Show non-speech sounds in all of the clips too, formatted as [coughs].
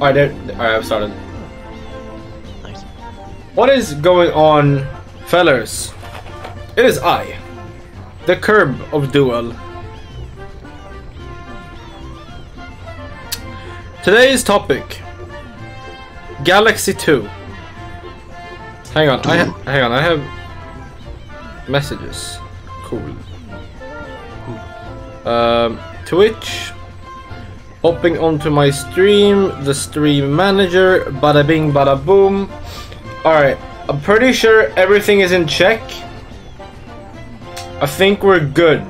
Alright, there. Alright, I've started. Nice. What is going on, fellas? It is I, the curb of Dual. Today's topic Galaxy 2. Hang on, I ha hang on, I have messages. Cool. Um, Twitch. Hopping onto my stream, the stream manager, bada bing, bada boom. Alright, I'm pretty sure everything is in check. I think we're good.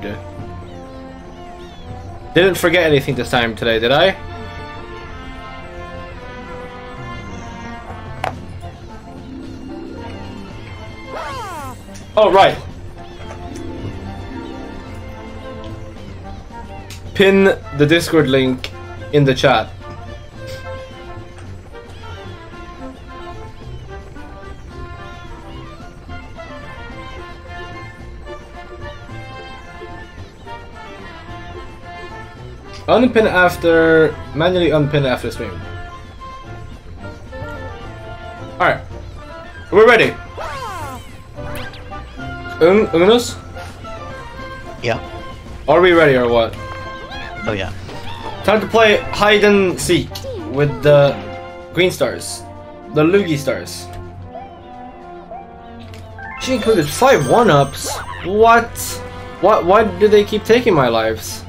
Didn't forget anything this time today, did I? Oh, right. Pin the Discord link in the chat. Unpin after, manually unpin after stream. Alright. We're ready. Un Unos? Yeah. Are we ready or what? Oh yeah. Time to play hide and seek with the green stars. The Luigi stars. She included five one-ups. What? What? Why do they keep taking my lives?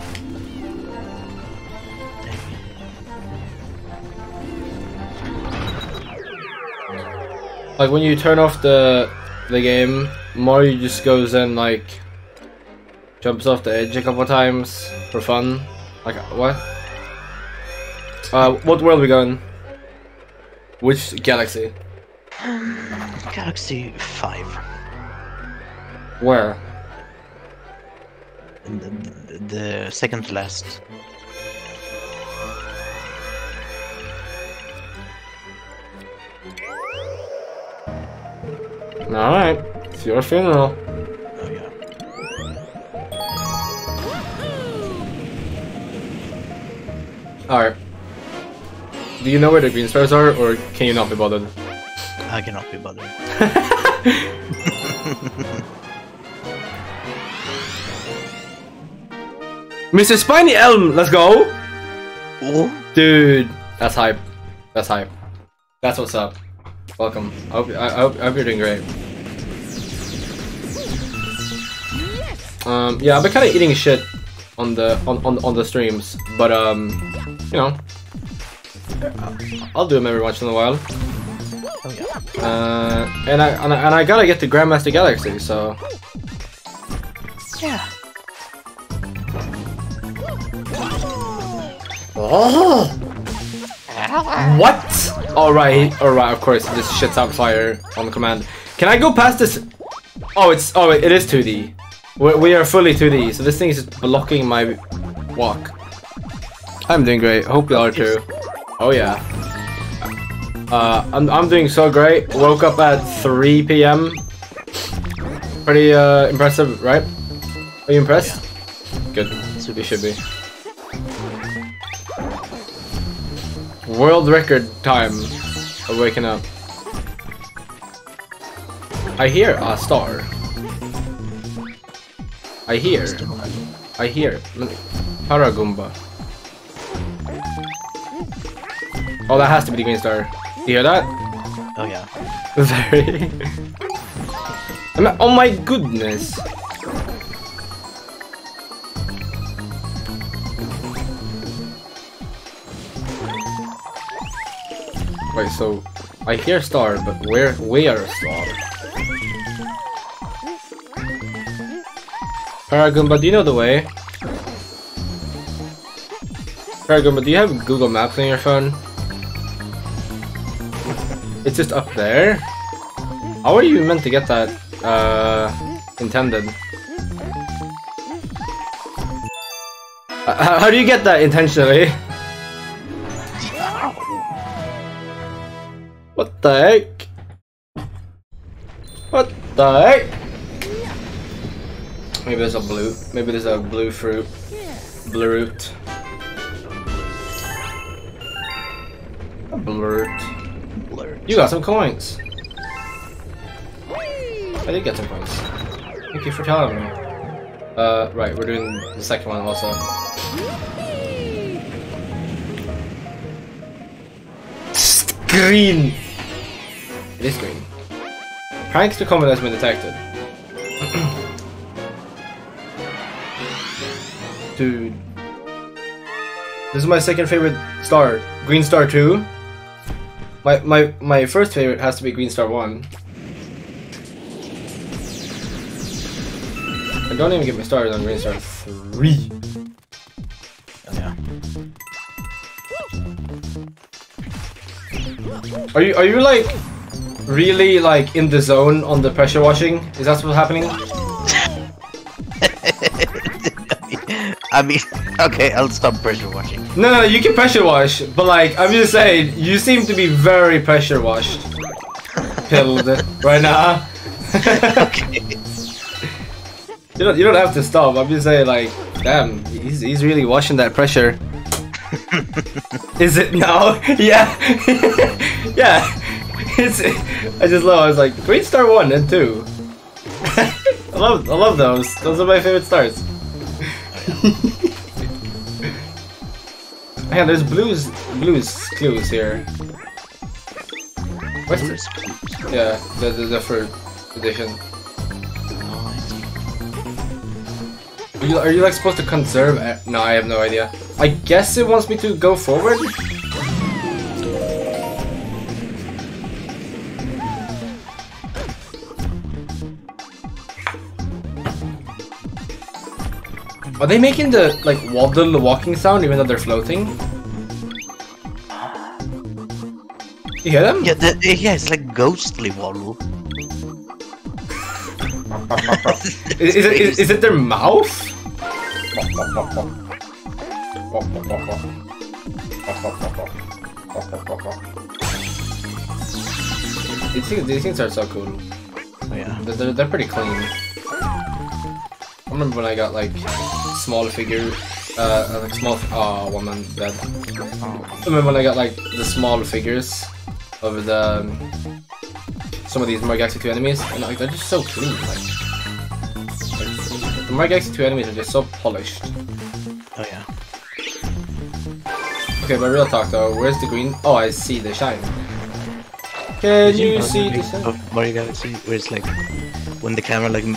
Like when you turn off the the game, Mario just goes and like jumps off the edge a couple times for fun. Like what? Uh, what world we going? Which galaxy? [sighs] Galaxy 5. Where? The, the, the second to last. Alright, it's your funeral. Oh yeah. Alright. Do you know where the green stars are, or can you not be bothered? I cannot be bothered. [laughs] Mr. Spiny Elm, let's go! Oh, Dude, that's hype. That's hype. That's what's up. Welcome. I hope, I, I hope, I hope you're doing great. Um, yeah, I've been kind of eating shit on the on, on on the streams, but um, you know, [laughs] I'll do them every once in a while. oh yeah. Uh, and I and I, and I gotta get to Grandmaster Galaxy, so Yeah. Oh! What? Alright, alright, of course, this shits out fire on the command. Can I go past this? Oh, it's, oh, it is 2D. We're, we are fully 2D, so this thing is just blocking my walk. I'm doing great, hope you are too. Oh yeah. Uh, I'm, I'm doing so great. Woke up at 3 p.m. Pretty uh, impressive, right? Are you impressed? Good, you should be. World record time of waking up. I hear a star. I hear. I hear. Paragoomba. Oh, that has to be the green star. You hear that? Oh yeah. [laughs] Very. Oh my goodness. Wait, so I hear star, but where where star? Paragoomba, do you know the way? Paragoomba, do you have Google Maps on your phone? It's just up there? How are you meant to get that, uh, intended? Uh, how, do you get that intentionally? What the heck? What the heck? Maybe there's a blue. Maybe there's a blue fruit. Blue root. a Blurt. Blur. You got some coins. I did get some coins. Thank you for telling me. Uh, right, we're doing the second one also. Green! It is green. Pranks to combat has been detected. Dude. This is my second favorite star. Green Star 2. My my my first favorite has to be Green Star 1. And don't even get me started on Green Star 3. Oh, yeah. Are you are you like really like in the zone on the pressure washing? Is that what's happening? [laughs] I mean, [laughs] okay, I'll stop pressure washing. No, no, you can pressure wash, but like I'm just saying, you seem to be very pressure washed, pilled right now. okay. [laughs] You don't you don't have to stop. I'm just saying like, damn, he's he's really washing that pressure. Is it now? [laughs] yeah, [laughs] yeah. It's. I just love. I was like Green Star one and two. I love I love those. Those are my favorite stars. Man, there's blues blues clues here. What's this? Yeah, the the, the third edition. Are you, are you like supposed to conserve? No, I have no idea. I guess it wants me to go forward. Are they making the like waddle walking sound even though they're floating? You hear them? Yeah, the, yeah, it's like ghostly waddle. [laughs] Is, is, it, is, is it their mouth? These things, these things are so cool. Oh, yeah. They're, they're, they're pretty clean. I remember when I got like small figure, uh, like small. Oh, one man dead. I remember when I got like the small figures of the um, some of these Mario Galaxy 2 enemies, and like they're just so clean. Like, like the Mario Galaxy 2 enemies are just so polished. Oh, yeah. Okay, but real talk though, where's the green? Oh, I see the shine. Can you know see the shine? of Mario Galaxy where it's like when the camera like uh,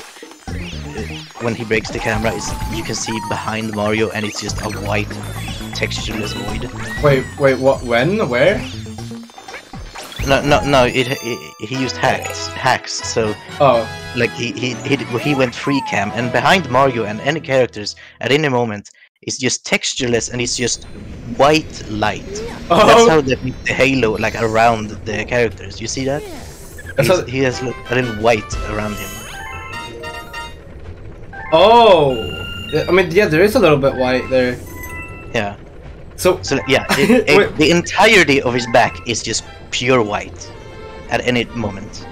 when he breaks the camera, you can see behind Mario and it's just a white textureless void. Wait, wait, what? When? Where? No, no, no. It, it he used hacks, hacks. So Oh, like he he he, he went free cam and behind Mario and any characters at any moment it's just textureless and it's just white light. Oh. That's how they make the halo like around the characters. You see that? He has li- a little white around him. Oh. I mean, yeah, there is a little bit white there. Yeah. So, So yeah, [laughs] it, it- the entirety of his back is just pure white at any moment.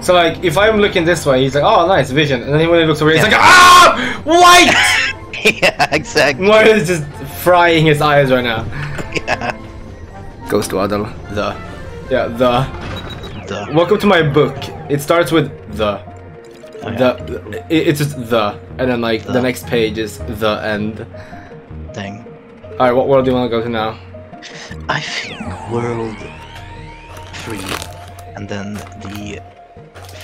so like, if I'm looking this way, he's like, oh, nice vision, and then when he looks over, here, he's Yeah. like, ah, white. [laughs] yeah, exactly. Mario is just frying his eyes right now. Yeah. Ghost Waddle. The. Yeah, the. The, Welcome to my book. It starts with the. Oh, The. it- It's just the, and then like the The. next page is the end. thing. All right, what world do you want to go to now? I think World 3, and then the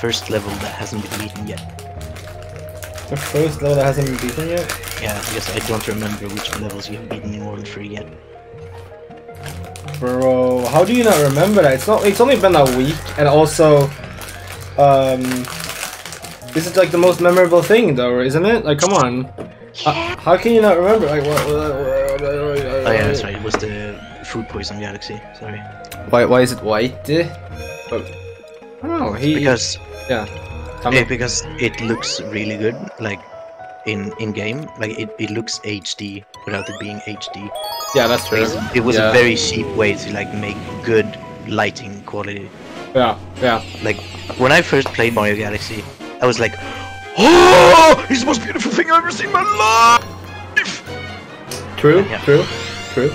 first level that hasn't been beaten yet. The first level that hasn't been beaten yet. Yeah, because I don't remember which levels you have beaten in World 3 yet. Bro, how do you not remember that? It's not. It's only been a week, and also, um, this is like the most memorable thing, though, isn't it? Like, come on. Uh, how can you not remember? Like, what? Oh yeah, that's right, it was the Food Poison Galaxy, sorry. Why? Why is it white? Oh, I don't know. He. Because yeah. Tell me. Yeah, because it looks really good, like in in game. Like it, it looks HD without it being HD. yeah, that's true. Because it was yeah. a very cheap way to like make good lighting quality. Yeah, yeah. Like when I first played Mario Galaxy, I was like, "Oh, he's the most beautiful thing I've ever seen in my life." True. Yeah. True. True.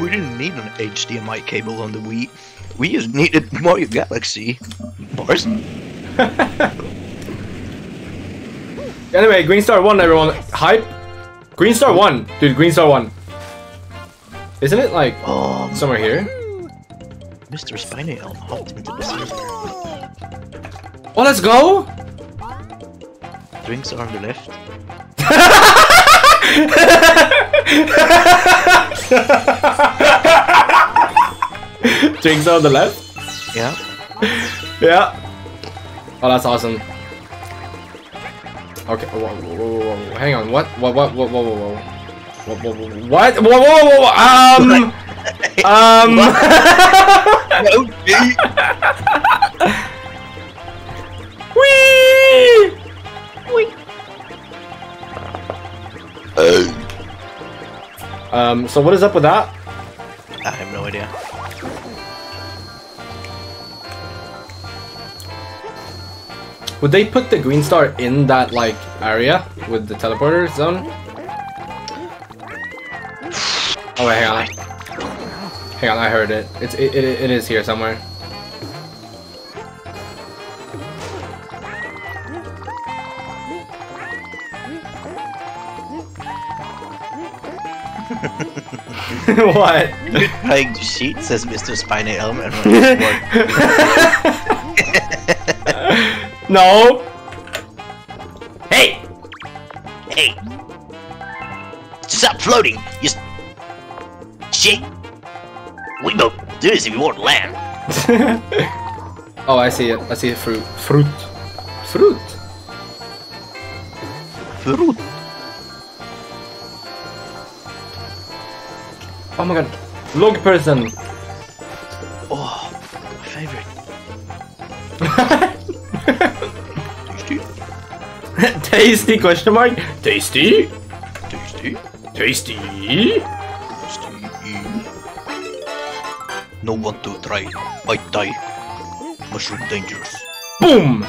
We didn't need an HDMI cable on the Wii. We just needed Mario Galaxy. Bars. [laughs] Anyway, Green Star 1, everyone. Hype? Green Star 1. Dude, Green Star 1. Isn't it like Oh, somewhere here? Mr. Spiny Elm hopped into the server. Oh, let's go! Drinks are on the left. [laughs] Drinks are on the left. Yeah. Yeah. Oh, that's awesome. Okay. Whoa, whoa, whoa, whoa. Hang on. What? What? What? Whoa, whoa, whoa, whoa. Whoa. What? Whoa, whoa, whoa, whoa. Um. [laughs] um. [laughs] Whee! Um. So what is up with that? I have no idea. Would they put the green star in that like area with the teleporter zone? Oh wait, hang on. Hang on, I heard it. It's it, it, it is here somewhere. [laughs] what? To cheat, says Mr. Spiny Elm, and when it's [laughs] no. Hey! Hey! Stop floating! You shit! We both do this if you want land. [laughs] oh, I see it. I see a fruit. Fruit. Fruit. Fruit. Oh my god. Log person. Oh, my favorite. Tasty. [laughs] Tasty question mark? Tasty? Tasty. Tasty? No one to try. I die. Mushroom dangerous. Boom!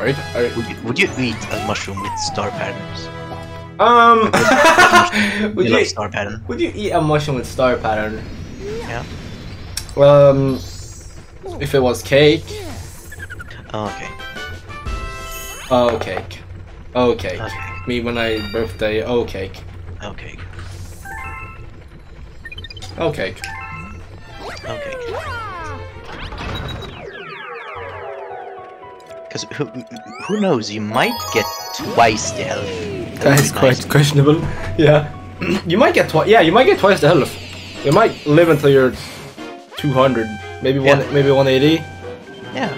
Right? I, Would you, would you eat a mushroom with star patterns? um. would you [laughs] you star pattern? would you eat a mushroom with star pattern? Yeah. Um. If it was cake. Oh, okay. Oh, cake. Oh, cake. Okay. Me when I birthday. Oh, cake. Okay. Oh, cake. Okay. Because who, who knows, you might get twice the health. That That is quite nice. questionable. Yeah. [clears throat] you might get twice. Yeah, you might get twice the health. You might live until you're 200. Maybe one. Yeah. Maybe 180. Yeah.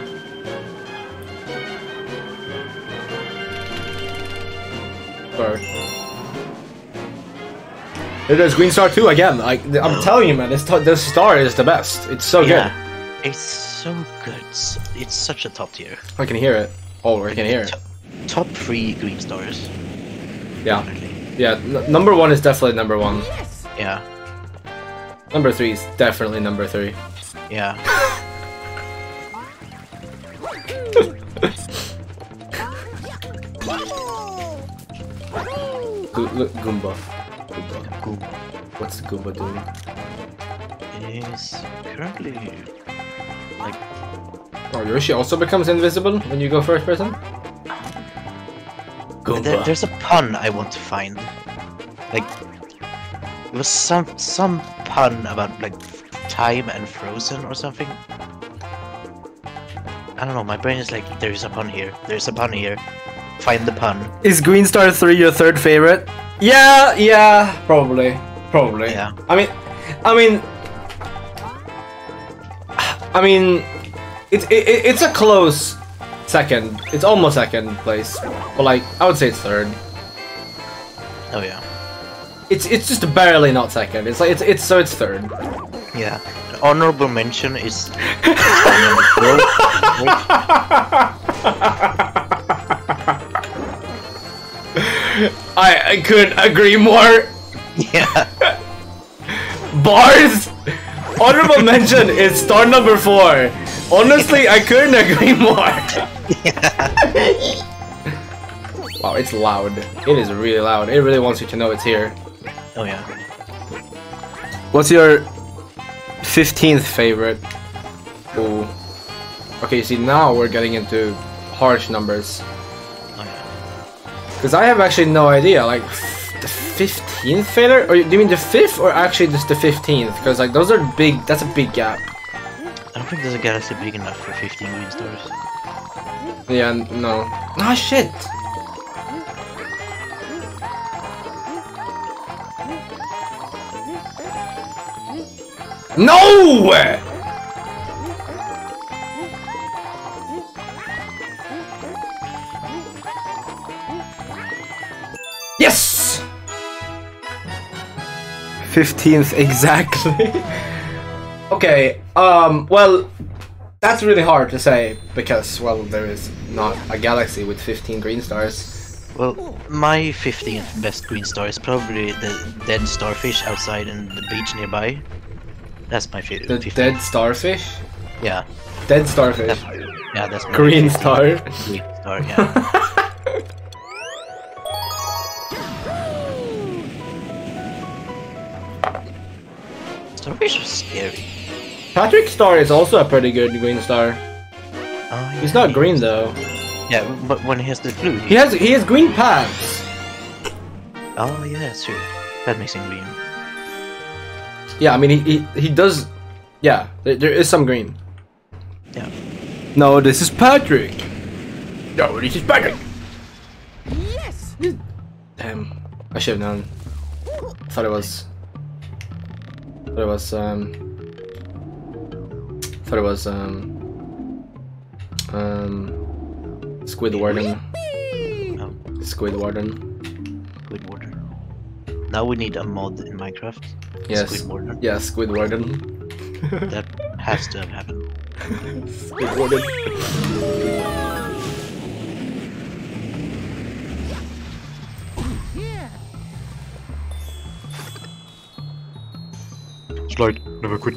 It is Green Star 2 again. I, I'm telling you, man, this, this star is the best. It's so good. Yeah. It's so good. It's, such a top tier. I can hear it. Oh, I can hear it. Top, three green stars. Yeah, Definitely. yeah. Number one is definitely number one. Yes. Yeah. Number three is definitely number three. Yeah. [laughs] Go- look, Goomba. Goomba. Cool. What's the Goomba doing? It is currently like Oh, Yoshi also becomes invisible when you go first person? Goomba. There, there's a pun I want to find. Like, it was some some pun about like time and frozen or something. I don't know. My brain is like, there's a pun here. There's a pun here. Find the pun. Is Green Star 3 your third favorite? Yeah, yeah, probably. Probably. Yeah. I mean, I mean, I mean, it's it, it- it's a close second. It's almost second place, but like I would say it's third. Oh yeah. It's it's just barely not second. It's like it's it's so it's third. Yeah. An honorable mention is. [laughs] [laughs] I I couldn't agree more. Yeah. [laughs] Bars. Honorable mention is star number four. Honestly, I couldn't agree more. [laughs] Wow, it's loud. It is really loud. It really wants you to know it's here. Oh yeah. What's your 15th favorite? Ooh. Okay, see, now we're getting into harsh numbers. Because I have actually no idea. Like, f- the 15th failure? Or do you mean the 5th or actually just the 15th? Because, like, those are big. That's a big gap. I don't think there's a galaxy big enough for 15 green stars. Yeah, no. Ah, shit! No! Yes! 15th [laughs] exactly. okay, um, well, that's really hard to say because, well, there is not a galaxy with 15 green stars. Well, my 15th best green star is probably the dead starfish outside in the beach nearby. That's my favorite. The 15th. dead starfish? Yeah, Dead starfish. that- yeah, that's my Green 15th star. Green star, yeah. [laughs] Starfish are scary. Patrick Star is also a pretty good green star. Oh, He's yeah. not green though. Yeah, but when he has the blue, He has he has green pants. Oh yeah, that's true. That makes him green. Yeah, I mean he he, he does. Yeah, there, there is some green. Yeah. No, this is Patrick. No, this is Patrick. Yes! Damn, I should have known. Thought it was. Thought it was um. Thought it was um. Um. Squidwarden. Oh, Squidwarden. Squidwater. Now we need a mod in Minecraft. Yes. Squidwater. Yeah, Squidwarden. That has to have happened. [laughs] Squidwarden. [laughs] Slide, never quit.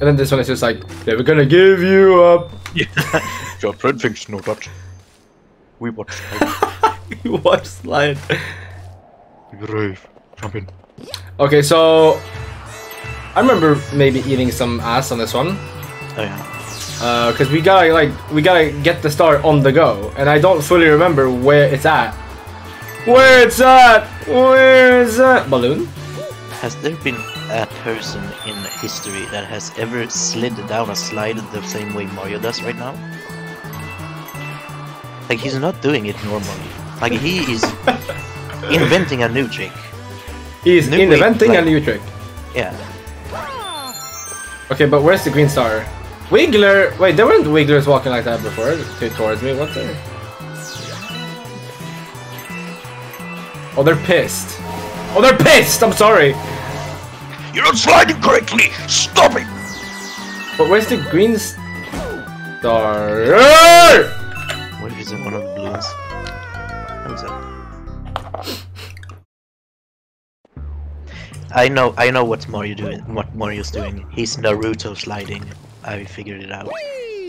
And then this one is just like, they were gonna give you up. [laughs] Your friend thinks no Dutch. We watch. you watch slide. We brave. Jump in. Okay, so I remember maybe eating some ass on this one. Oh yeah. Uh, cause we gotta like we gotta get the star on the go, and I don't fully remember where it's at. Where it's at? Where is that balloon? Has there been a person in history that has ever slid down a slide the same way Mario does right now? Like he's not doing it normally. Like he is [laughs] inventing a new trick. He's New way, inventing a new trick. Yeah. Okay, but where's the green star? Wiggler. Wait, there weren't Wigglers walking like that before to, towards me. What's there? Oh, they're pissed. Oh, they're pissed. I'm sorry. You're not sliding correctly! Stop it! But where's the green star? What if it's in one of the that? I know, I know what Mario doing. What Mario's doing. He's Naruto sliding. I figured it out.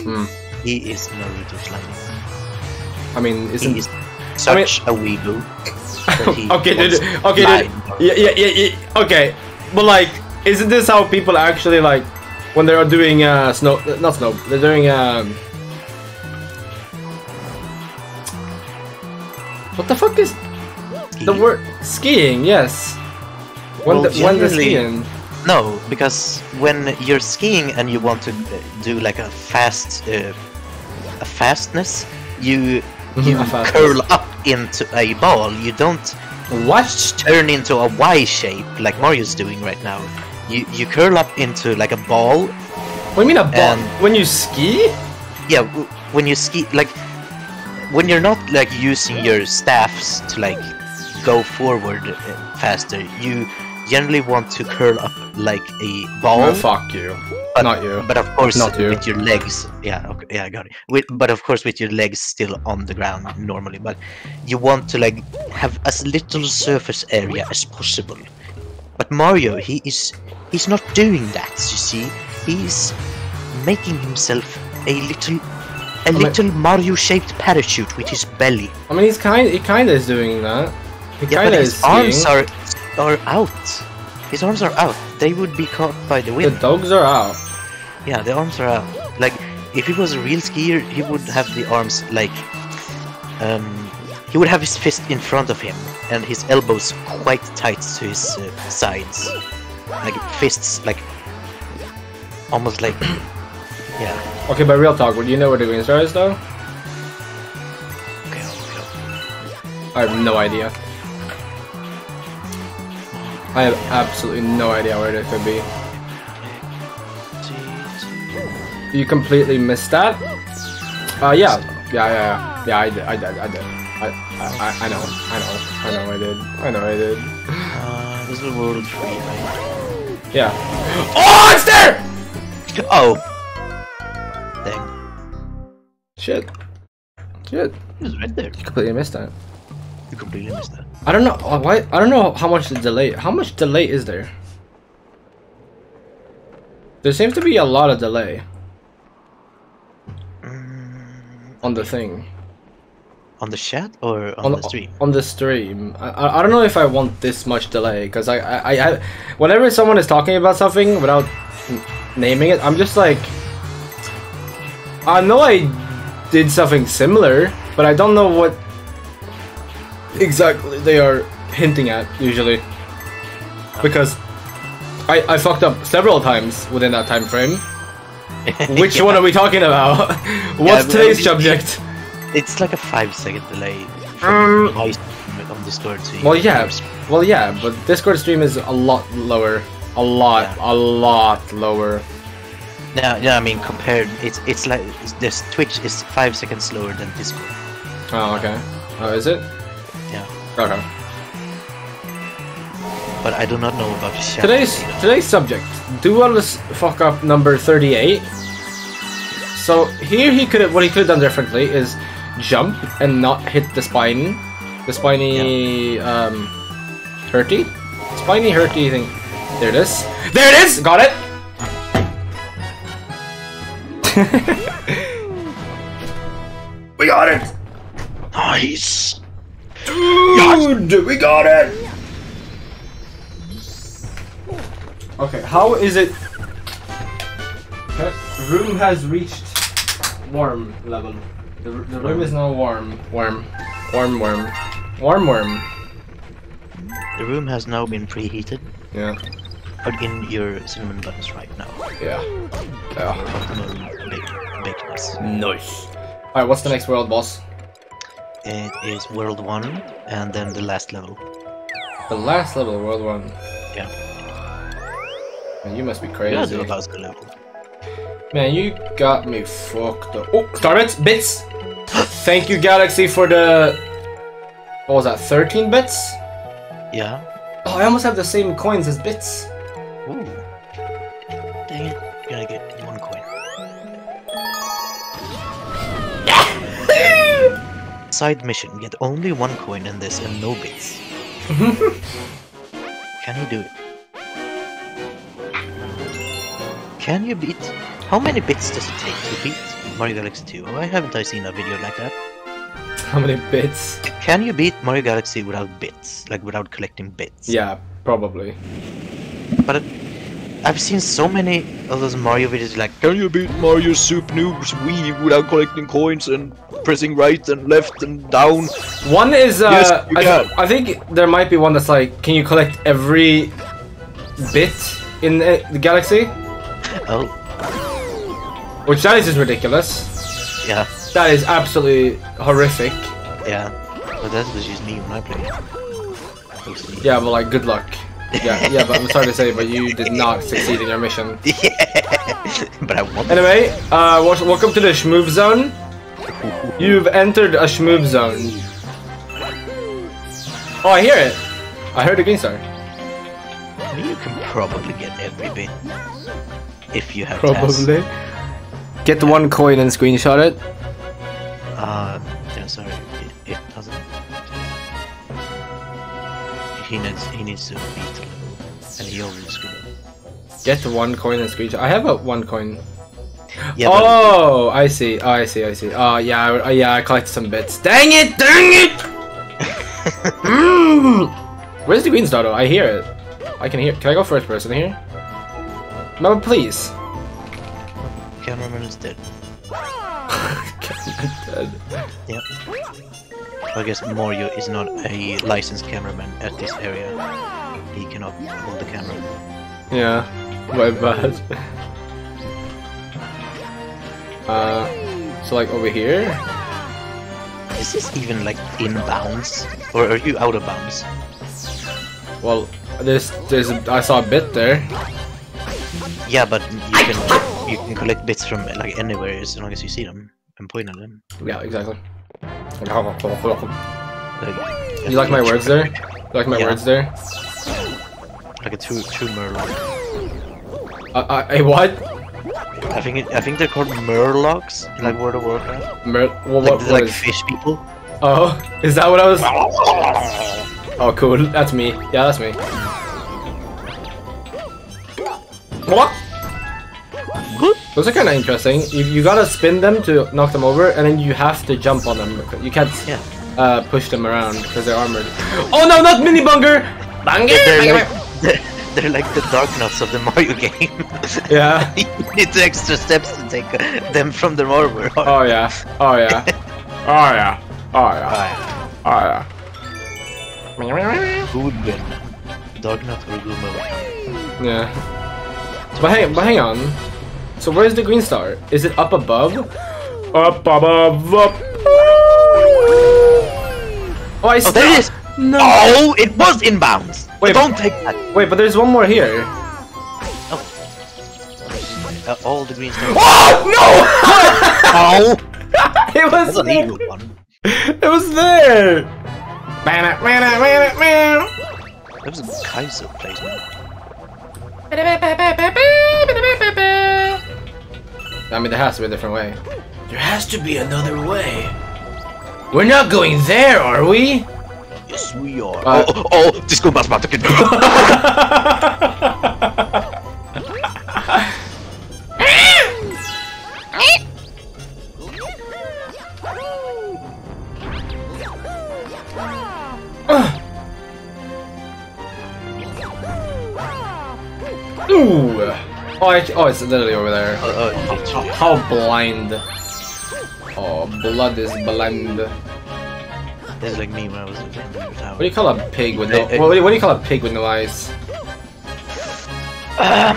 Hmm. He is Naruto sliding. I mean, isn't is such a weeaboo. that he [laughs] okay, dude. Okay, dude. Yeah, yeah, yeah, yeah. Okay, but like, isn't this how people actually like when they are doing uh snow? Not snow. They're doing um. What the fuck is the word skiing? Yes. When Well, the when the generally- skiing. No, because when you're skiing and you want to do like a fast, uh, a fastness, you you Mhm, curl up into a ball. You don't What? turn into a Y shape like Mario's doing right now. You you curl up into like a ball. What do you mean a ball? When you ski? Yeah, w- when you ski, like when you're not like using your staffs to like go forward uh, faster, you generally want to curl up like a ball. Oh, fuck you. But, Not you. But of course, Not you. with your legs. Yeah, okay, yeah, I got it. With, but of course, with your legs still on the ground normally. But you want to like have as little surface area as possible. But Mario, he is he's not doing that. You see, he's making himself a little a mean- little Mario-shaped parachute with his belly. I mean, he's kind. He kind of is doing that. He Yeah, but his is arms are are out. His arms are out. They would be caught by the wind. The dogs are out. Yeah, the arms are out. Like, if he was a real skier, he would have the arms like, um, he would have his fist in front of him and his elbows quite tight to his uh, sides, like fists, like almost like, [clears throat] yeah. Okay, but real talk, would you know where the green star is though? Okay, okay. I have no idea. I have absolutely no idea where it could be. You completely missed that? Uh, yeah. Yeah, yeah, yeah. Yeah, I did. I did. I did. I, I, I know. I know. I know I did. I know I did. Uh, this is World 3, right? Yeah. Oh, it's there! Oh! Dang. Shit. Shit. It was right there. You completely missed that. You completely missed that. I don't know. uh, Why? I don't know how much the delay. How much delay is there? There seems to be a lot of delay on the thing. On the chat or on, on the stream? On the stream. I, I don't know if I want this much delay because I, I I I whenever someone is talking about something without naming it, I'm just like I know I did something similar, but I don't know what exactly they are hinting at usually because I I fucked up several times within that time frame. [laughs] Which Yeah. one are we talking about? [laughs] What's but today's it- subject? It's like a five second delay Um, stream on Discord to Well, yeah, well, yeah, but Discord stream is a lot lower, a lot, Yeah. a lot lower. No, no, I mean compared, it's it's like it's, this Twitch is five seconds slower than Discord. Oh, okay. Oh, is it? Yeah, Okay. But I do not know about the chat. Today's data. today's subject: Duelist fuck up number thirty-eight. So here he could what he could have done differently is jump and not hit the spine, the spiny um, hurty, spiny hurty thing. There it is. There it is. Got it. [laughs] we got it. nice. Dude, we got it! Okay, how is it? Okay, room has reached warm level. The, the room is now warm. Warm. Warm worm. Warm worm. The room has now been preheated. Yeah. Plug in your cinnamon buns right now. Yeah. Yeah. Optimum bake bakeness. Nice. Alright, what's the next world boss? It is world one, and then the last level. The last level, world one. Yeah. Man, you must be Yeah, crazy. level. Man, you got me fucked up. Oh, Starbits, bits. Thank you, Galaxy, for the. What was that? 13 bits? Yeah. Oh, I almost have the same coins as bits. Ooh. Dang it. Gotta get one coin. [laughs] Side mission. Get only one coin in this and no bits. Mm-hmm. Can you do it? Can you beat... How many bits does it take to beat Mario Galaxy 2? Why haven't I seen a video like that? How many bits? Can you beat Mario Galaxy without bits? Like without collecting bits? Yeah, probably. But it, I've seen so many of those Mario videos like Can you beat Mario Soup Noobs Wii without collecting coins and pressing right and left and down? One is. Uh, Yes, you I, can. I think there might be one that's like, can you collect every bit in uh, the galaxy? Oh, Which that is just ridiculous. yeah, That is absolutely horrific. yeah. But that's what she's me when I play. Yeah, but like, good luck. Yeah, yeah, but I'm sorry to say, but you did not succeed in your mission. [laughs] Yeah. but I want Anyway, uh, wel- welcome to the Schmoove Zone. You've entered a Schmoove Zone. Oh, I hear it. I heard the green star. You can probably get every bit if you have tasks. Probably. Get one coin and screenshot it. Uh, yeah, sorry, it, it doesn't. He needs he needs to beat the level, and he always good. Get one coin and screenshot. I have a one coin. Yeah, but oh, I see. Oh, I see. I see. Oh, yeah. I- uh, yeah, I collected some bits. Dang it! Dang it! [laughs] Mm. Where's the green star though? I hear it. I can hear. Can I go first person here? No, please. Cameraman is dead. Dead. [laughs] Yep. I guess Mario is not a licensed cameraman at this area. He cannot hold the camera. yeah, my bad. Uh, so like over here? Is this even like in bounds? Or are you out of bounds? Well, there's there's I saw a bit there. Yeah, but you can you can collect bits from like anywhere as long as you see them and point at them. Yeah, exactly. Like, You like my words there? You like my Yeah. words there? Like a true true Murloc. Uh, uh, hey, what? I think it, I think they're called Murlocs in like World of Warcraft. Mer what, Like, what, what like is- fish people. Oh, [laughs] is that what I was? Oh, cool. That's me. Yeah, that's me. What? Those are kind of interesting. You, you gotta spin them to knock them over, and then you have to jump on them. You can't Yeah. uh, push them around because they're armored. Oh no, not mini bunger! Banger! They're banger. like, they're, they're like the dark nuts of the Mario game. [laughs] Yeah. you need the extra steps to take uh, them from the armor. Oh yeah. Oh yeah. Oh yeah. [laughs] Oh yeah. Oh yeah. Who would win? Darknut or Goomba? Yeah. But hang, but hang on. So where's the green star? Is it up above? Up above. Up. Oh, I Oh, there it is! No. Oh, it was inbounds! Wait, Wait, don't take that! Wait, but there's one more here. Uh, all the green stars. Oh no! [laughs] Oh! [laughs] It was That's an there. evil one. It was there. That was a Kaizo placement. I mean, there has to be a different way. There has to be another way. We're not going there, are we? Yes, we are. Uh, oh, oh, oh, Disco Bass Oh, I, oh, it's literally over there. Oh, oh. How blind. Oh, blood is blind. That's like me when I was in the tower. What do you call a pig with no? Eh, eh. What do you, what do you call a pig with no eyes? Um,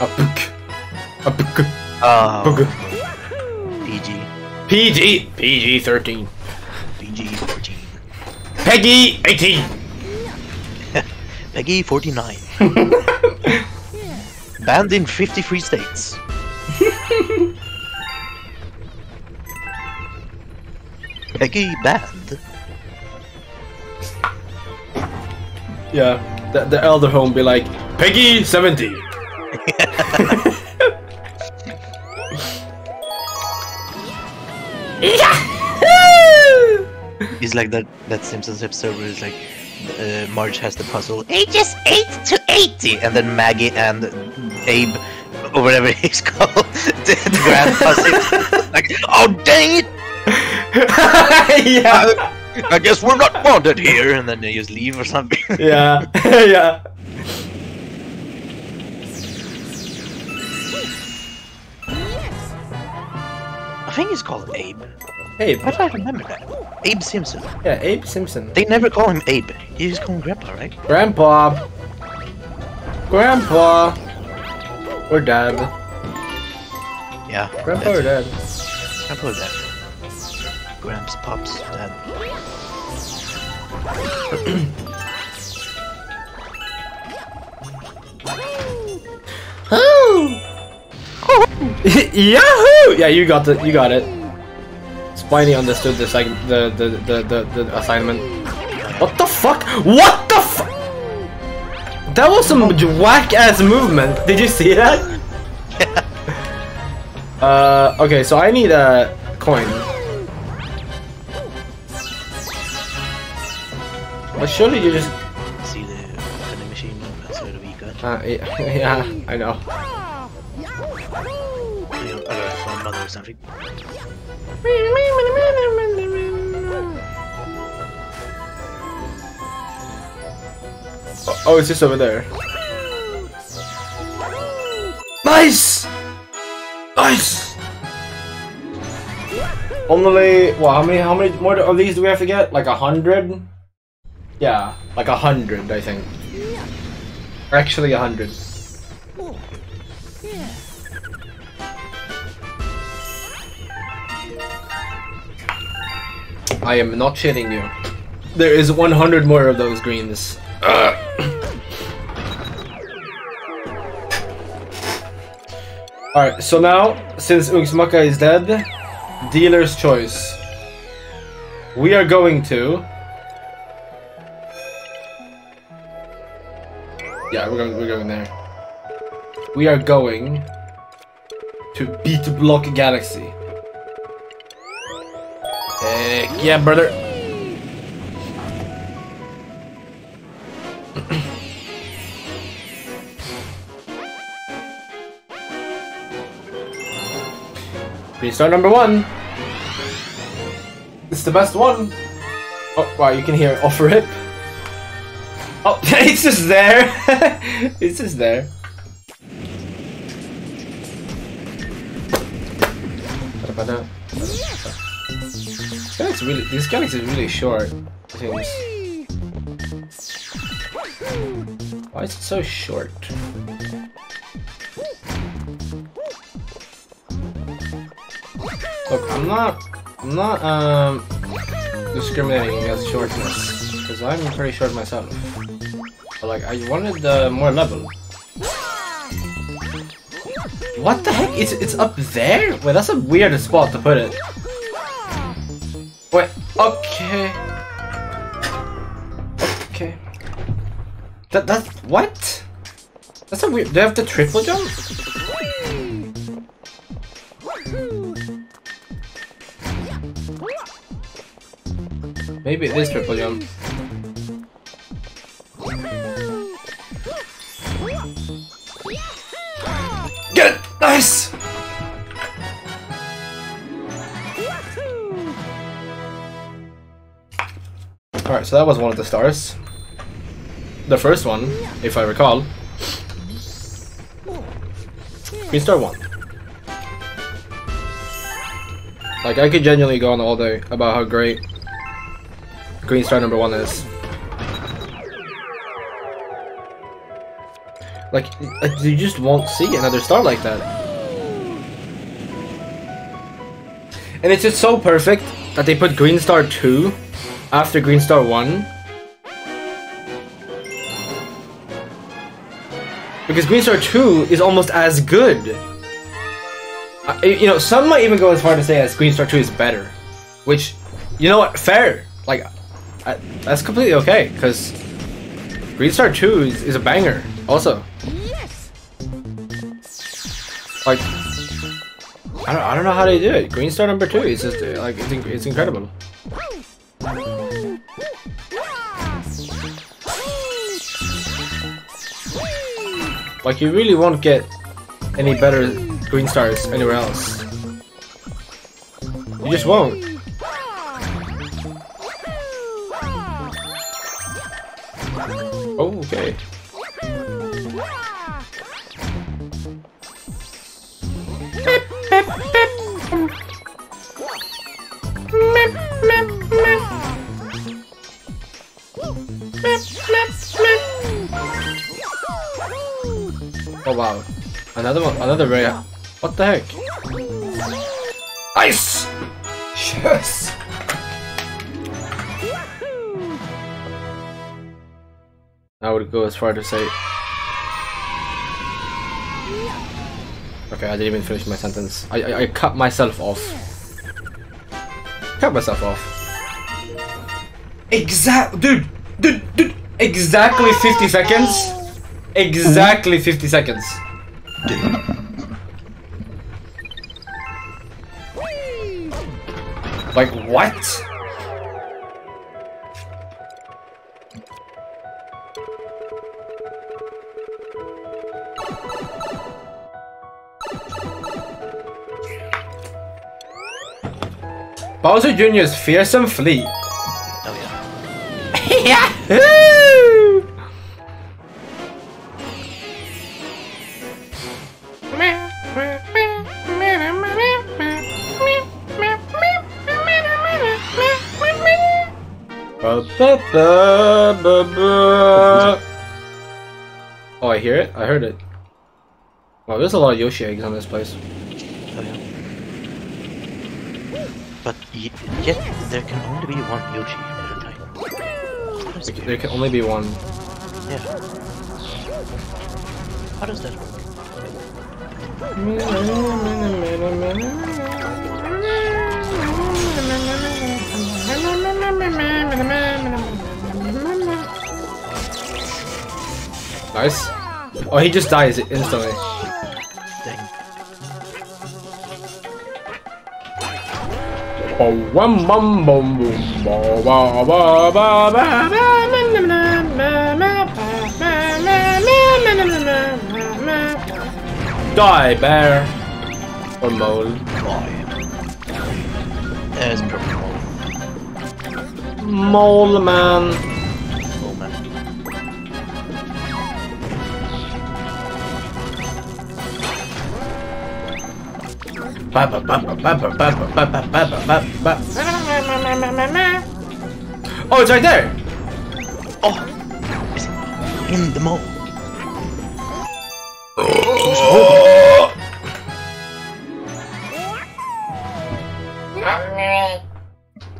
A pig. A pig. oh, PG. PG. PG thirteen. PG 14. Peggy eighteen. [laughs] Peggy 49. [laughs] Banned in 53 states. [laughs] Peggy banned. Yeah. The, the elder home be like Peggy seventy. [laughs] He's like that that Simpsons episode where it's like uh, Marge has the puzzle. Ages 8 to 80 and then Maggie and Abe or whatever [laughs] he's called [laughs] the, the grandpa sits [laughs] like oh dang it yeah. I guess we're not wanted here. And then they just leave or something. Yeah. yeah. I think he's called Abe Abe. why do I remember that Abe Simpson Yeah, Abe Simpson. they never call him Abe you just call him Grandpa right Grandpa. Grandpa. Or dad. yeah Grandpa or dad? Grandpa or Dad Gramps Pops Dad [coughs] [coughs] Yahoo! Yeah, you got it. you got it. Spiny understood this like the the the the, the assignment. What the fuck? What the fuck? That was some whack ass movement. [laughs] Did you see that? [laughs] uh, okay, so I need a coin. But surely you just see the vending machine outside of Ica uh, yeah, [laughs] yeah I know. I got it from mother or something Oh, it's just over there. Nice! Nice! Only, well, how many, how many more of these do we have to get? Like a hundred? Yeah, like a hundred, I think. Or actually a hundred. I am not shitting you. There is 100 more of those greens. Uh. Alright, so now, since Ugnsmacka is dead, dealer's choice. We are going to... Yeah, we're going, we're going there. We are going to beat Block Galaxy. Heck yeah, brother. [clears throat] Green star number one. It's the best one. Oh, wow, you can hear it off rip. Oh, [laughs] it's just there. [laughs] it's just there. Ba-da-ba-da. Galaxy really, this galaxy is really short. Why is it so short? Look, I'm not, I'm not um discriminating against shortness because I'm pretty short myself. But like, I wanted uh, more level. What the heck? It's it's up there? Wait, that's a weird spot to put it. Wait, okay. Okay. That that's what? That's a weird. Do I have the triple jump? Maybe it is triple jump. Get it! Nice! Alright, so that was one of the stars. The first one, if I recall. Green Star 1. Like, I could genuinely go on all day about how great Green Star number 1 is. Like, you just won't see another star like that. And it's just so perfect that they put Green Star 2 after Green Star 1. Because Green Star 2 is almost as good. Uh, you know, some might even go as far to say as Green Star 2 is better. Which, you know what, fair. Like, I, that's completely okay, because Green Star 2 is, is a banger, also. Yes. Like, I don't, I don't know how they do it. Green Star number 2 is just, like, it's, it's incredible. Like, you really won't get any better green stars anywhere else. You just won't. Oh, okay. Oh wow. Another one, another rare. What the heck? Ice! Yes! I would go as far to say... Okay, I didn't even finish my sentence. I, I, I cut myself off. Cut myself off. Exact, dude, exactly 50 seconds. Exactly 50 seconds. Like what? Bowser Jr.'s fearsome fleet. [laughs] Oh, I hear it. I heard it. Wow, there's a lot of Yoshi eggs on this place. Oh, yeah. But yet, there can only be one Yoshi. There can only be one. Yeah. How does that work? Nice. Oh, he just dies instantly. Die, bear. Or mole. There's probably more. Mole man. Oh man. Ba, ba, ba, Oh, it's right there! Oh! In the moat.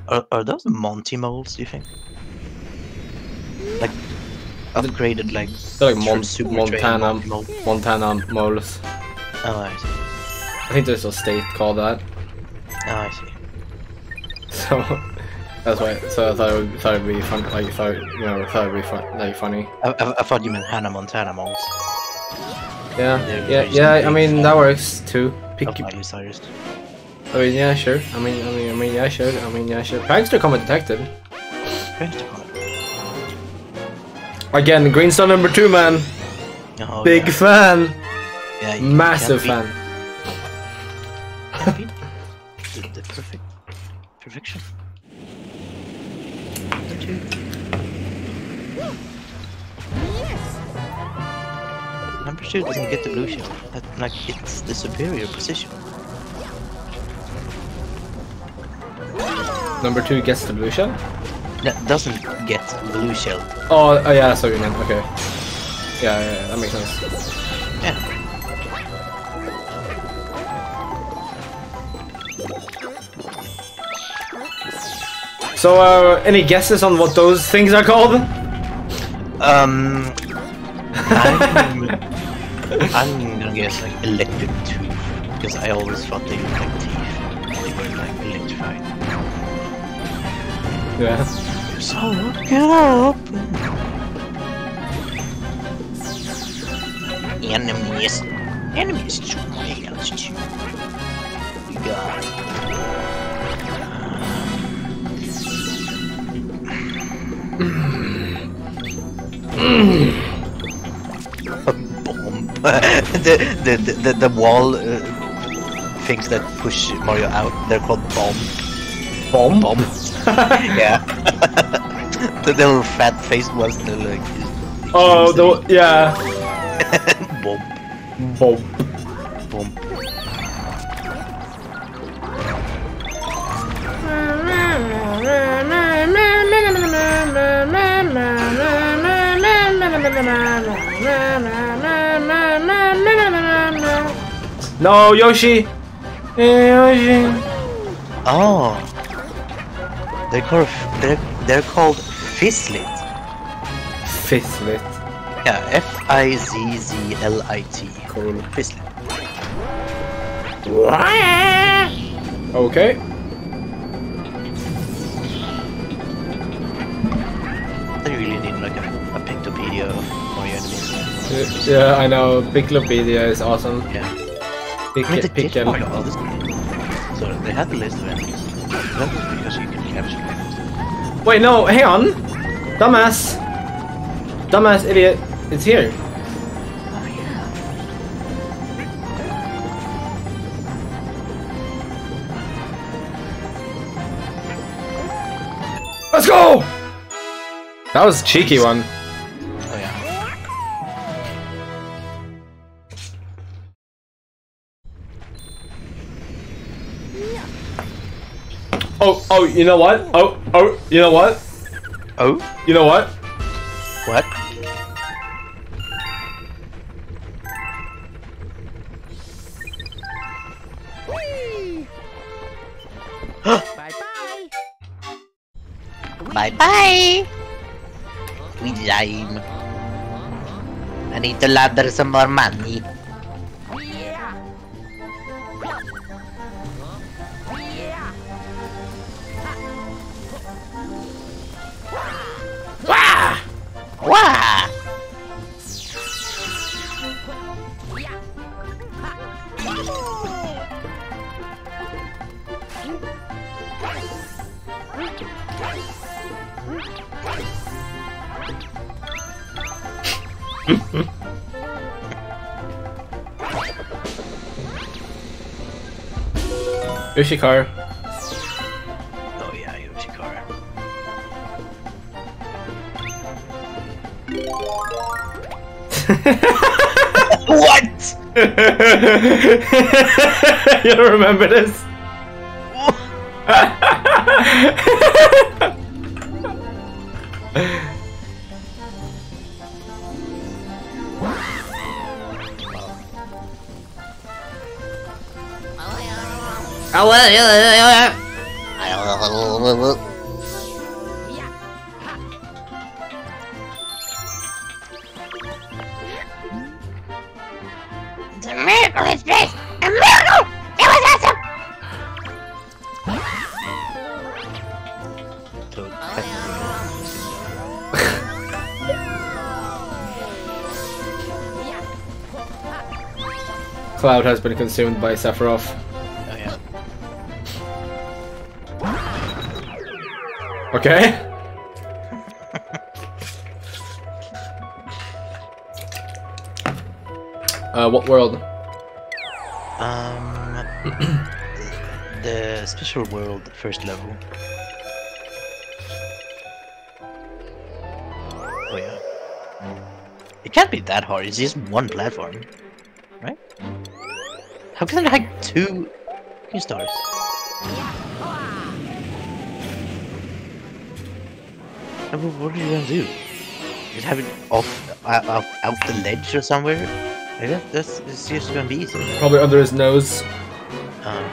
Are, are those Monty moles, do you think? Like, upgraded, like... They're like Mon Montana, Montana moles. Oh, I see. I think there's a state called that. Oh, I see. So that's why. So I thought it would, thought it'd be fun. Like thought you know thought it'd be fun. Like funny. I, I, I thought you meant Hannah Montana moles. Yeah, They're yeah, yeah. I mean that works too. Pick. Of I mean yeah, sure. I mean I mean I mean yeah, sure. I mean yeah, sure. Prankster Comet to comment. Again, Greenstone number two man. Oh, Big yeah. fan. Yeah, Massive fan. Number two doesn't get the blue shell. That, like it's the superior position. Number two gets the blue shell. That doesn't get blue shell. Oh, oh yeah, you meant. Okay. Yeah, yeah, yeah, that makes sense. Yeah. So, uh, any guesses on what those things are called? Um, I'm, [laughs] I'm gonna guess like electric tooth because I always thought they looked like teeth. They were like electrified. Yeah. So get up. Enemies, enemies to my altitude. You got it. [clears throat] A [laughs] bomb. the, the, the, the, the wall uh, things that push Mario out, they're called bomb. Bomb. Bomb. [laughs] yeah. [laughs] the little fat faced ones, they're like. Oh, the yeah. bomb. Bomb. Bomb. No, Yoshi. Eh, Yoshi. Oh. They're called they're they're called Fizzlit. Fizzlit. Yeah, F I Z Z L I T. Cool. Fizzlit. Okay. They really need like a, a Piklopedia of Mario enemies. Yeah, I know. Piklopedia is awesome. Yeah. Pick I mean, they it, pick did it. Mario Odyssey. So they had the list of enemies. That was because you can capture enemies. Wait, no, hang on. Dumbass. Dumbass idiot. It's here. Oh yeah. Let's go! That was a cheeky one. Oh, you know what? Oh, oh, you know what? Oh, You know what? what? [gasps] Bye bye. Bye bye. We lime. I need to ladder some more money. Wah! Yoshikar. [laughs] you don't remember this? Oh, the Cloud has been consumed by Sephiroth. Oh yeah. Okay? [laughs] uh, what world? Um, the special world first level. Oh yeah. It can't be that hard. It's just one platform? How can I hack two fucking stars? What are you gonna do? Just have it off, uh, out, out the ledge or somewhere? Like that, that's it's just gonna be easy. Probably under his nose. Um,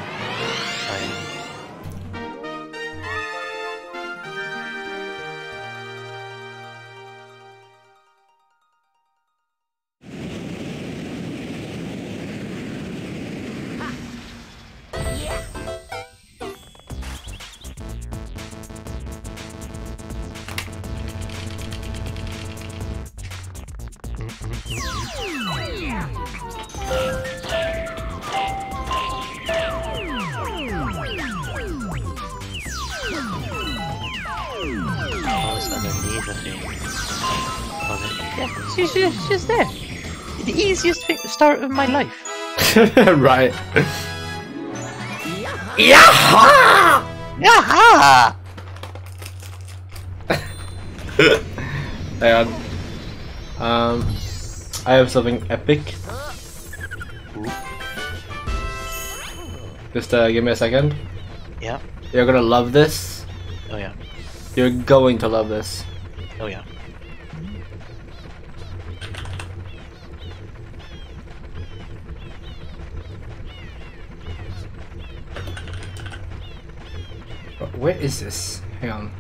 thing, start of my life. [laughs] right. Yaha! Yaha! [laughs] Hang on. Um, I have something epic. Just uh, give me a second. Yeah. You're gonna love this. Oh yeah. You're going to love this. Oh yeah. Where is this? Hang on.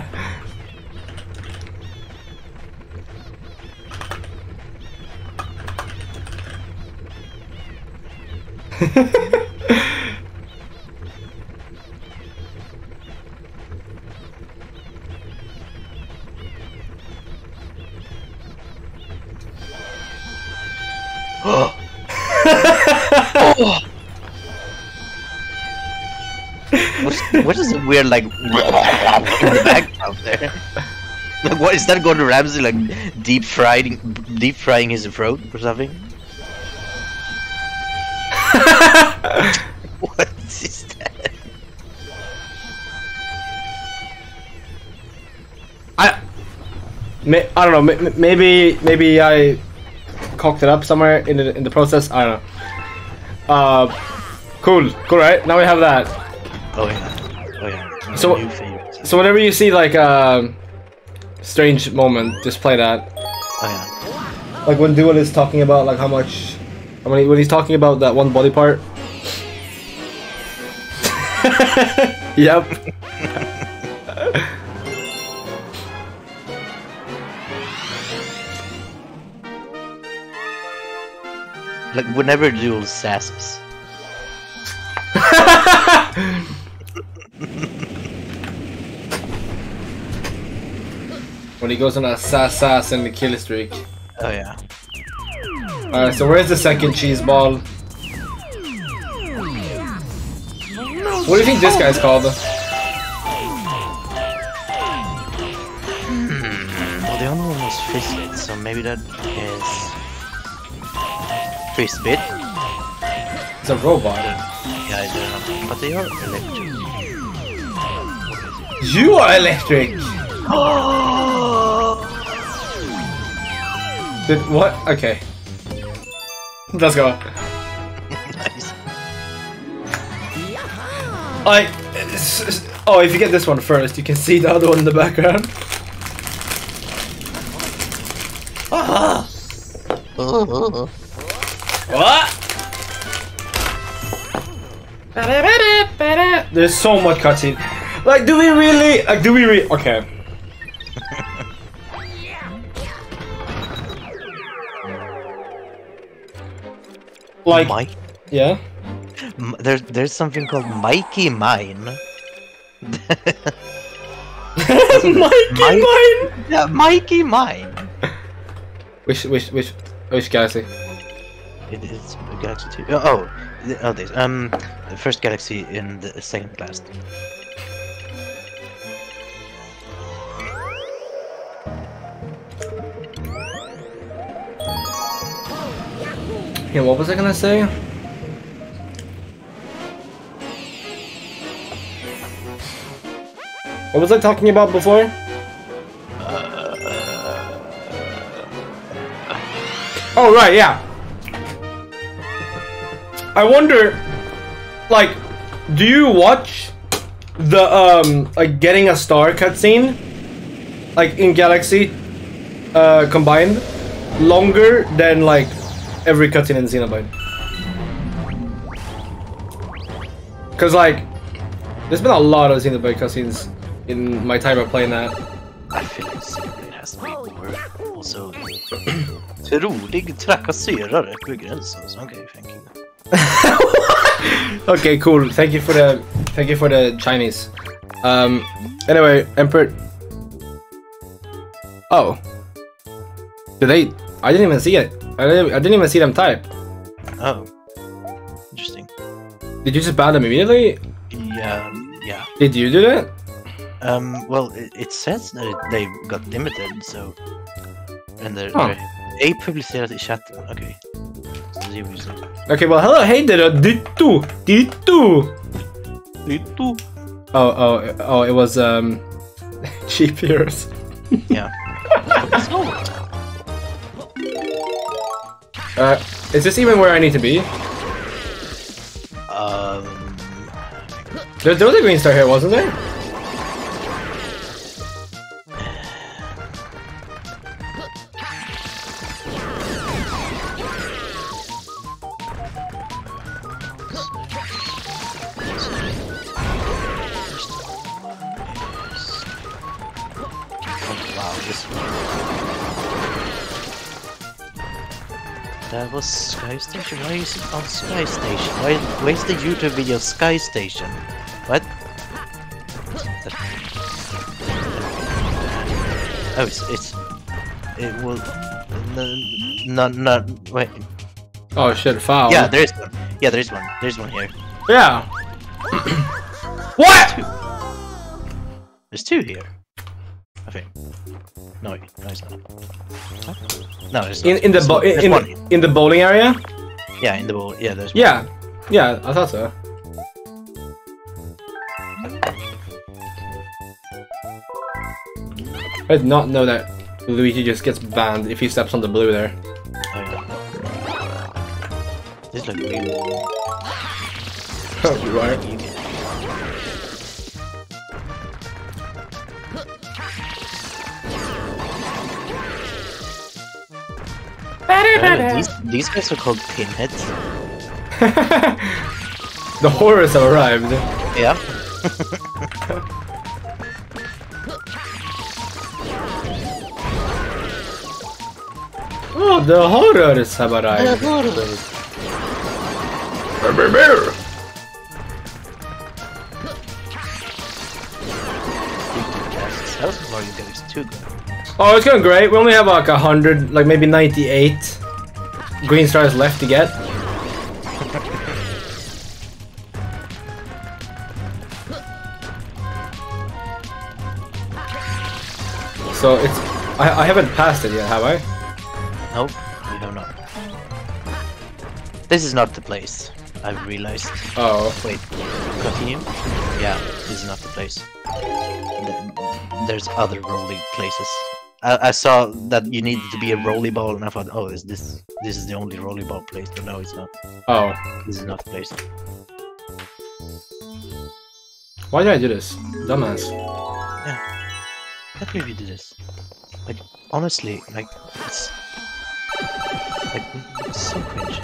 [laughs] what is a weird like [laughs] in the background there? Like what is that going to Ramsey like deep frying deep frying his throat or something? [laughs] what is that? I may, I don't know. May, maybe maybe I cocked it up somewhere in the in the process. I don't know. Uh, cool, cool, right? Now we have that. So- New favorite. So whenever you see like a strange moment, just play that. Oh yeah. Like when Dual is talking about like how much, when, he, when he's talking about that one body part. [laughs] yep. Like whenever Dual sasses. [laughs] When he goes on a sass sass and the kill streak. Oh yeah. Alright, so where's the second cheese ball? What do you think this guy's called? Hmm, well, the other one was Fizzbit, so maybe that is Fizzbit. It's a robot. Yeah, I don't know, but they are electric. You are electric! [gasps] Oh! Did what? Okay. Let's go. nice. Like, s- s- oh, if you get this one first, you can see the other one in the background. What? There's so much cutscene. Like, do we really? Like, do we really? Okay. Like, Mike. yeah. There's there's something called Mikey Mine. [laughs] Mikey Mike- mine. Yeah, Mikey Mine. Which, which, which, which galaxy? It is Galaxy 2. Oh, oh, oh this. Um, the first Galaxy in the second last. Yeah, what was I gonna say? What was I talking about before? Oh right, yeah. I wonder, like, do you watch the um like getting a star cutscene, like in Galaxy, uh, combined, longer than like every cutscene in Xenoblade? Cause like, there's been a lot of Xenoblade cutscenes in my time of playing that. I feel like Xenoblade has to be more also [clears throat] trolig trakasserare på gränsen. Så okej, thank you. [laughs] Okay, cool. Thank you for the thank you for the Chinese. Um. Anyway, Emperor. Oh. Did they? I didn't even see it. I didn't, I didn't even see them type. Oh. Interesting. Did you just ban them immediately? Yeah, yeah. Did you do that? Um, well, it, it says that it, they got limited, so... And they're... Huh. they're ej publicerat i chatten, okej. Så det är ju så. Okay. Well, hello. Hey, there. Dittu. Dittu. Ditto. Oh, oh, oh. It was um, [laughs] cheap heroes. Ja. [laughs] Uh, is this even where I need to be? Um, There, there was a green star here, wasn't there? Was Sky Station. Why is it on Sky Station? Why? Where's the YouTube video Sky Station? What? Oh, it's it's it will no no wait Oh shit! Foul. yeah there is one yeah there is one there's one here Yeah. what? [coughs] there's two here I think no no it's not What? no it's In not. in the There's bo- one- in one in, in the bowling area? yeah in the bowl yeah there's Yeah. Yeah, I thought so. I did not know that Luigi just gets banned if he steps on the blue there. Oh, yeah. This is like really right. You get. Uh, these, these guys are called pinheads. [laughs] the horrors have arrived. Yeah. [laughs] Oh, the horrors have arrived. Brr, brr, brr. How's Mario Galaxy 2 going? Oh, it's going great. We only have like a hundred, like maybe 98 green stars left to get. So it's, I, I haven't passed it yet, have I? Nope, you don't know. This is not the place. I've realized. Oh, Wait, continue? Yeah, this is not the place. There's other rolly places. I, I saw that you needed to be a rolly ball, and I thought, oh, is this this is the only rolly ball place? But no, it's not. oh. This is not the place. Why did I do this? Dumbass. Can't believe you did this. Like, honestly, like, it's like it's so cringe.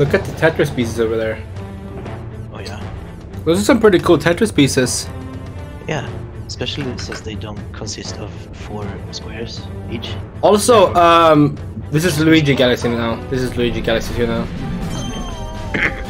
Wahoo! Whoa! Look at the Tetris pieces over there. Oh yeah, Those are some pretty cool Tetris pieces. yeah. Especially since they don't consist of four squares each. Also, um, this is Luigi Galaxy now. This is Luigi Galaxy 2 now. [coughs] [coughs]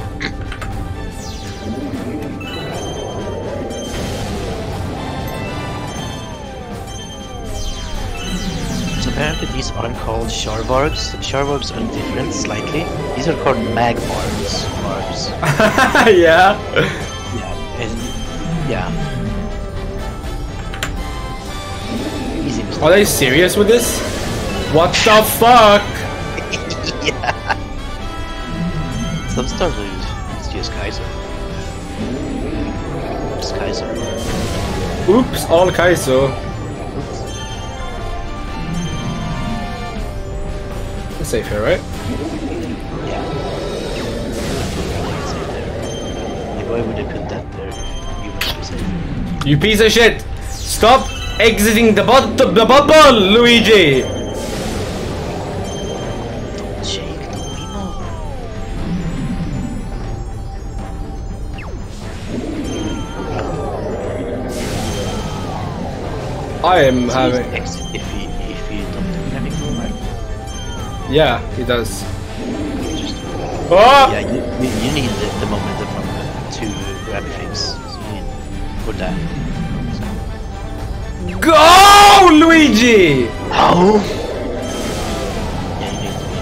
apparently these aren't called Sharvargs. Sharvargs are different slightly. These are called Magmargs. Margs. [laughs] yeah. Yeah. And yeah. Easy mistake. Are they serious with this? What the fuck? [laughs] yeah. Some stars are used. It's just Kaizo. It's Kaizo. Oops, all Kaizo. It's safe here, right? Yeah. Why would they put that there? You must be safe. You piece of shit! Stop exiting the, bot the bubble, Luigi! Shake the Wemo. I am having. Yeah, he does. Oh! yeah, you, you, you need the, the momentum from the to grab things. So you need for that. Go, Luigi! Oh! Yeah, you need to be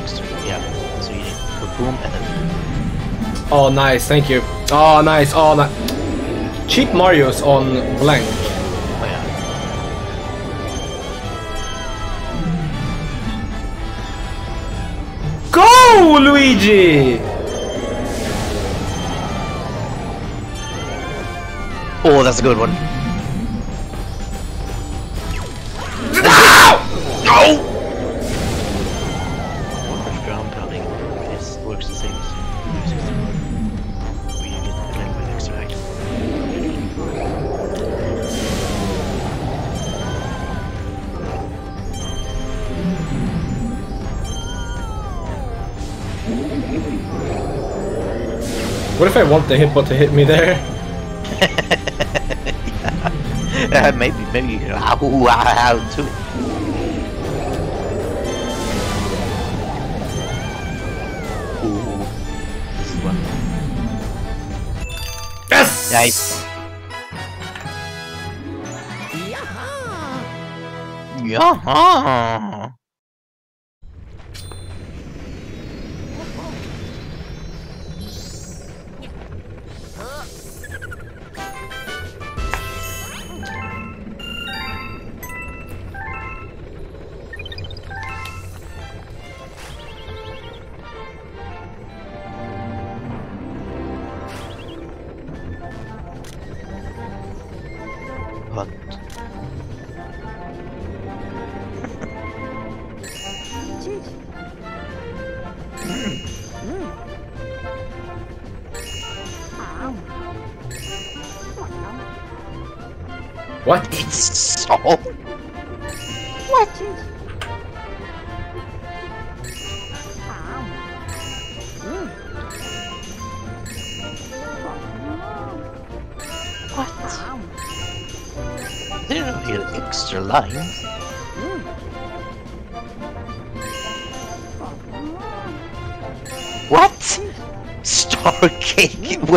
next to it. Yeah. So you need go boom and then Oh, nice, thank you. Oh, nice, oh, nice. Cheap Mario's on blank. Luigi! Oh, that's a good one. If I want the hippo to hit me there? [laughs] Uh, maybe, maybe you can ow, ow, ow, too. Ooh, this is one. Yes! Nice. Yaha! Yeah.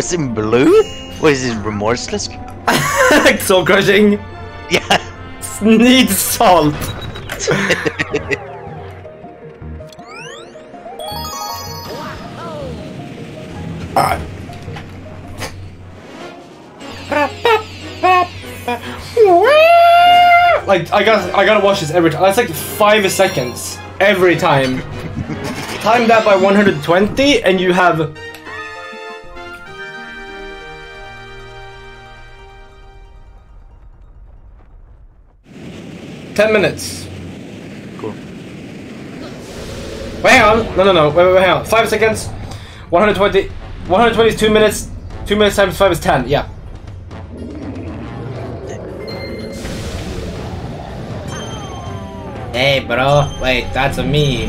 Was in blue? Was it remorseless? [laughs] Soul crushing Yeah. [laughs] needs salt. [laughs] Like I got I gotta watch this every time. That's like five seconds every time. Time that by 120 and you have Ten minutes. Cool. Wait, hang on. No, no, no. Wait, wait, wait, hang on. Five seconds. 120. 120 is two minutes. Two minutes times five is ten. Yeah. Hey, bro. Wait, that's a me.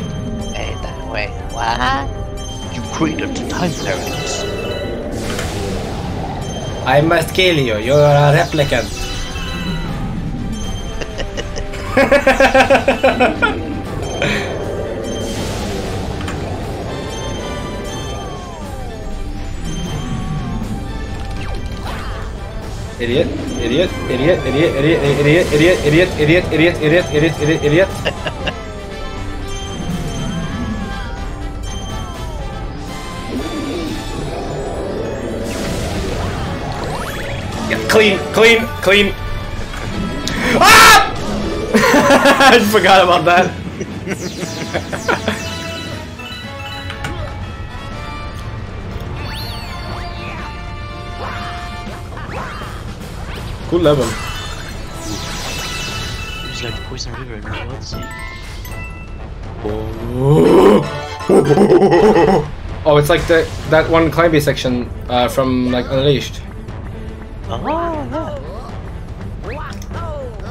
Hey, that way. What? You created the time paradox. I must kill you. You're a replicant. Idiot, idiot, idiot, idiot, idiot, idiot, idiot, idiot, idiot, idiot, idiot, idiot, idiot, idiot. Clean, clean, clean. Ah! [laughs] I forgot about that. Cool level. It's like Poison River in the Odyssey. Oh, it's like the that one climbing section uh, from like Unleashed. Oh, yeah.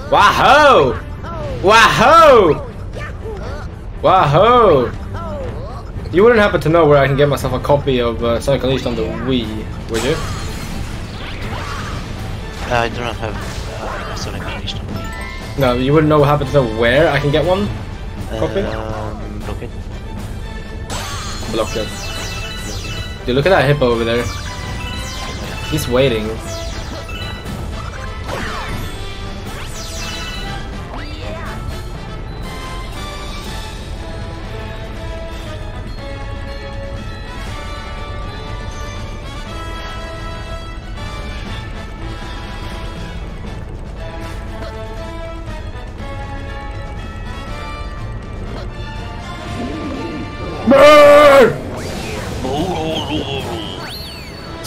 Wahoo! Wahoo! Wahoo! You wouldn't happen to know where I can get myself a copy of uh, Sonic Unleashed on the Wii, would you? Uh, I do not have uh, Sonic Unleashed on me. No, you wouldn't know happen to know where I can get one. Copy? Um, okay. Block it. Dude, look at that hippo over there. He's waiting.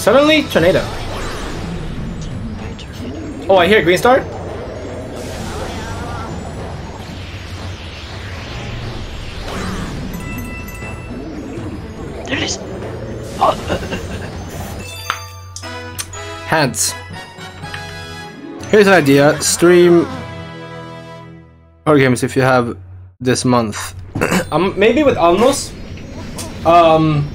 Suddenly, tornado. Oh, I hear green star. There it is! [laughs] Hands. Here's an idea. Stream our games if you have this month. [clears throat] um, maybe with Alnos. Um,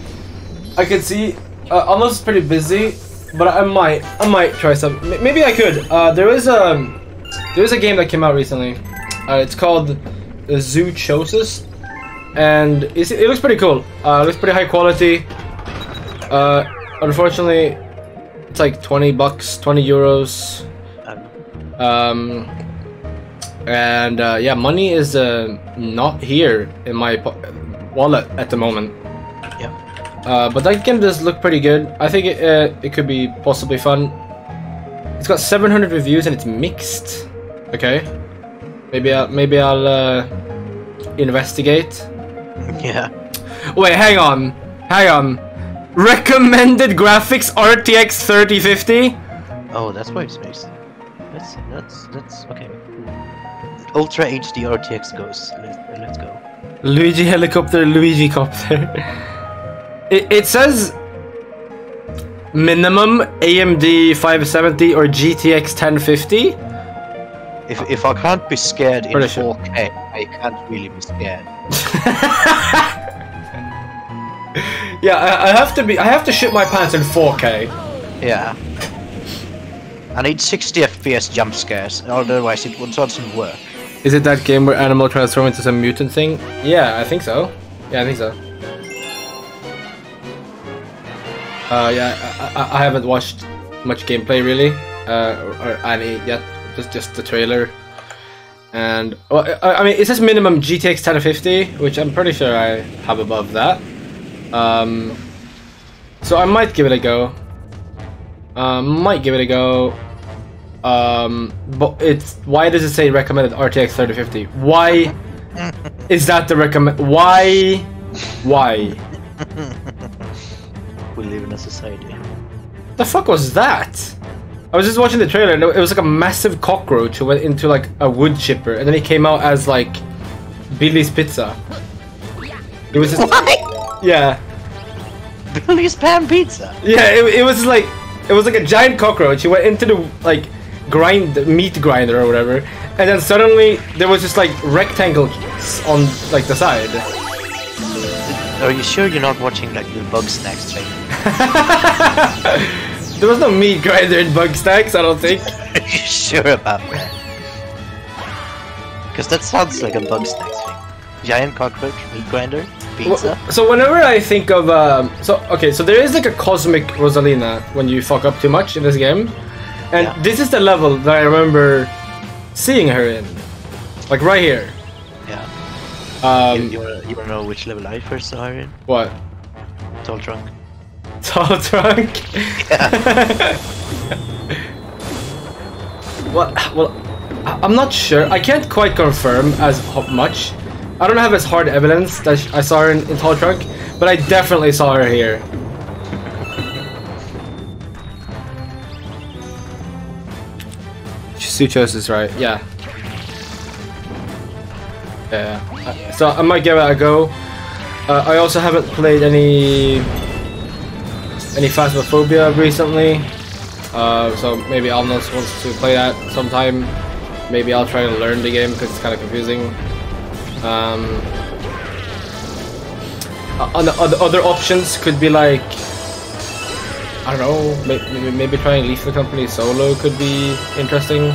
I could see uh, Alnos is pretty busy, but I might, I might try some. Maybe I could. Uh, there is a, there is a game that came out recently. Uh, it's called Zoochosis, and it looks pretty cool. Uh, looks pretty high quality. Uh, unfortunately, it's like 20 bucks, 20 euros. Um, Um, and uh, yeah, money is uh, not here in my wallet at the moment. yeah. Uh, but that game does look pretty good. I think it, uh, it could be possibly fun. It's got 700 reviews and it's mixed. Okay, maybe I'll maybe I'll uh, investigate. Yeah. Wait, hang on, hang on. Recommended graphics RTX 3050. Oh, that's why it's mixed. That's, that's, that's, okay. Ultra HD RTX goes. Let, let's go. Luigi helicopter, Luigi copter. [laughs] It, it says minimum AMD 570 or GTX 1050. If if I can't be scared in Pretty sure. 4K, I can't really be scared. [laughs] Yeah, I, I have to be. I have to shit my pants in 4K. Yeah. I need 60 FPS jump scares, otherwise it would- doesn't work. Is it that game where animal transform into some mutant thing? Yeah, I think so. Yeah, I think so. Uh, yeah, I, I, I haven't watched much gameplay really, uh, or, or any yet. Just just the trailer. And well, I, I mean, it says minimum GTX 1050, which I'm pretty sure I have above that. Um, so I might give it a go. Um, might give it a go. Um, but it's why does it say recommended RTX 3050? Why [laughs] is that the recommend? Why? Why? [laughs] We live in a society. The fuck was that? I was just watching the trailer and it was like a massive cockroach who went into like a wood chipper and then he came out as like Billy's Pizza. It was just yeah, Billy's Pan Pizza! yeah. It, it was like it was like a giant cockroach. He went into the like grind meat grinder or whatever, and then suddenly there was just like rectangles on like the side. Are you sure you're not watching like the Bugsnax trailer? [laughs] There was no meat grinder in Bugsnax, I don't think. [laughs] Are you sure about that? Because that sounds like a Bugsnax thing. Giant cockroach, meat grinder, pizza. So whenever I think of um, so okay, so there is like a cosmic Rosalina when you fuck up too much in this game, and Yeah. this is the level that I remember seeing her in, like right here. Um, you, you, wanna, you wanna know which level I first saw her in? what? Tall Trunk. Tall trunk. [laughs] well, well, I- I'm not sure. I can't quite confirm as much. I don't have as hard evidence that I saw her in, in Tall Trunk, but I definitely saw her here. Suchos is right. Yeah. Yeah. So I might give it a go. Uh, I also haven't played any any Phasmophobia recently. Uh, so maybe Alnos wants to play that sometime. Maybe I'll try to learn the game because it's kind of confusing. Um, other, other options could be like I don't know. Maybe, maybe trying the Company solo could be interesting.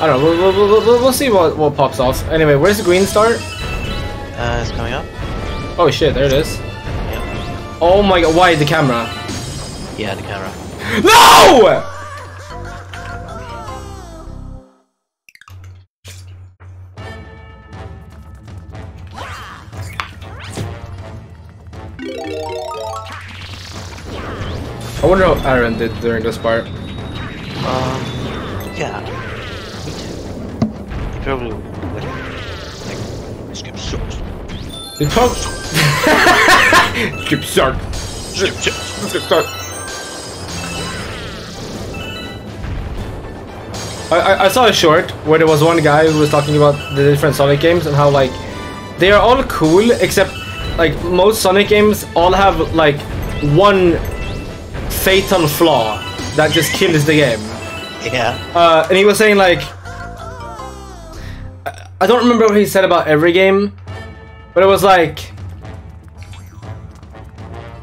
I don't know. We'll, we'll, we'll, we'll- see what, what pops off. Anyway, where's the green start? Uh, it's coming up. Oh shit, there it is. Yeah. Oh my god, why the camera? Yeah, the camera. [laughs] No! I wonder how Aaron did during this part. Um, yeah. Me too. He probably went like skip short. He probably skip start. Skip short. Skip start. I, I, I saw a short where there was one guy who was talking about the different Sonic games and how like they are all cool except like most Sonic games all have like one fatal flaw that just kills the game. Yeah. Uh, and he was saying like, I- don't remember what he said about every game, but it was like,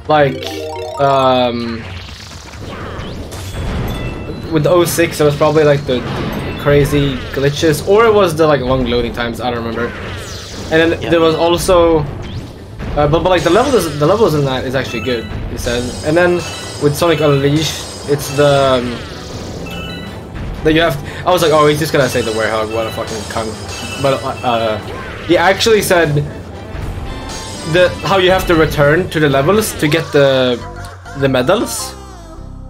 like, um, with the 06, it was probably like the crazy glitches, or it was the like long loading times. I don't remember. And then Yeah. there was also, uh, but but like the levels, the levels in that is actually good. He said, and then with Sonic Unleashed, it's the um, that you have. I was like, oh, he's just gonna say the werehog. What a fucking cunt. But uh, he actually said the how you have to return to the levels to get the the medals.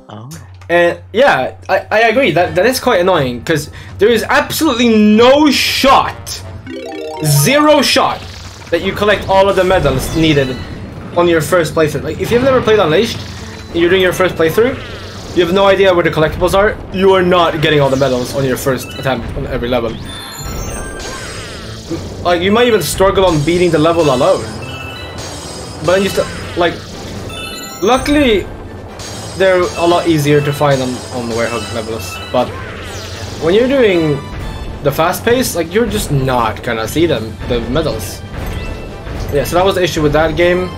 Oh. And yeah, I, I agree that that is quite annoying because there is absolutely no shot, zero shot that you collect all of the medals needed on your first playthrough. Like if you've never played Unleashed and you're doing your first playthrough, you have no idea where the collectibles are. You are not getting all the medals on your first attempt on every level. Like you might even struggle on beating the level alone. But then you still like, luckily, they're a lot easier to find on on the werehog levels. But when you're doing the fast pace, like you're just not gonna see them the medals. Yeah, so that was the issue with that game.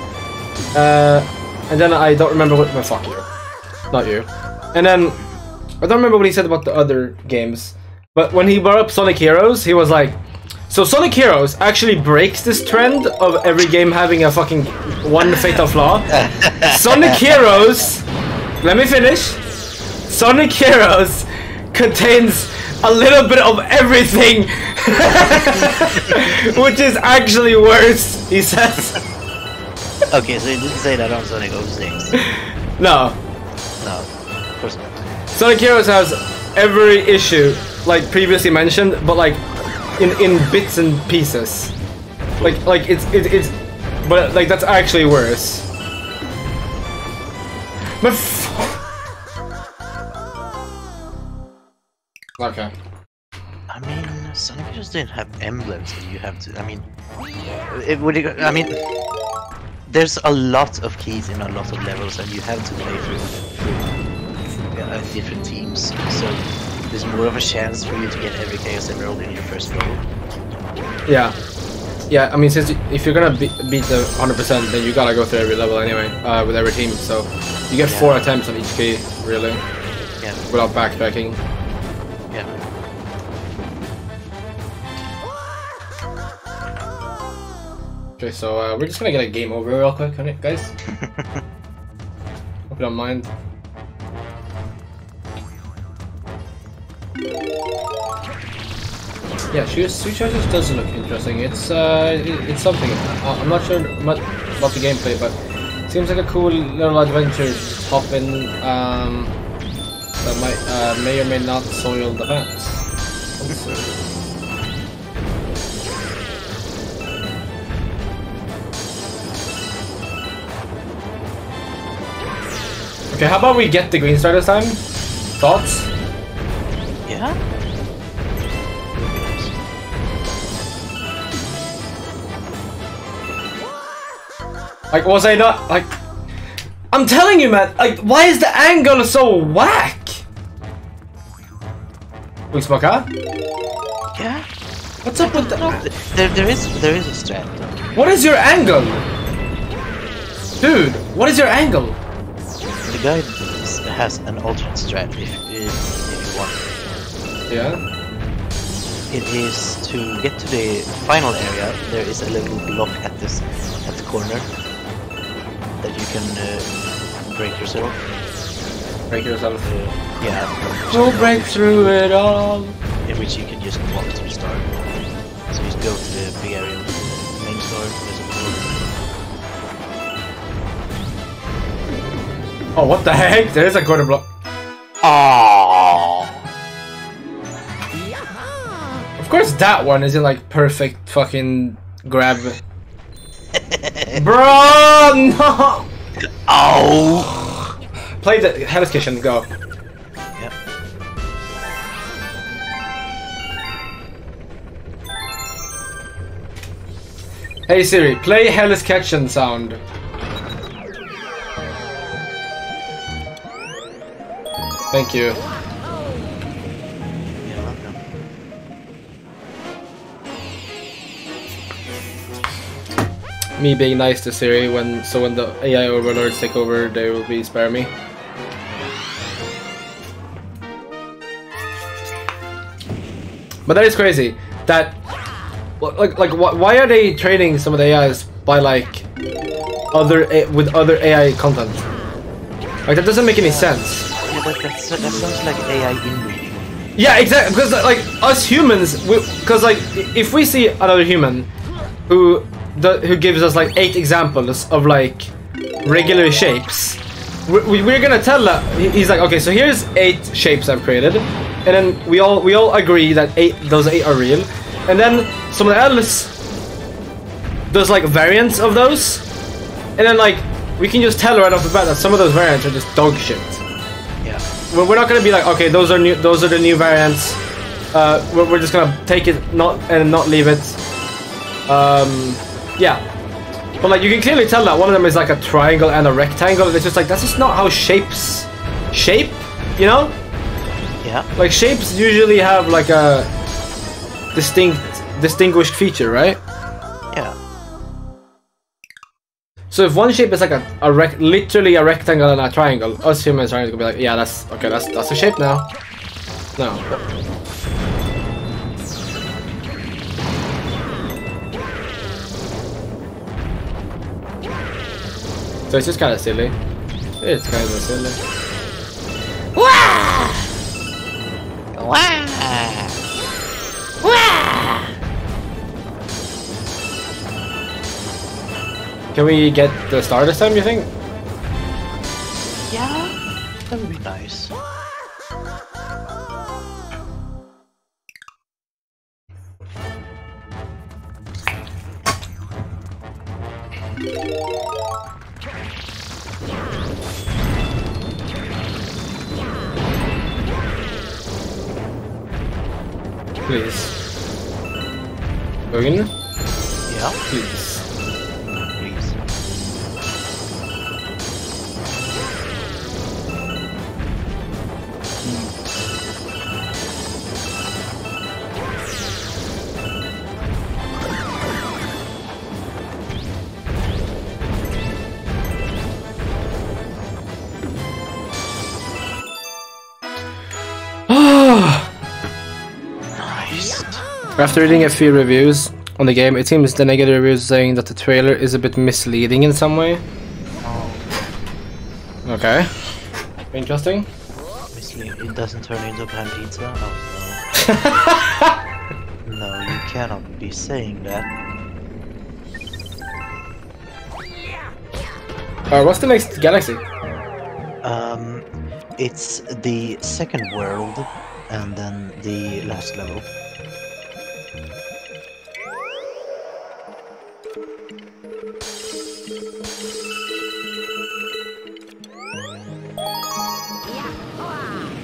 Uh, and then I don't remember what. Well, fuck you, not you. And then I don't remember what he said about the other games. But when he brought up Sonic Heroes, he was like, "So Sonic Heroes actually breaks this trend of every game having a fucking one fatal flaw." [laughs] Sonic Heroes. Let me finish. Sonic Heroes contains a little bit of everything, [laughs] which is actually worse. He says. Okay, so you didn't say that on Sonic 06. No, No, of course not. Sonic Heroes has every issue like previously mentioned, but like in in bits and pieces. Like like it's it, it's but like that's actually worse. But f- okay. I mean, Sonic Heroes didn't have emblems that you have to. I mean, it would. I mean, there's a lot of keys in a lot of levels, and you have to play through, through uh, different teams. So there's more of a chance for you to get every Chaos Emerald in your first go. Yeah. Yeah, I mean, since if you're gonna be beat the 100%, then you gotta go through every level anyway, uh, with every team. So you get four attempts on each key, really, Yeah, without backtracking. yeah. Okay, so uh, we're just gonna get a game over real quick, guys. [laughs] Hope you don't mind. Yeah, Sweet Choices does look interesting. It's uh, it, it's something. I, I'm not sure much about the gameplay, but seems like a cool little adventure to hop in. Um, that might uh, may or may not soil the. Also. Okay, how about we get the green star this time? Thoughts? Yeah? Like, was I not like? I'm telling you, man. Like, why is the angle so whack? Ugnsmacka? Yeah? What's up with the? There, there is, there is a strat. What is your angle, dude? What is your angle? The guy has an alternate strat Yeah. It is to get to the final area. There is a little block at this at the corner that you can uh, break yourself. Break yourself. Uh, yeah, We'll break through it all. in which you can just walk to the star. So you just go to the big area, main star. There's a door. Oh, what the heck? There is a quarter block. Oh, Of course, that one isn't like perfect fucking grab. [laughs] Bro, no. oh. Play the Hell's Kitchen. Go. Yep. Hey Siri, play Hell's Kitchen sound. Thank you. Me being nice to Siri when so when the AI overlords take over, they will be spare me. But that is crazy. That like like why are they training some of the AIs by like other A- with other AI content? Like that doesn't make any sense. Yeah, but that's, that sounds like AI inbreeding. Yeah, exactly. Because like us humans, because like if we see another human who the, who gives us like eight examples of like regular shapes, we, we- we're gonna tell that he's like, okay, so here's eight shapes I've created, and then we all we all agree that eight those eight are real, and then someone else does like variants of those, and then like we can just tell right off the bat that some of those variants are just dog shit. Yeah. we're, we're not gonna be like okay those are new those are the new variants. Uh we're, we're just gonna take it not and not leave it. Um yeah But like you can clearly tell that one of them is like a triangle and a rectangle. It's just like that's just not how shapes shape, you know? Yeah. Like shapes usually have like a distinct distinguished feature, right? Yeah. So if one shape is like a, a rec literally a rectangle and a triangle, us humans are gonna be like, yeah, that's okay, that's that's a shape now. No. So it's just kind of silly. It's kind of silly. Wah! Wah! Wah! Can we get the star this time? You think? Yeah. That would be nice. Please. Go in? Yeah. Please. After reading a few reviews on the game, it seems the negative reviews saying that the trailer is a bit misleading in some way. Okay. Interesting. It doesn't turn into pan pizza. Oh no. [laughs] no, you cannot be saying that. Uh, what's the next galaxy? Um, it's the second world, and then the last level.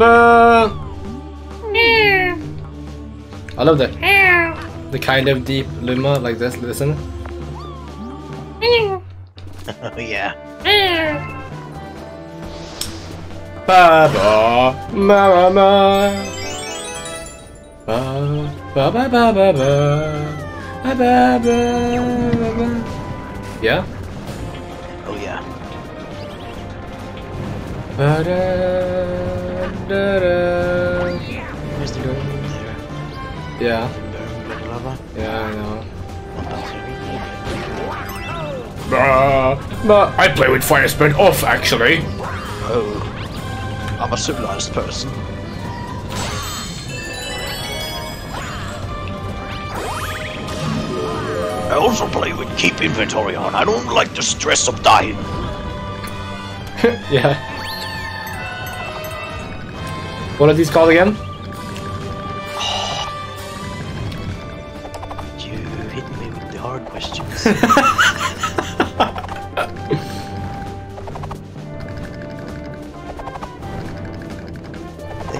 I love that the kind of deep luma like this. Listen. oh [laughs] yeah. Ba ba ma ma ma. Ba ba ba ba ba ba. Ba ba ba ba ba. Yeah. Oh yeah. Ba da da da. Where's the room there? Yeah. Burn lava. Yeah, I know. What else are we doing? Ba ba. I play with fire spread off actually. Oh, I'm a civilized person. I also play with keep inventory on. I don't like the stress of dying. [laughs] yeah. What are these called again? [sighs] You hit me with the hard questions. [laughs] they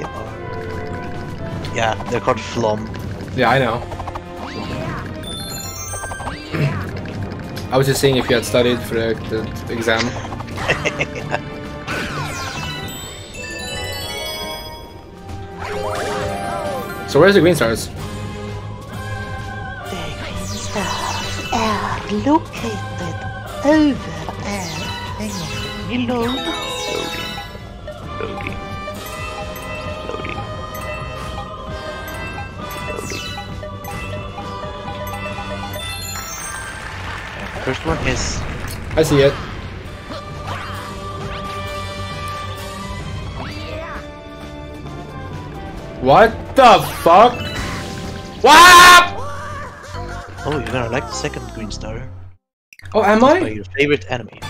are. Yeah, they're called Flom. Yeah, I know. [clears throat] I was just seeing if you had studied for the, the exam. So where's the green stars? The green stars are located over there. Hang on. You know, Loading. Loading. Loading. Loading. First one is I see it. What the fuck? What? oh, you're gonna like the second green star. Oh, am By I? your favorite enemy.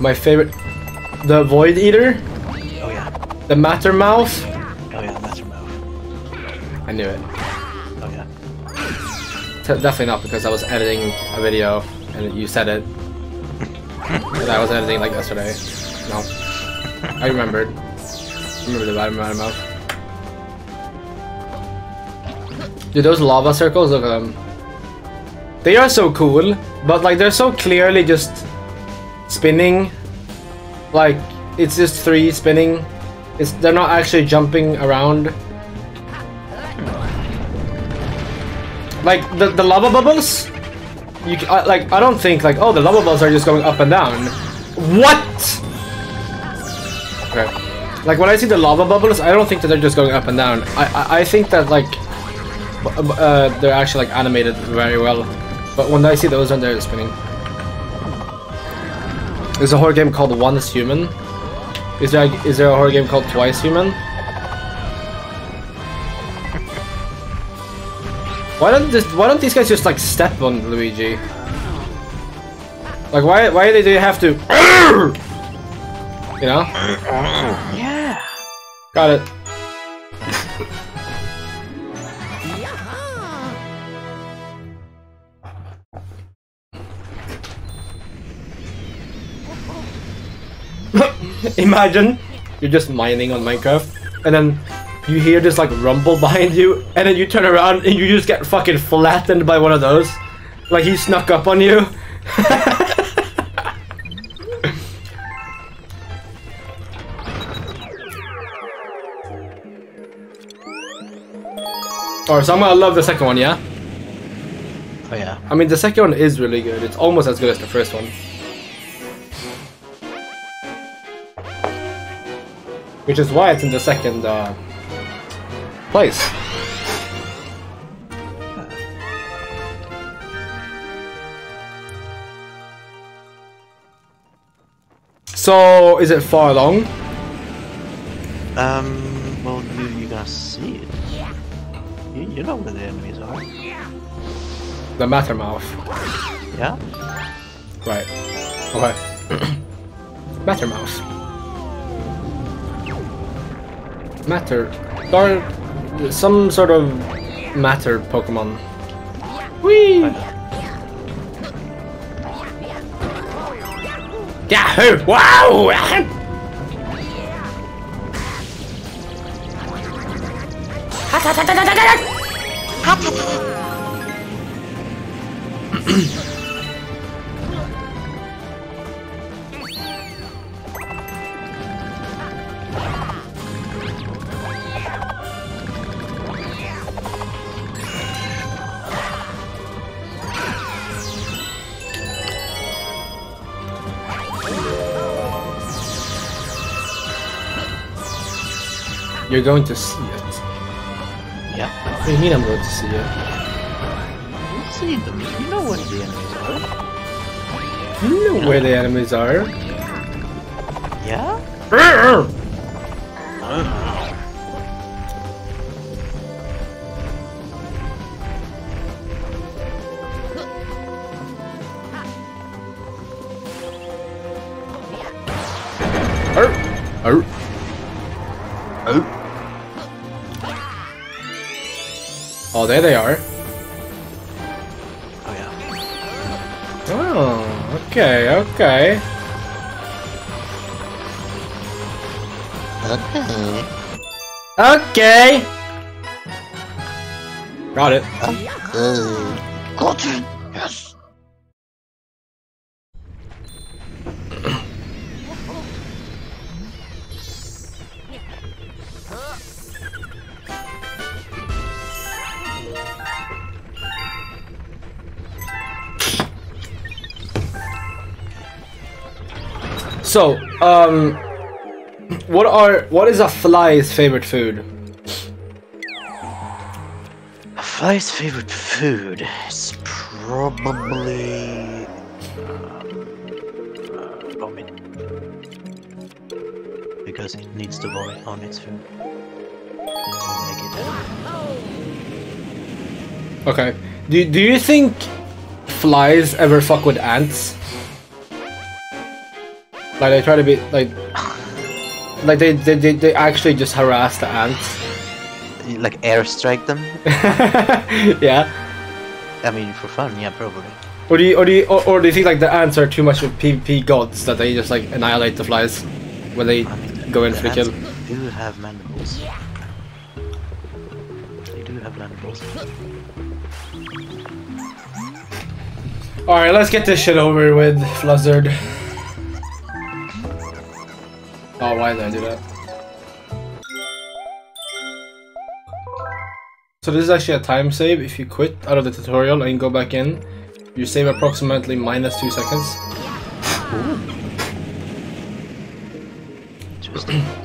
My favorite, the Void Eater, Oh yeah. the Mattermouth. Oh yeah, Mattermouth. I knew it. Oh yeah. T- definitely not because I was editing a video and you said it. [laughs] I was editing like yesterday. No, I remembered. Remember the Mattermouth. Dude, those lava circles, look at them. Um, they are so cool, but like they're so clearly just spinning. Like it's just three spinning. It's they're not actually jumping around. Like the the lava bubbles, you I, like I don't think like oh the lava bubbles are just going up and down. What? Okay. Like when I see the lava bubbles, I don't think that they're just going up and down. I I, think that like uh, they're actually like animated very well. But when I see those when they're spinning, there's a horror game called Once Human. Is there is there a horror game called Twice Human? Why don't this, why don't these guys just like step on Luigi? Like why why do they have to? [coughs] You know? Yeah. Got it. [laughs] Imagine you're just mining on Minecraft and then you hear this like rumble behind you and then you turn around and you just get fucking flattened by one of those. Like he snuck up on you. [laughs] Or so I'm gonna love the second one, yeah? Oh yeah. I mean the second one is really good. It's almost as good as the first one. Which is why it's in the second uh, place. So, is it far along? Um. Well, you you gonna see it. You, you know where the enemies are. The Mattermouth. Yeah. Right. Okay. [clears throat] Mattermouse. Matter. Or some sort of matter Pokemon. Whee! Yahoo! Wow! [laughs] You're going to. What do you mean I'm going to see it? You see them. You know where the enemies are. You know where the enemies are. Yeah. There they are. Oh yeah. Oh, okay, okay. Okay. Okay! Got it. Okay. So, um, what are what is a fly's favorite food? A fly's favorite food is probably uh, vomit because it needs to vomit on its food to make it. Okay. Do do you think flies ever fuck with ants? Like they try to be like, like they they they, they actually just harass the ants. Like airstrike them? [laughs] yeah. I mean, for fun, yeah, probably. Or do you or do you or, or do you think like the ants are too much of PvP gods that they just like annihilate the flies when they I mean, go in for the kill? do have mandibles. They do have mandibles. Alright, let's get this shit over with, Fluzzard. Oh, why did I do that? So this is actually a time save. If you quit out of the tutorial and go back in, you save approximately minus 2 seconds.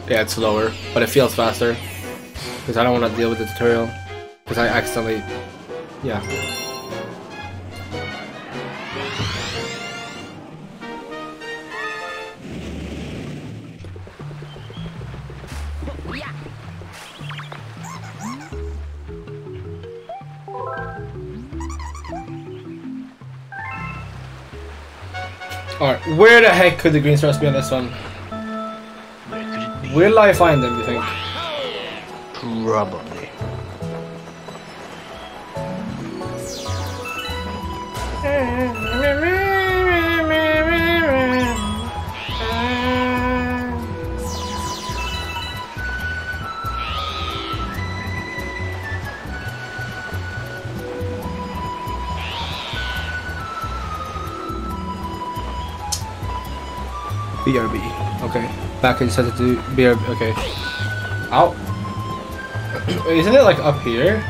Yeah, it's slower, but it feels faster. Because I don't want to deal with the tutorial. Because I accidentally... Yeah. Alright, where the heck could the green stars be on this one? Where could it be? Will I find them, you think? Probably. BRB. Okay. Back I set to BRB. Okay. Ow. [clears throat] Isn't it like up here?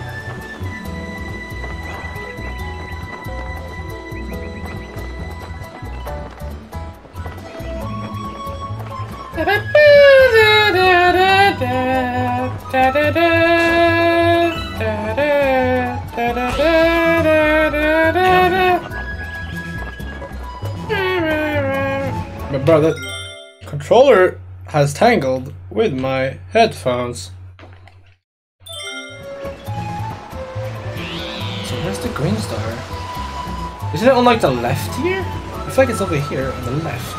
But [laughs] bro, the controller has tangled with my headphones. So where's the green star? Isn't it on like the left here? I feel like it's over here on the left.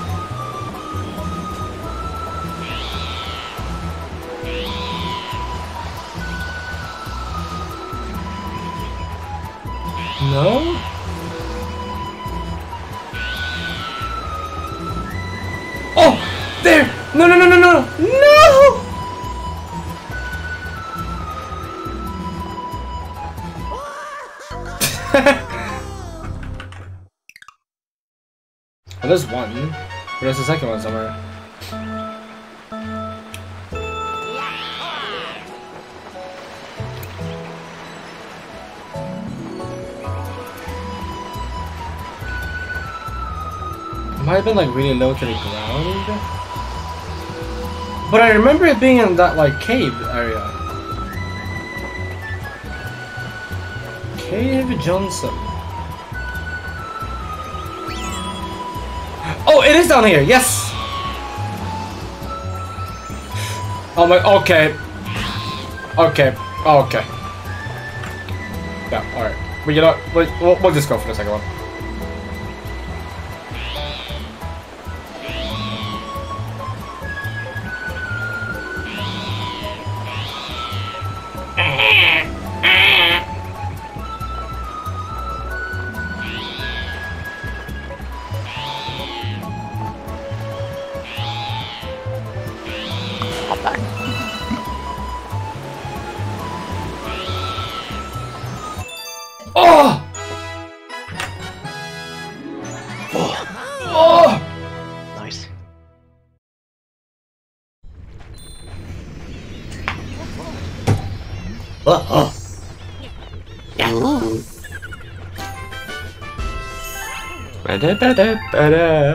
No? There! No, no, no, no, no! No! [laughs] well, there's one. There's the second one somewhere. Might have been like really low to the ground. But I remember it being in that like cave area. Cave Johnson. Oh, it is down here. Yes. Oh my. Okay. Okay. Okay. Yeah. All right. But you know, what, we'll, we'll just go for the second one. Ba-da-ba-da-ba-da. Bam,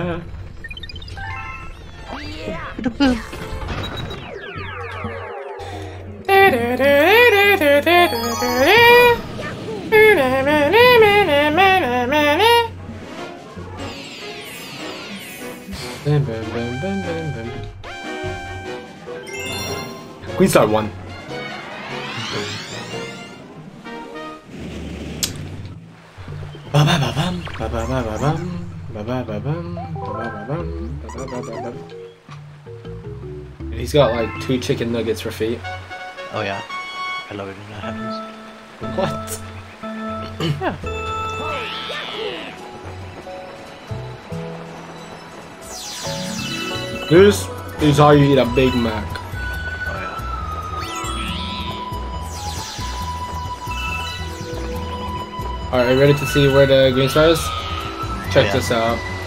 He's got like two chicken nuggets for feet. Oh yeah. I love it when that happens. What? This is how you eat a Big Mac. Oh yeah. Alright, ready to see where the green star is? Check Yeah. this out.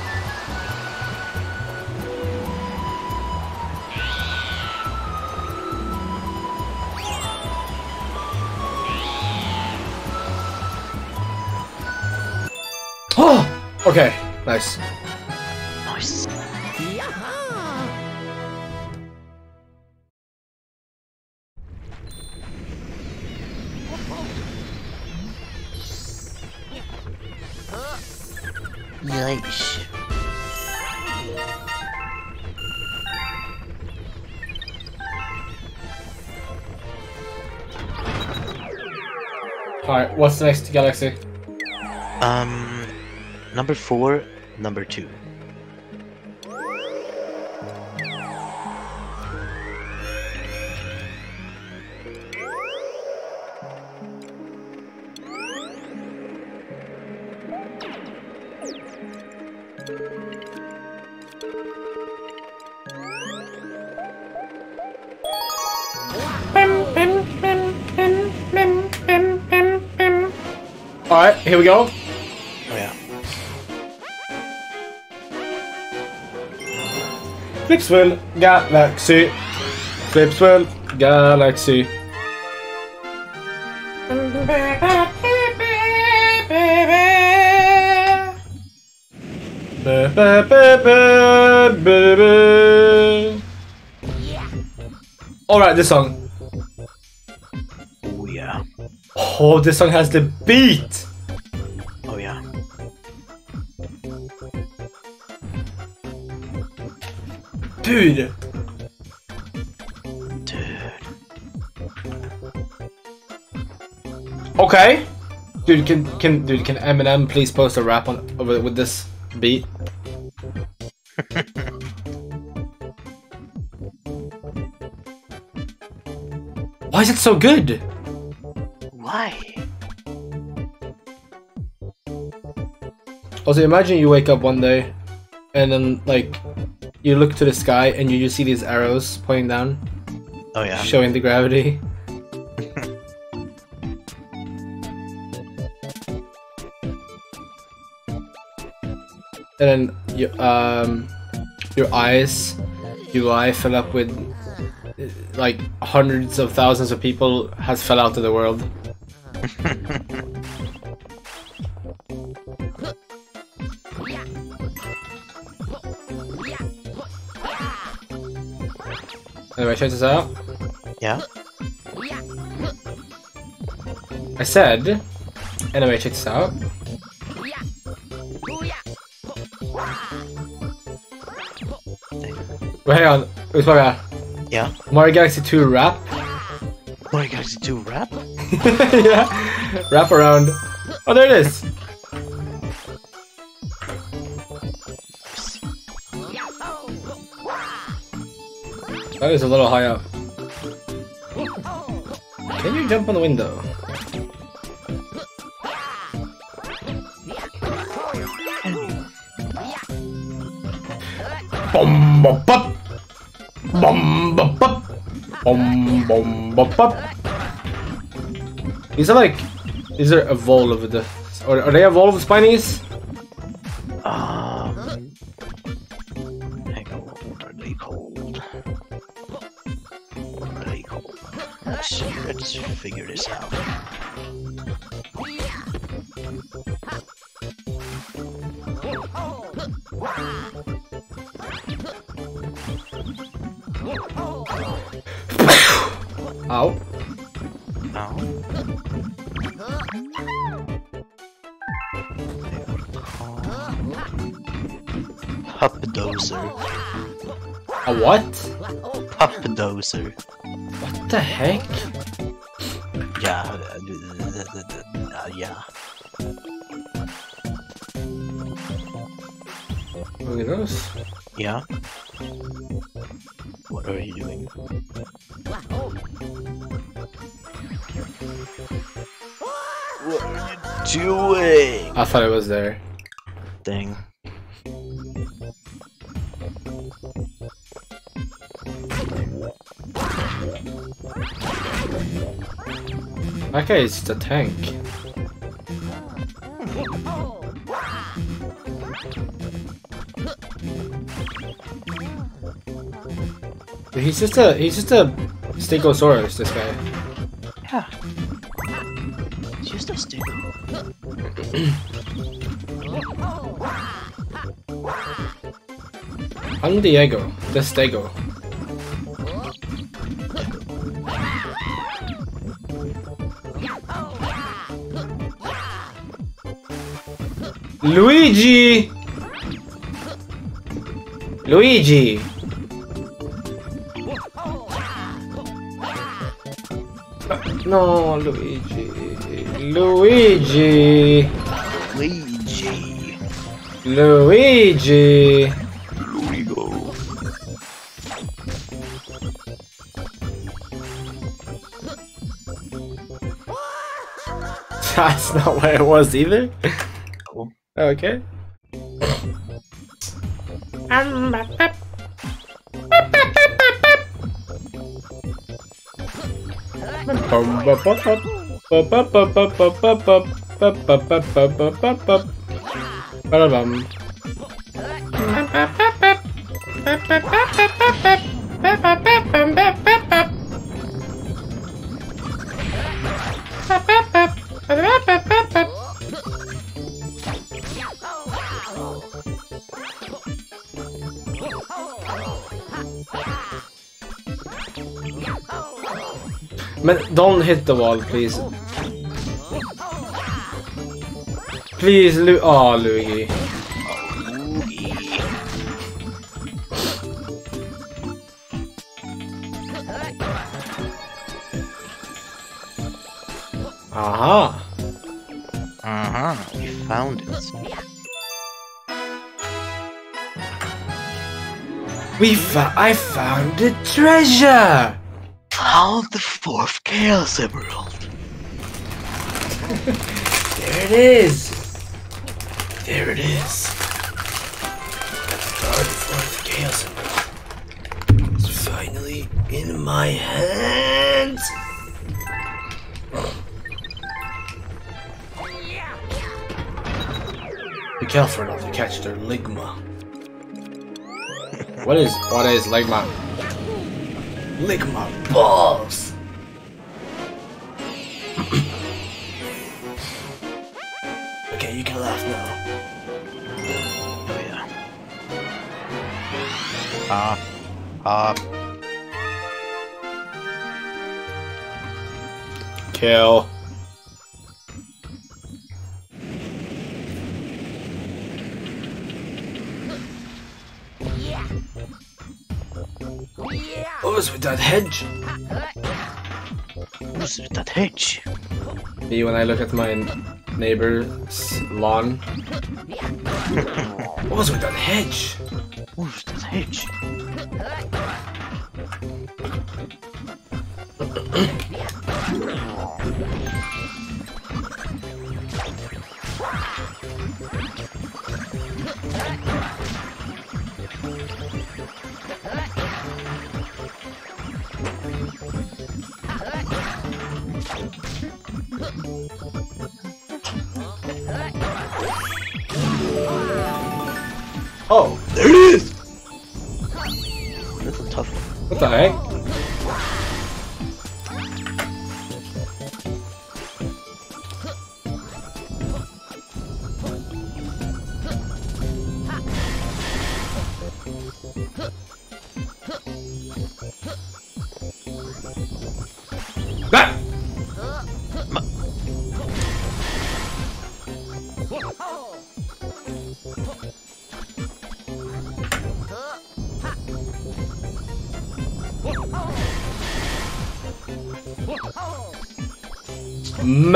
Galaxy? Um, number four, number two. Here we go. Oh yeah. Flipsville Galaxy. Flipsville Galaxy. Alright, this song. Oh yeah. Oh, this song has the beat! Dude! Dude. Okay. Dude, can can dude can Eminem please post a rap on over with this beat? [laughs] Why is it so good? Why? Also, imagine you wake up one day, and then like you look to the sky and you just see these arrows pointing down, Oh yeah. showing the gravity. [laughs] and then you, um, your eyes, your eye fill up with like hundreds of thousands of people has fell out of the world. [laughs] Anyway, check this out. Yeah. I said, anyway, check this out. Wait, hang on. Mario. Yeah. Mario Galaxy 2 rap? What are you guys do rap? yeah. Wrap around. Oh, there it is. That is a little high up. Can you jump on the window? Bum bum bop. Bum bum bop. Bum bum bop bop. These are like, these are evolved. Or are they evolved spinies? Let's figure this out. Ow. Now. Pupdozer. A what? Pupdozer. What the heck? uh, yeah. Look at this. Yeah. What are you doing? What are you doing? I thought it was there. Thing. That guy is just a tank. He's just a he's just a Stegosaurus, this guy. Yeah. Just a stick. [clears throat] I'm Diego, the Stego. Luigi! Luigi! No, Luigi. Luigi! Luigi. Luigi! Luigo. That's not where it was either. Oh. Okay. Ba-da-bum. Don't hit the wall, please. Please, Lu- Oh, Luigi. Aha! Uh-huh. We found it. We fa- I found the treasure! Found the fourth Chaos Emerald. There it is! There it is. Guard fourth chaos emerald. It's finally in my hands. Be careful not to catch their ligma. what is what is ligma? Ligma balls. Who's with that hedge? Me when I look at my neighbor's lawn. [laughs] what was with that hedge?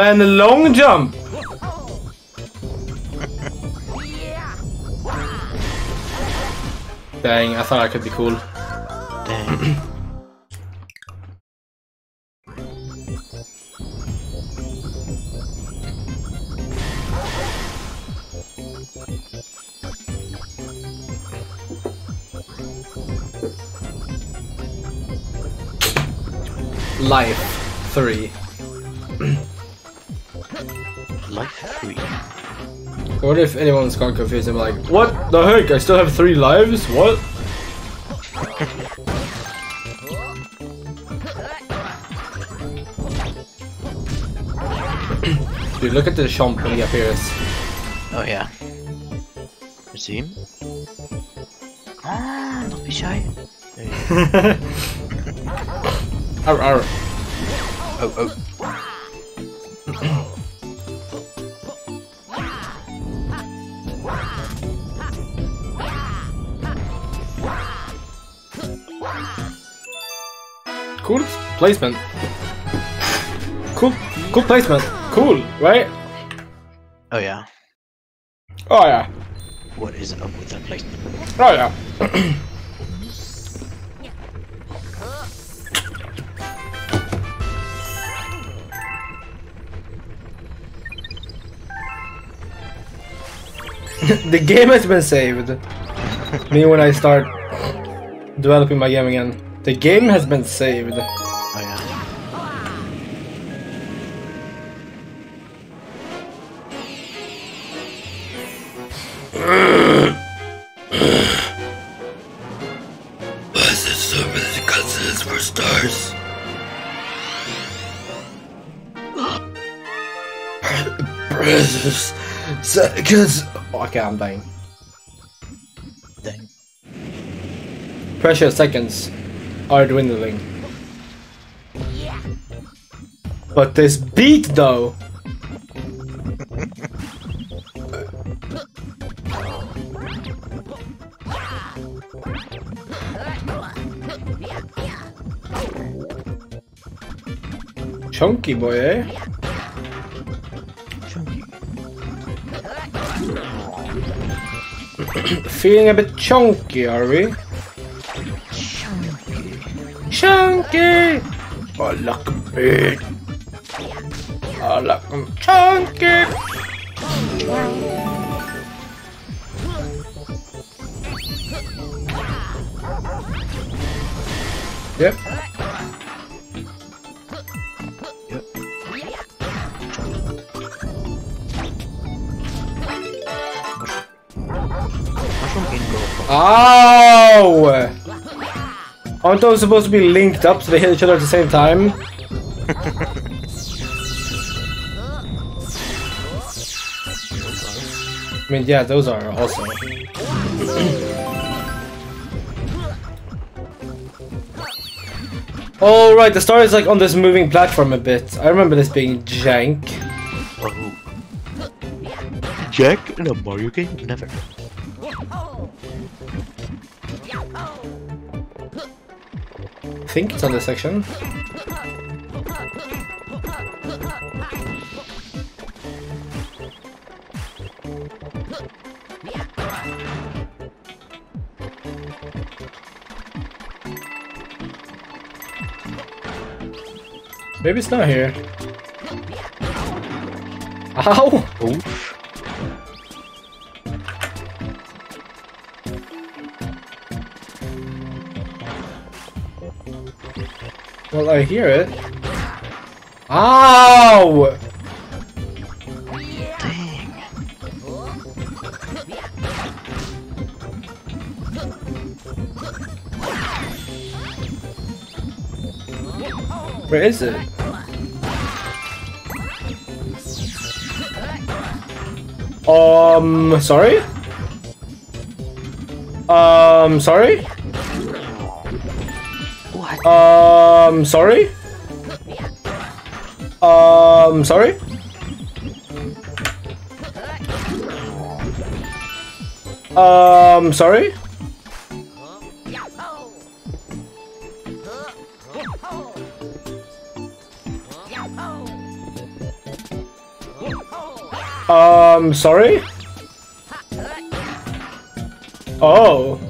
Man, long jump! [laughs] Dang, I thought I could be cool. Dang. Life 3. What if anyone's got confused and like, what the heck? I still have three lives? What? [clears throat] Dude, look at the chomp when he appears. Oh yeah. You see him? Ah, don't be shy. [laughs] There you go. Arr, arr. Oh, oh. Placement. Cool, cool placement. Cool, right? Oh yeah. Oh yeah. What is up with that placement? Oh yeah. [laughs] the game has been saved. [laughs] Me when I start developing my game again. The game has been saved. Seconds. Oh, okay, I'm dying. Dang. Precious seconds are dwindling. But this beat though. Chunky boy, eh? Feeling a bit chunky, are we? Chunky! I like 'em big. I chunky. Yep. Ow! Aren't those supposed to be linked up so they hit each other at the same time? I mean, yeah, those are also. oh, right, the star is like on this moving platform a bit. I remember this being jank. Jack in a Mario game? Never. Think it's on this section. Maybe it's not here. Ow! Oof. I hear it. Ow! Dang. Where is it? Um, sorry? Um, sorry? What? Um, sorry? Um, sorry? Um, sorry? Um, sorry? Oh.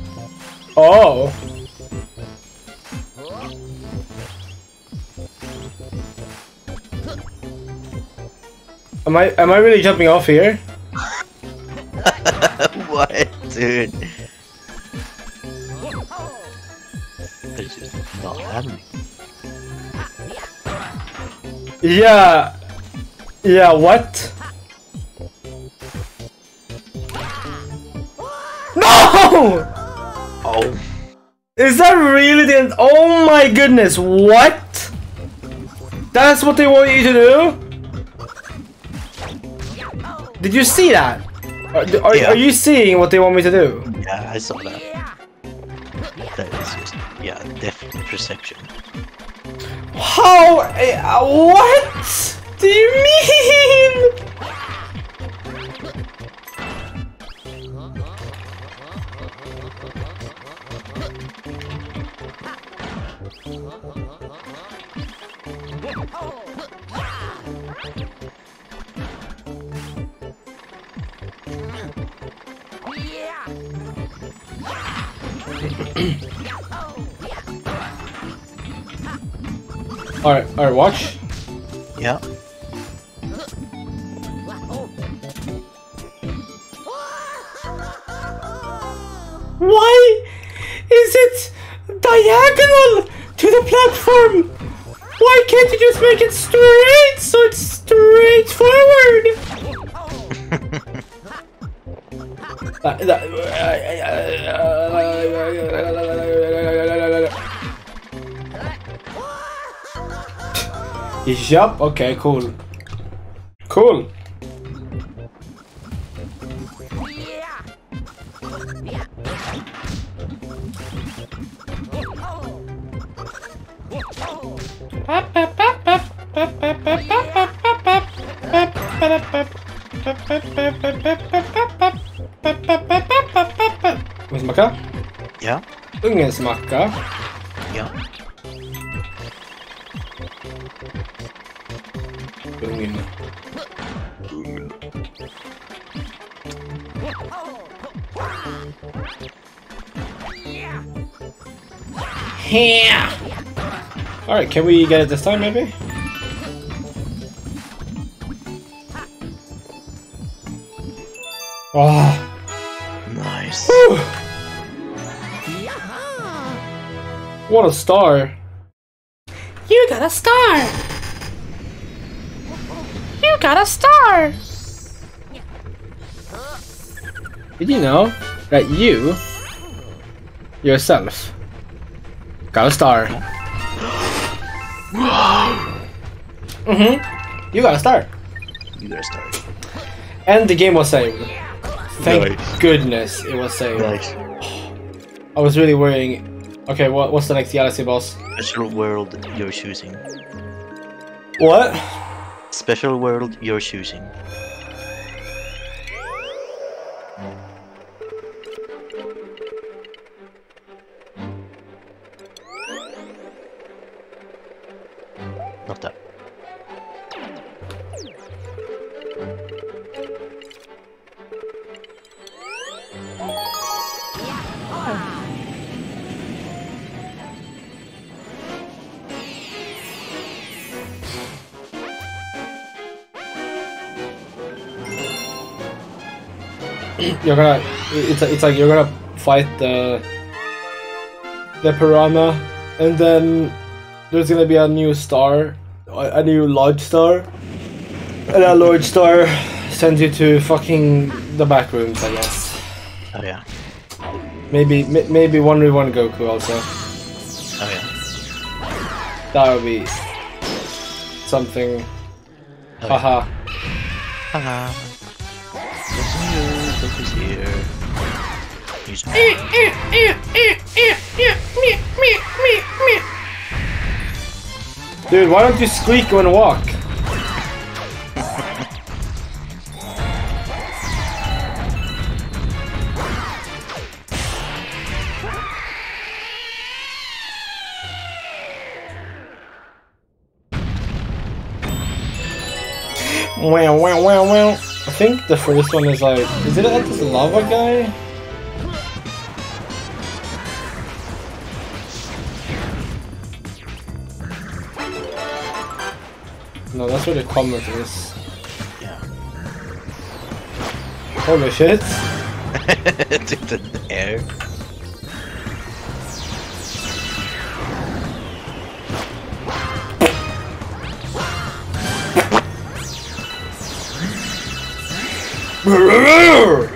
Am I am I really jumping off here? [laughs] what, dude? It's just not happening. Yeah. Yeah, what? No! Oh, Is that really the end? Oh my goodness, what? That's what they want you to do? Did you see that? Are, are, Yeah. are you seeing what they want me to do? yeah, I saw that. That is just, yeah, definitely perception. How? eh, uh, What? Do you mean? [clears throat] Alright, alright, watch. Yeah. Why is it diagonal to the platform? Why can't you just make it straight so it's straight forward? [laughs] That- that- uh, uh, uh, Yup, okay, cool. Cool. Ja. Ungen. Yeah. Alright, can we get it this time maybe? Oh, what a star. You got a star. You got a star. Did you know that you yourself got a star? [gasps] mm-hmm. You got a star. You got a star. And the game was saved. Thank Nice. goodness it was saved. Nice. I was really worrying. Okay, what, what's the next galaxy boss? Special world you're choosing. What? Special world you're choosing. You're gonna. It's it's like you're gonna fight the the piranha, and then there's gonna be a new star, a, a new lodge star, and that lodge star sends you to fucking the back rooms, I guess. Oh yeah. Maybe m- maybe one v one Goku also. Oh yeah. That would be something. Oh, yeah. Haha. Who's here. Dude, why don't you squeak when walk? Wow, wow, wow, wow. I think the first one is like, is it like this lava guy? No, that's where the comet is. Yeah. Holy shit. [laughs] to the air. [laughs]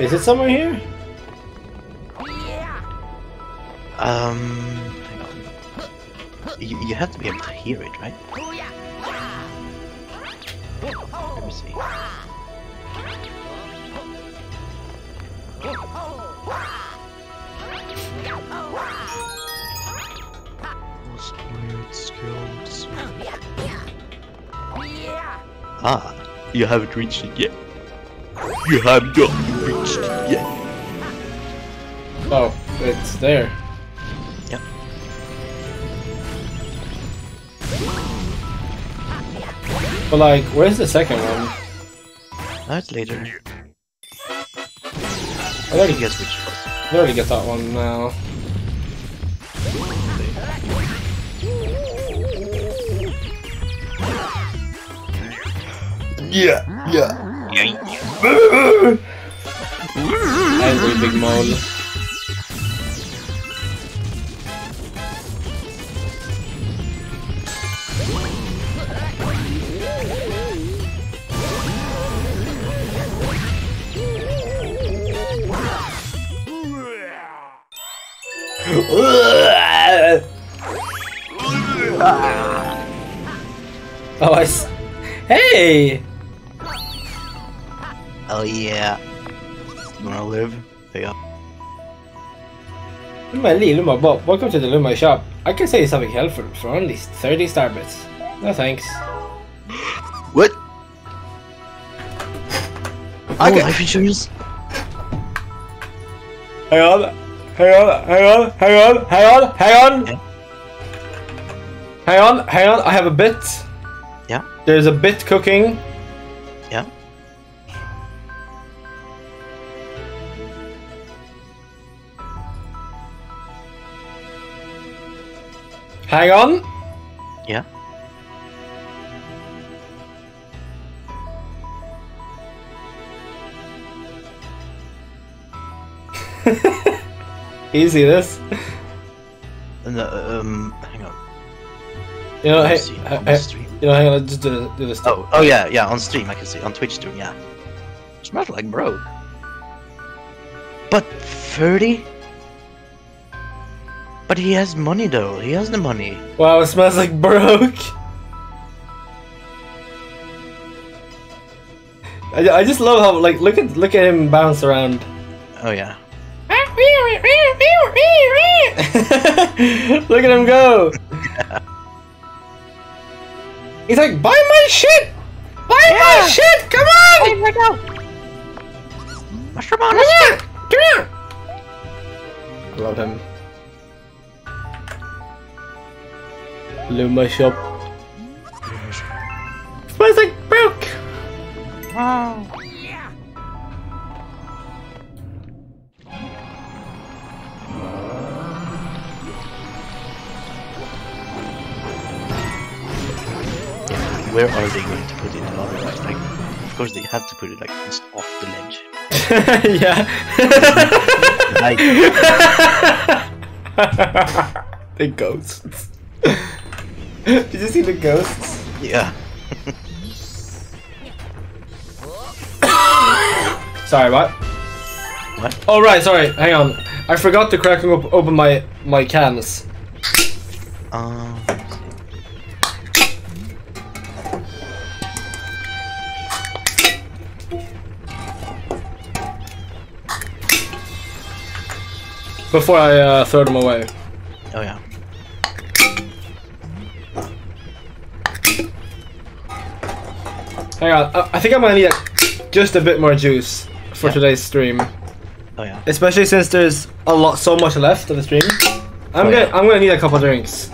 Is it somewhere here? Um. You, you have to be able to hear it, right? Ah, you haven't reached it yet. You have not reached it yet. Oh, it's there. Yep. But like, where's the second one? That's later. I already, guess which was. I already get that one now. Yeah, yeah. Angry big mole. Oh, I s- Hey! Oh yeah. You wanna live? Yeah. Lumai Lee, Lumai Bob, welcome to the Lumai shop. I can say something helpful for only 30 star bits. No thanks. What? Okay. Oh, life insurance? Hang on, hang on, hang on, hang on, hang on, hang on! Yeah. Hang on, hang on, I have a bit. Yeah. There's a bit cooking. Hang on. Yeah. [laughs] Easy this. No, um, hang on. You know, hey, see, hey, on the hey, stream. you know, hang on, just do, the- do this. Oh, oh yeah, yeah, on stream I can see. On Twitch stream, yeah. Smells like broke. But 30? But he has money though. He has the money. Wow, it smells like broke. I, I just love how like look at look at him bounce around. Oh yeah. [laughs] look at him go. [laughs] He's like, buy my shit, buy my shit, come on, Mushroom on come here, come here. I love him. Luma shop. Smells like broke. Where are they going to put it otherwise? Like, of course they have to put it like just off the ledge. [laughs] yeah. [laughs] Like, [laughs] the ghosts. Did you see the ghosts? yeah. [coughs] Sorry, what? What? Oh right, sorry. Hang on. I forgot to crack op- open my my cans. Um, Before I uh, throw them away. oh yeah. Hang on. I, I think I'm gonna need a. just a bit more juice for Yeah. today's stream, Oh yeah. especially since there's a lot, so much left of the stream. I'm Oh, gonna, yeah. I'm gonna need a couple drinks.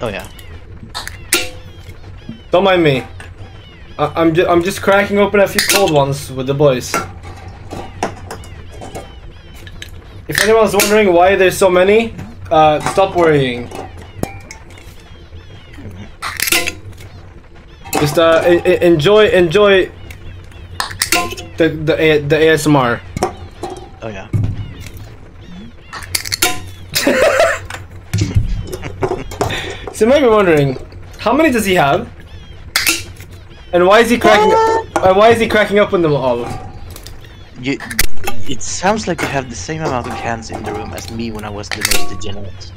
Oh yeah. Don't mind me. I, I'm, ju- I'm just cracking open a few cold ones with the boys. If anyone's wondering why there's so many, uh, stop worrying. Just uh, enjoy, enjoy the the A- the ASMR. Oh yeah. [laughs] So you might be wondering, how many does he have? And why is he cracking? And why is he cracking up on them all? You. It sounds like you have the same amount of cans in the room as me when I was the most degenerate.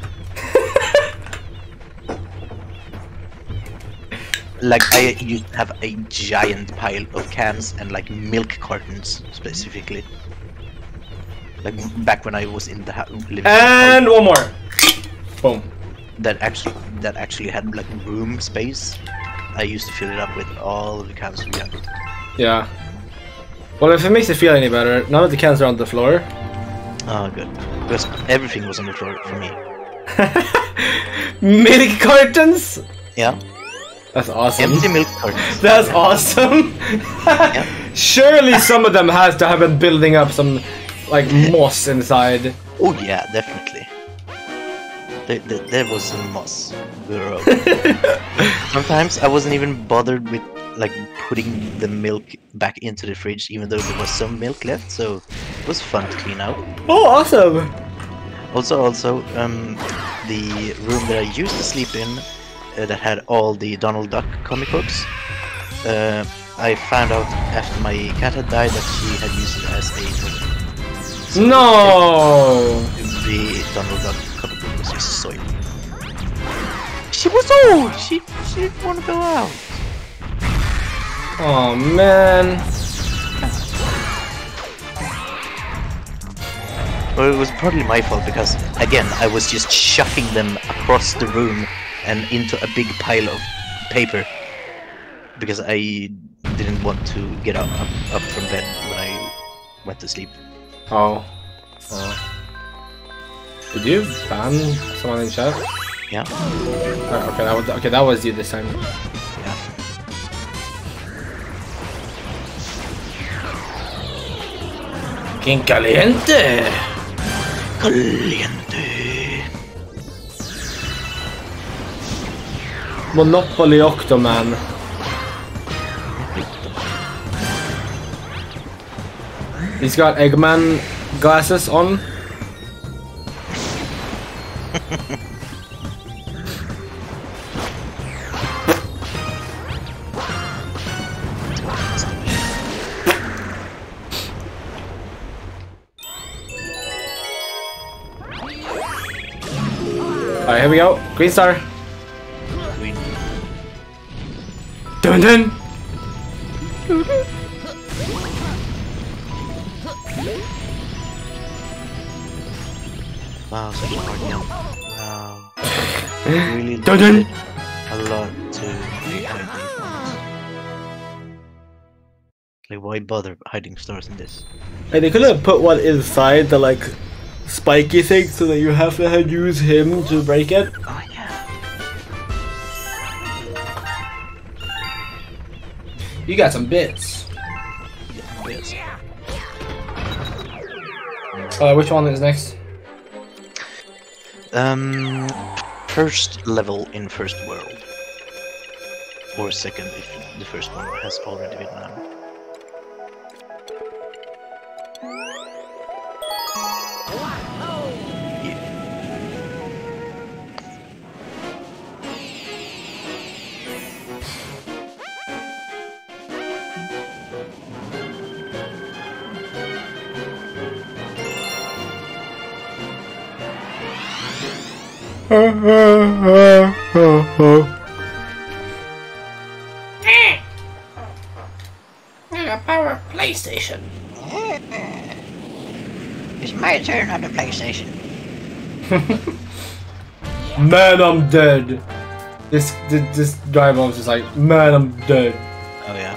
Like I used to have a giant pile of cans and like milk cartons specifically. Like back when I was in the house living in the And one more. Boom. that actually that actually had like room space. I used to fill it up with all of the cans we had. Yeah. Well, if it makes you feel any better, none of the cans are on the floor. Oh, good. Because everything was on the floor for me. [laughs] Milk cartons? Yeah. That's awesome. Empty milk cartons. [laughs] That's awesome. [laughs] Surely some of them has to have been building up some like moss inside. Oh yeah, definitely. There, there, there was some moss. [laughs] Sometimes I wasn't even bothered with like putting the milk back into the fridge, even though there was some milk left. So it was fun to clean out. Oh, awesome. Also, also, um, the room that I used to sleep in, that had all the Donald Duck comic books. Uh, I found out after my cat had died that she had used it as a toilet. So No. The Donald Duck comic book was just soiled. She was old. She she didn't want to go out. Oh man. Well, it was probably my fault because again I was just shuffling them across the room and into a big pile of paper because I didn't want to get up up, up from bed when I went to sleep. Oh. Oh. Did you ban someone in chat? Yeah. Oh, okay, that was okay. That was you this time. Yeah. King caliente. Caliente. Monopoly Octoman. He's got Eggman glasses on. Alright, here we go. Green star. Dun dun. wow, such a hard game. Wow. Really Dun dun. a lot to be hiding. Like, why bother hiding stars in this? Hey, they could have put one inside the like spiky thing so that you have to use him to break it. Oh yeah. You got some bits. Yes. Uh, which one is next? Um, first level in first world, or second if the first one has already been done. Hmm. a power PlayStation. [laughs] It's my turn on the PlayStation. [laughs] man, I'm dead. This this, this driver was just like, man, I'm dead. Oh yeah.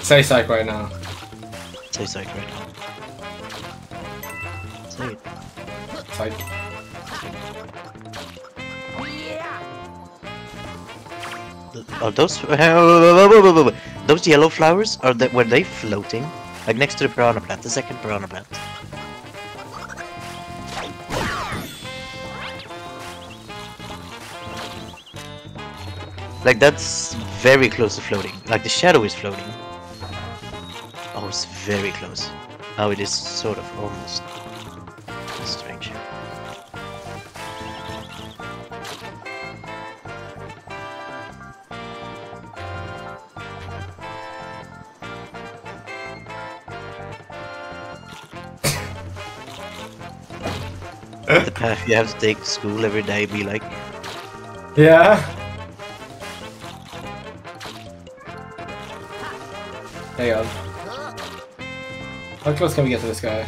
Say psych right now. Say psych right now. Say it. Are those [laughs] those yellow flowers? Are they were they floating? Like next to the piranha plant, the second piranha plant. Like that's very close to floating. Like the shadow is floating. Oh, it's very close. Now it is sort of almost strange. the path you have to take to school every day be like Yeah. Hang on. How close can we get to this guy?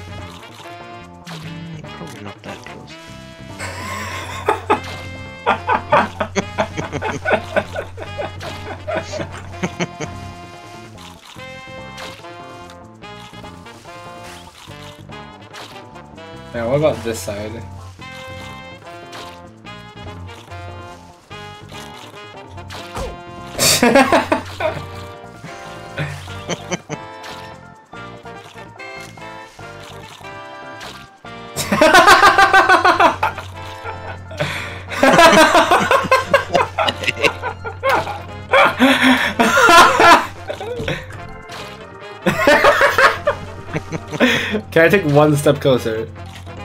Yeah, what about this side? [laughs] Can I take one step closer?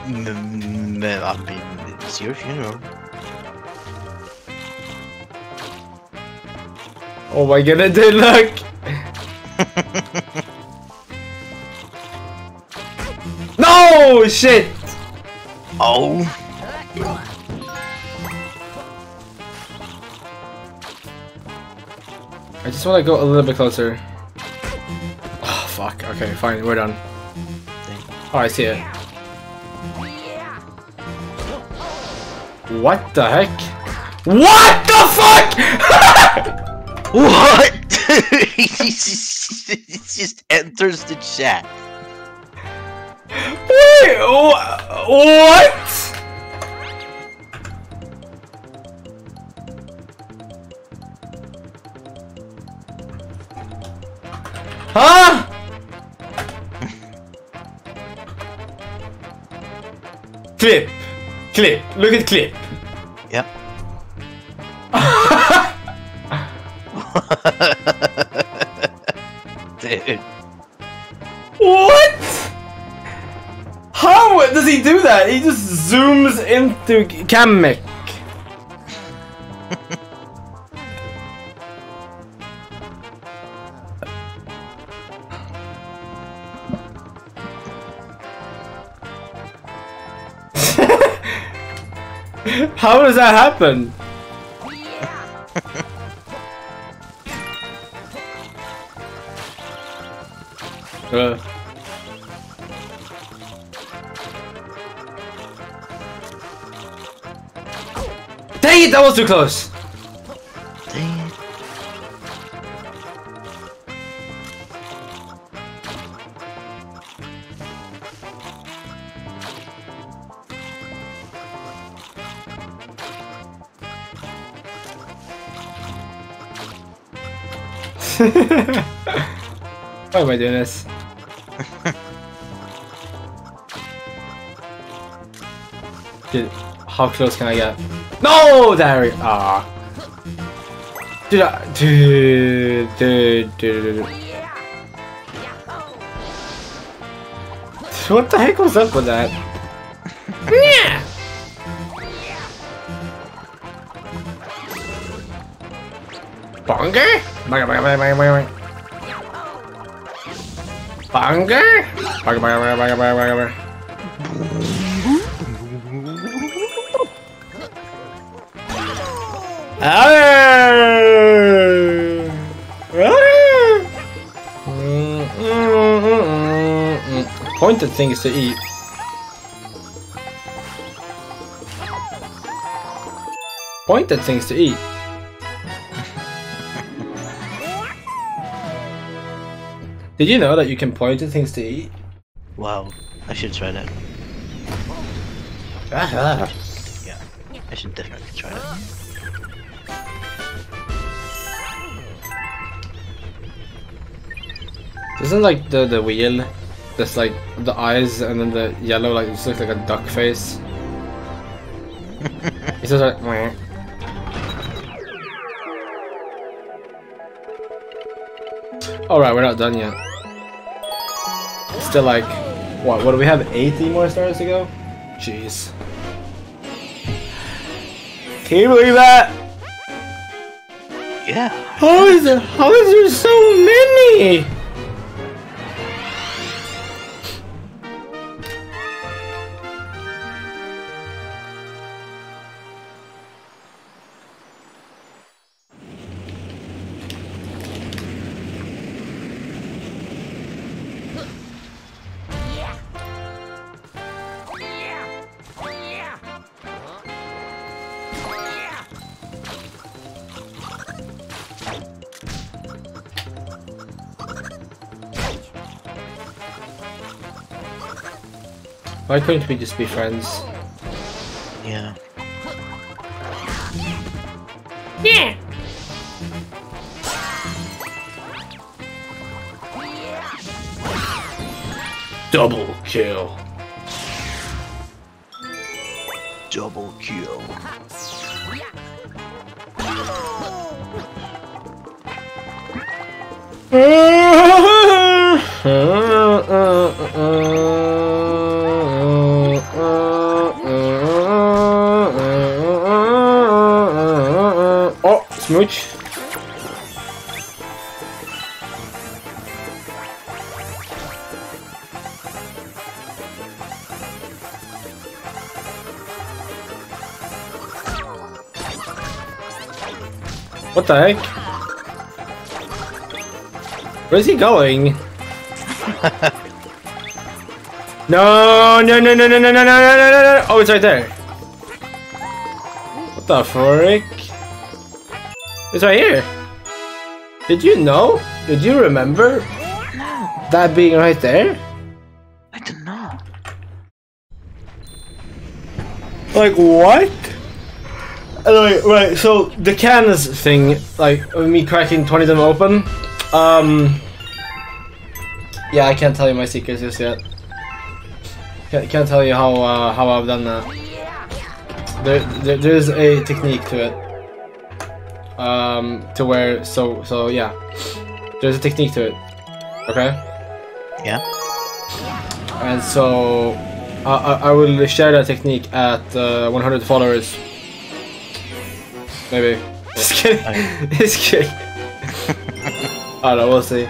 I mean, it's your funeral. Oh my god, it did look! no! Shit! Oh! I just want to go a little bit closer. Oh, fuck. Okay, fine, we're done. Oh, I see it. What the heck? What the fuck?! [laughs] What? [laughs] he just, enters the chat. Wait, wh- what? Clip. Clip. Look at clip. Yep. [laughs] Dude. What? How does he do that? He just zooms into Kamek. How does that happen? [laughs] Uh. Dang it, that was too close! Am I doing this? Dude, how close can I get? No! There we Ah. Dude, I- dude, dude, dude. What the heck was up with that? Yeah. Bonger? Bonger? Bonger, bonger, bonger, bonger, bonger, bonger. Pointed things to eat. Pointed things to eat. Did you know that you can point at things to eat? Wow, I should try that. Ah, Yeah, I should definitely try that. Isn't like the the wheel, just like the eyes and then the yellow like it just looks like a duck face. [laughs] it's just like. "Meh." All right, we're not done yet. Still like, what? What do we have? 80 more stars to go? Jeez. Can you believe that? Yeah. How is it? How is there so many? Why couldn't we just be friends? What the heck? Where's he going? no, no, no, no, no, no, no, no, no, no, no, no. Oh, it's right there. What the frick? It's right here. Did you know? Did you remember No. that being right there? I don't. Like what? Anyway, right. So the cans thing, like me cracking twenty of them open. Um. Yeah, I can't tell you my secrets just yet. Can't, can't tell you how uh, how I've done that. There, there, there's a technique to it. Um, to where so so yeah, there's a technique to it. Okay. Yeah. And so I, I, I will share that technique at uh, 100 followers. Maybe. Just kidding. [laughs] Just kidding. I don't know, we'll see.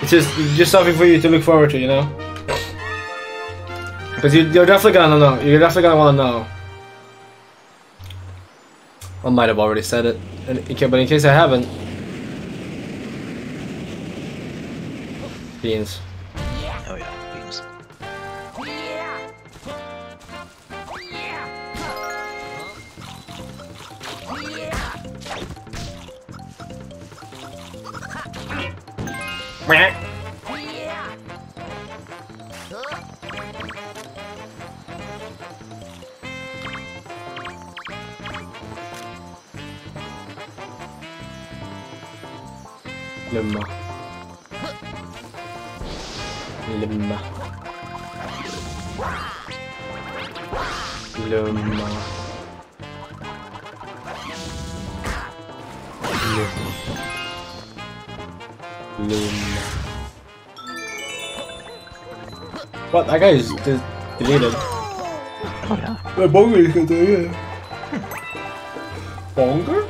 It's just just something for you to look forward to, you know? Because you, you're definitely gonna know. You're definitely gonna want to know. I might have already said it, and in ca- but in case I haven't. Beans. That guy is de- deleted. Oh yeah. The bonger is deleted. Bonger?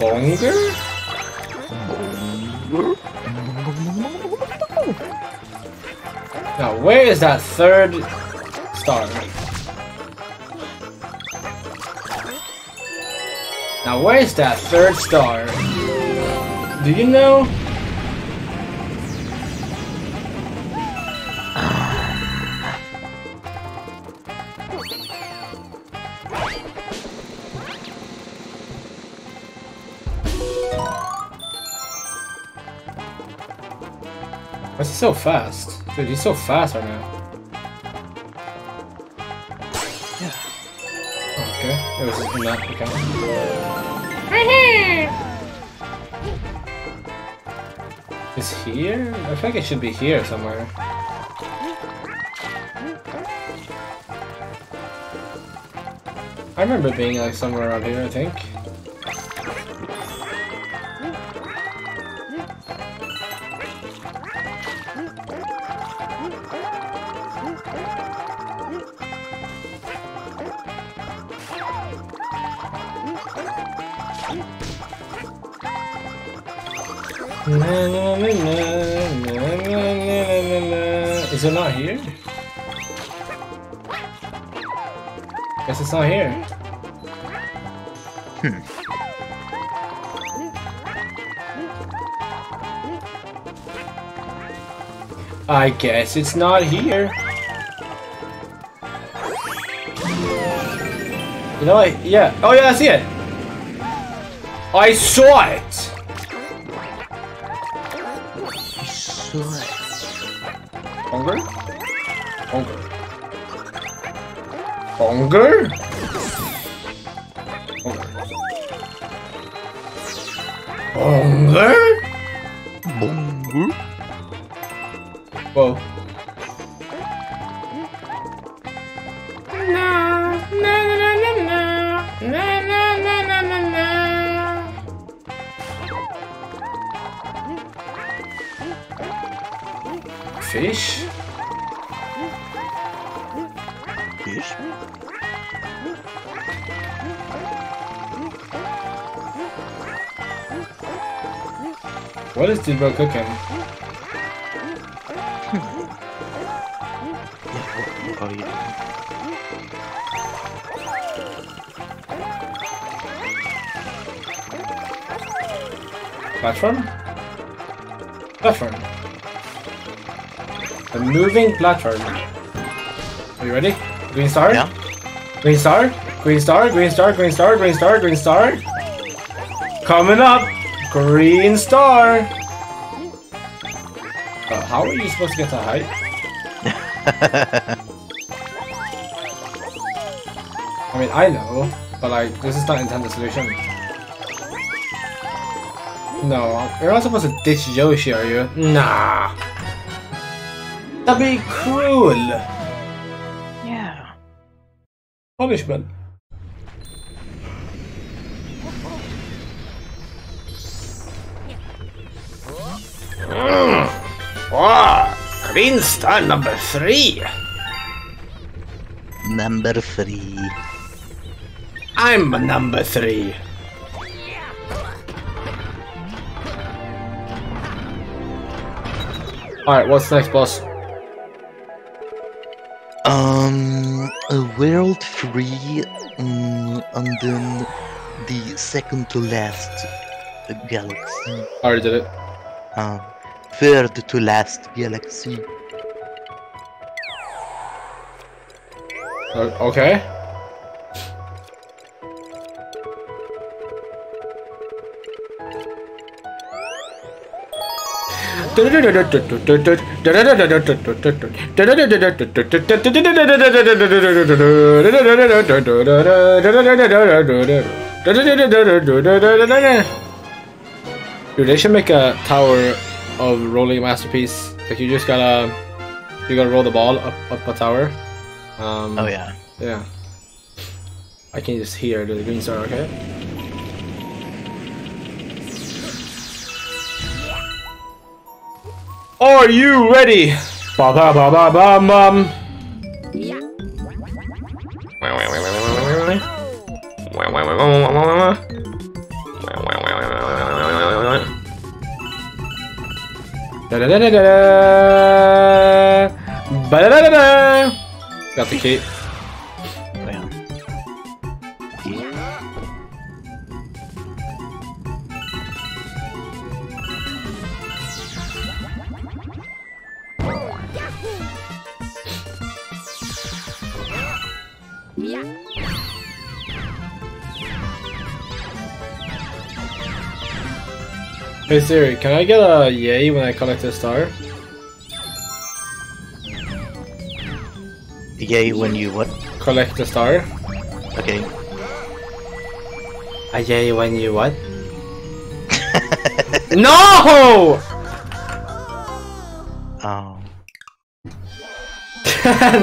Bonger? Now, where is that third star? Now, where is that third star? Do you know? So fast? Dude, he's so fast right now. Okay, it was in that account. Is here? I feel like it should be here somewhere. I remember being like somewhere around here, I think. Is it not here? Guess it's not here. Hmm. I guess it's not here. You know what? Yeah. Oh yeah, I see it. I saw it. Dilbro cooking? Yeah, what, what are you doing? Platform? Platform. A moving platform. Are you ready? Green star? Yeah. Green star? Green star? Green star? Green star? Green star? Green star? Coming up! Green star! Uh, how are you supposed to get to height? I mean, I know, but like, this is not intended solution. No, you're not supposed to ditch Yoshi, are you? Nah. That'd be cruel. Yeah. Punishment. Wow, green star number three. Number three. I'm number three. Alright, what's next, boss? Um, a world free, um, and then the second to last galaxy. I already did it. Um, third to last galaxy. Uh, okay. Dude, they should make a tower of rolling masterpiece. Like you just gotta, you gotta roll the ball up up a tower. Um, Oh yeah. yeah. I can just hear the green star, okay? Are you ready? Ba ba ba ba bum bum. Da da da. Ba Hey Siri, can I get a yay when I collect a star? Yay when you what? Collect a star. Okay. A yay when you what? [laughs] no! Oh. [laughs]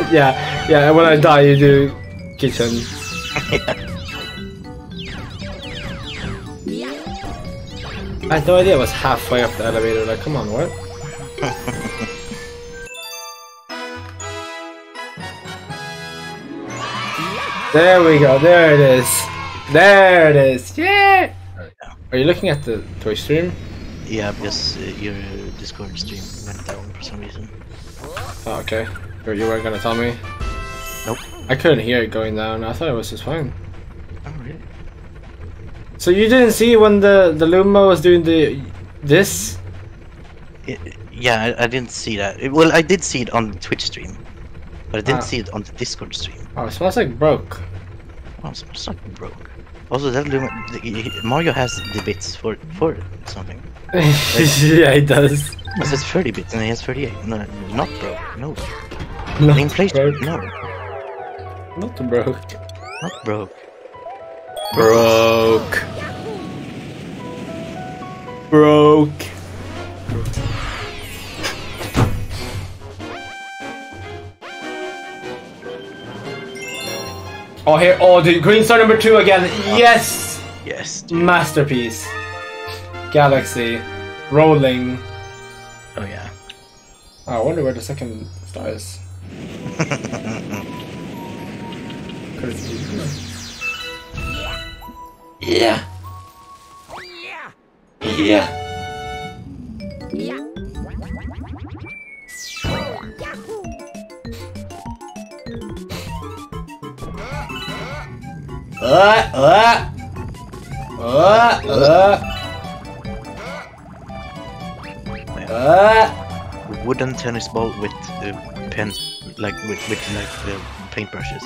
yeah, yeah, when I die you do kitchen. [laughs] I had no idea it was halfway up the elevator. Like, come on, what? [laughs] there we go. There it is. There it is. Yeah. Are you looking at the toy stream? Yeah, because uh, your Discord stream went down for some reason. Oh, okay. You you weren't gonna tell me. Nope. I couldn't hear it going down. I thought it was just fine. So you didn't see when the the Luma was doing the this? I- yeah, I, I didn't see that. It- well, I did see it on the Twitch stream, but I didn't Ah. see it on the Discord stream. Oh, it smells like broke. Oh, it's, it's not broke. Also, that Luma, the, he- Mario has the bits for for something. [laughs] yeah, it does. It says 30 bits and he has 38. No, not broke. No. Not Inflation. broke. No, Not broke. not broke. Broke. Broke. Oh, here. Oh, the green star number two again. Yes! Yes. Dude. Masterpiece. Galaxy. Rolling. Oh yeah. Oh, I wonder where the second star is. [laughs] Could it be- Yeah. Yeah. Uh, uh. Uh, uh. Uh. Wooden tennis ball with uh, pen, like with with like the paintbrushes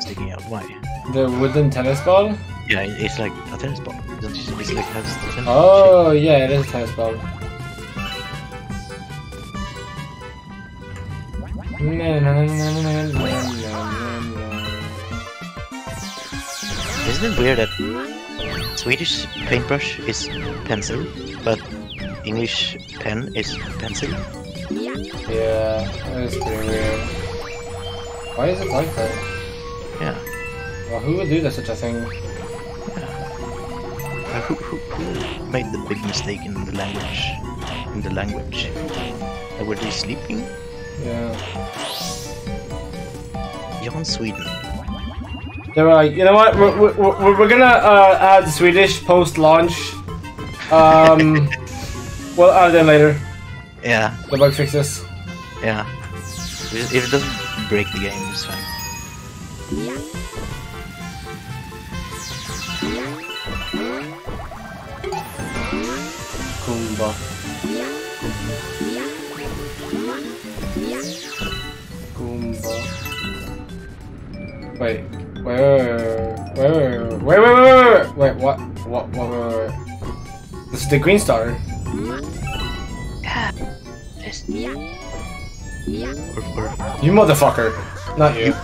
sticking out. Why? The wooden tennis ball? Yeah, it's like a tennis ball. Don't you see? It's like has the tennis Oh, yeah, it is a tennis ball. Isn't it weird that Swedish paintbrush is pencil, but English pen is pencil? Yeah, that is pretty weird. Why is it like that? Yeah. Well, who would do that such a thing? Uh, who, who, who made the big mistake in the language? In the language? Uh, were they sleeping? Yeah. Jan Sweden. They were like, you know what? We're, we're, we're, we're gonna uh, add Swedish post launch. Um, [laughs] we'll add them later. Yeah, The bug fixes. yeah. If if it doesn't break the game, it's fine. Kumba. Kumba. Wait, wait, wait, wait, wait, wait, wait, wait, wait, what, what, what, wait, wait. This is the green star. You motherfucker. Not you.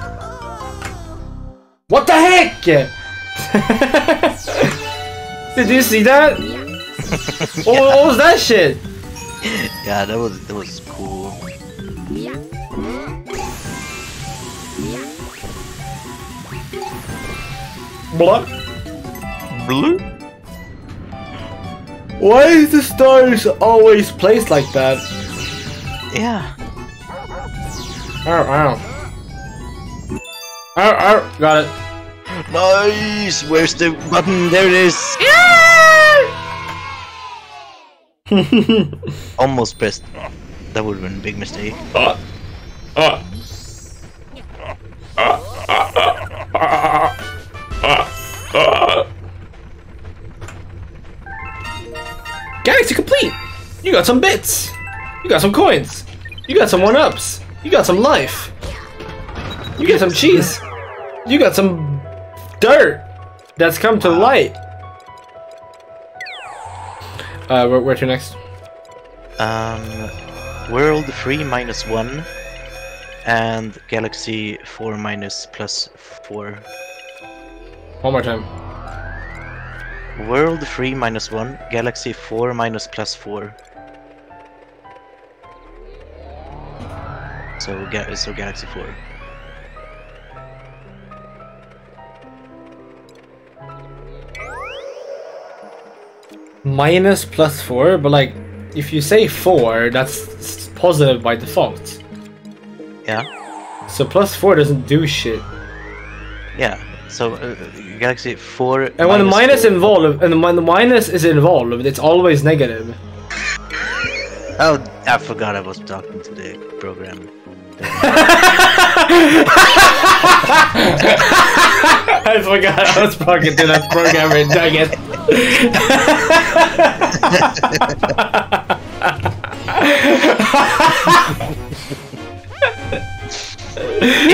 What the heck? [laughs] Did you see that? [laughs] what, what was that shit? yeah, that was that was cool. What? Blue? Why is the stars always placed like that? Yeah. Ow, ow. Ow, ow, got it. Nice. Where's the button? There it is. [laughs] Almost pressed. That would have been a big mistake. Uh, uh. Galaxy complete! You got some bits! You got some coins! You got some one-ups! You got some life! You got some cheese! You got some dirt that's come to light! Uh, where, where to next? Um, world three minus one. and Galaxy 4 minus plus 4. One more time. World 3 minus 1, Galaxy 4 minus plus 4. So, ga so Galaxy 4. Minus plus four, but like, if you say four, that's positive by default. Yeah? So plus four doesn't do shit. Yeah. So, uh, Galaxy 4 And when the minus 4. involved, and when the minus is involved, it's always negative. Oh, I forgot I was talking to the program. [laughs] I forgot I was talking to that programmer, dang it.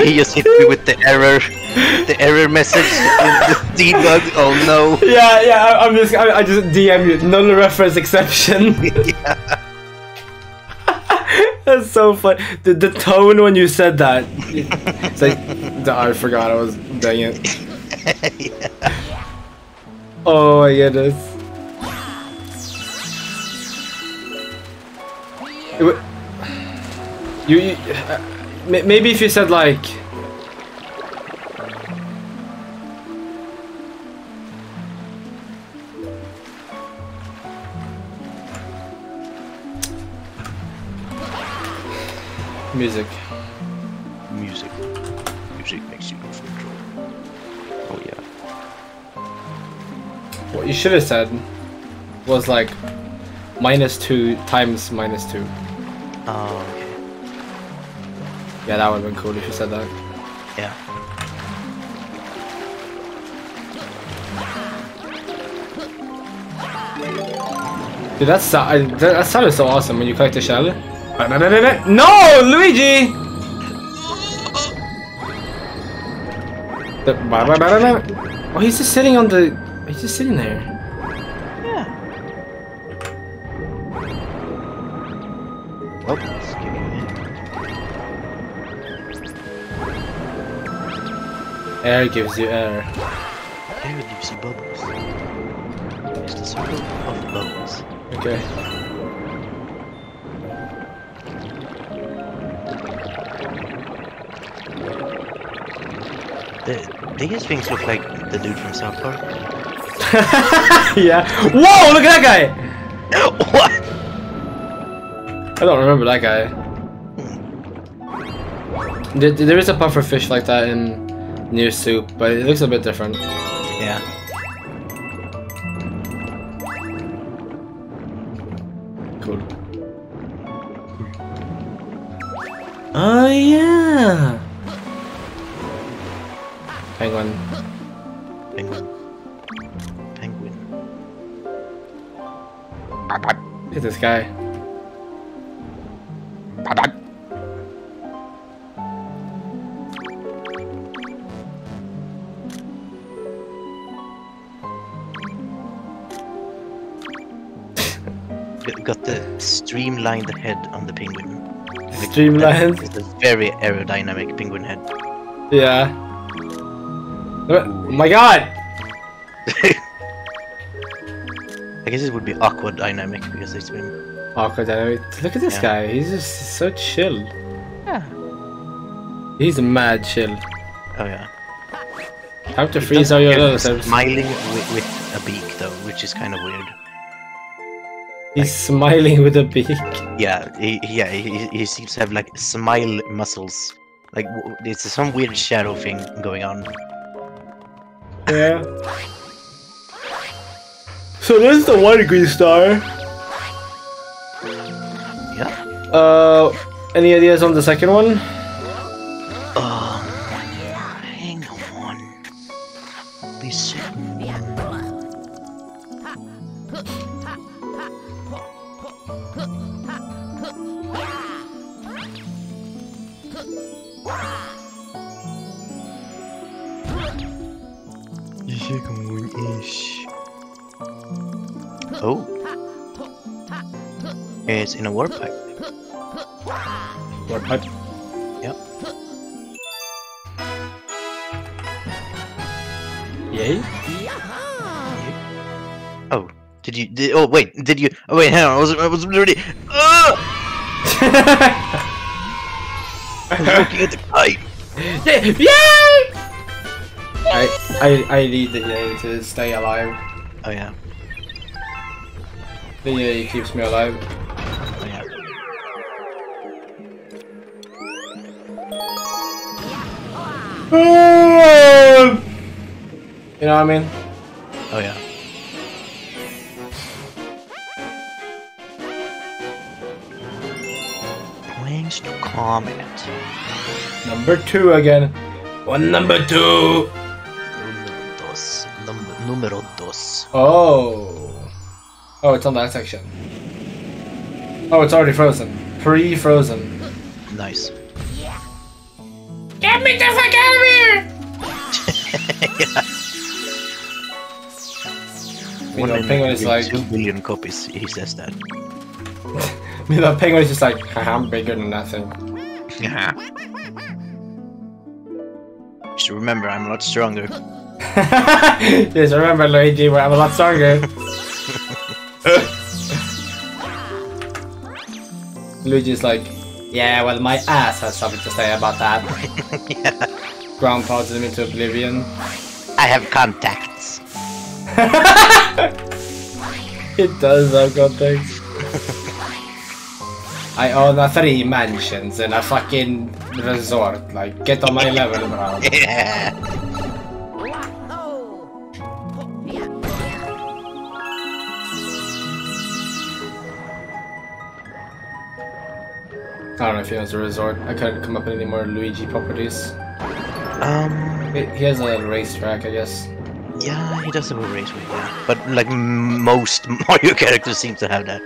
He just hit me with the error, the error message in the [laughs] debug. Oh no! Yeah, yeah, I- I'm just, I, I just DM you, null reference exception. [laughs] [laughs] That's so funny. The, the tone when you said that, it's like, I forgot I was, dang it. Oh my goodness. You, you uh, maybe if you said like. Music, you should have said was like minus two times minus two. Oh okay. Yeah, that would have been cool if you said that. Yeah. Dude, that's I- that, that sounded so awesome when you collect the shell. No, Luigi! Oh, he's just sitting on the. He's just sitting there. Yeah. Oh, excuse me. Air gives you air. Air gives you bubbles. It's the circle of bubbles. Okay. The, these things look like the dude from South Park. [laughs] yeah. Whoa! Look at that guy. what? I don't remember that guy. There, there is a puffer fish like that in New Soup, but it looks a bit different. Yeah. Cool. Oh yeah. Penguin. Penguin. Hit this guy. Got the streamlined head on the penguin. Streamlined. It's a very aerodynamic penguin head. Yeah. Oh my god! [laughs] I guess it would be awkward dynamic because they swim. Awkward dynamic. Look at this Yeah. guy. He's just so chill. Yeah. He's mad chill. Oh yeah. Time to freeze doesn't all your have relatives. Smiling with, with a beak though, which is kind of weird. He's smiling with a beak. Yeah, he, yeah, he, he seems to have like smile muscles. Like it's some weird shadow thing going on. Yeah. [laughs] So this is the one green star. Yeah. Uh, any ideas on the second one? Oh, It's in a warp pipe. Warp pipe? Yep. Yay? Yeah. Oh, did you? Did, oh, wait, did you? Oh, wait, hang on, I was, I was already. Uh! I was [laughs] looking at the pipe. [laughs] Yay! I, I, I need the yay to stay alive. Oh, yeah. The yay keeps me alive. Oh yeah. You know what I mean? Oh yeah. Points to comment. Number two again. One number two. Numero dos. Num- numero dos. Oh. Oh, it's on that section. Oh, it's already frozen. Pre-frozen. Nice. Get me the fuck out of here! [laughs] You know, in penguin is like, two billion copies. He says that. [laughs] you know, penguin is just like, "Haha, I'm bigger than nothing. thing. Just remember, I'm a lot stronger. [laughs] Just remember, Luigi, I'm a lot stronger. Luigi's like, yeah, well, my ass has something to say about that. yeah. [laughs] Ground pounds him into oblivion. I have contacts. [laughs] It does have context. [laughs] I own a three mansions and a fucking resort. Like, get on my level, bro. Yeah. I don't know if he owns a resort. I couldn't come up with any more Luigi properties. Um. He he has a racetrack, I guess. Yeah, he does have a raceway. Yeah. But like most [laughs] Mario characters seem to have that.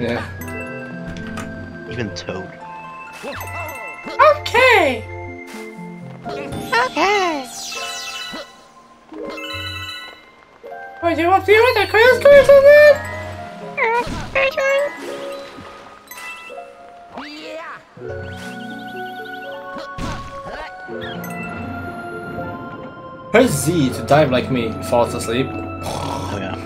Yeah. Even Toad. Okay! Okay. Oh, you want, you want a cross course on Press Z to dive like me, falls asleep. Oh yeah.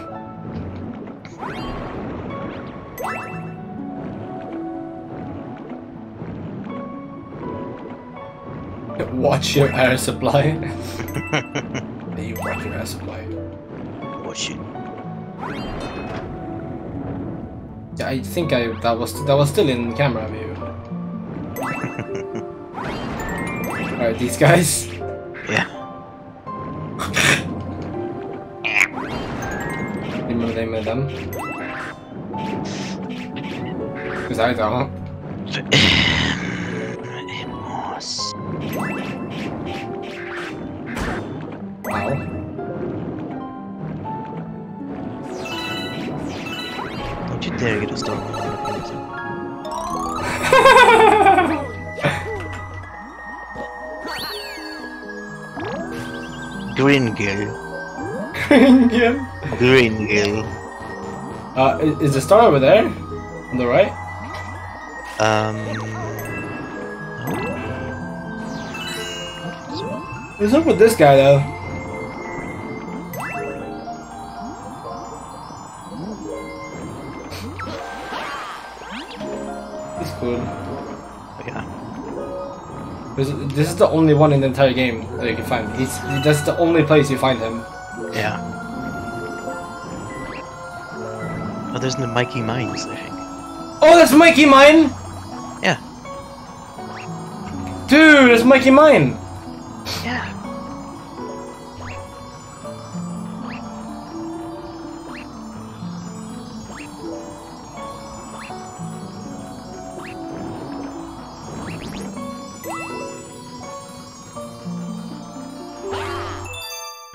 Watch your air supply. [laughs] you watch your air supply. Oh shit. Yeah, I think I that was that was still in camera view. [laughs] Alright, these guys. Yeah. The name of them? Because I don't. Wow. Don't you dare get a start [laughs] Gringill. yeah. Gringill. Uh, is the star over there? On the right? Um. What's up with this guy though? He's cool. This, this is the only one in the entire game that you can find. He's that's the only place you find him. Yeah. Oh, there's the Mikey Mines, I think. Oh, that's Mikey Mine! Yeah. Dude, that's Mikey Mine! Yeah.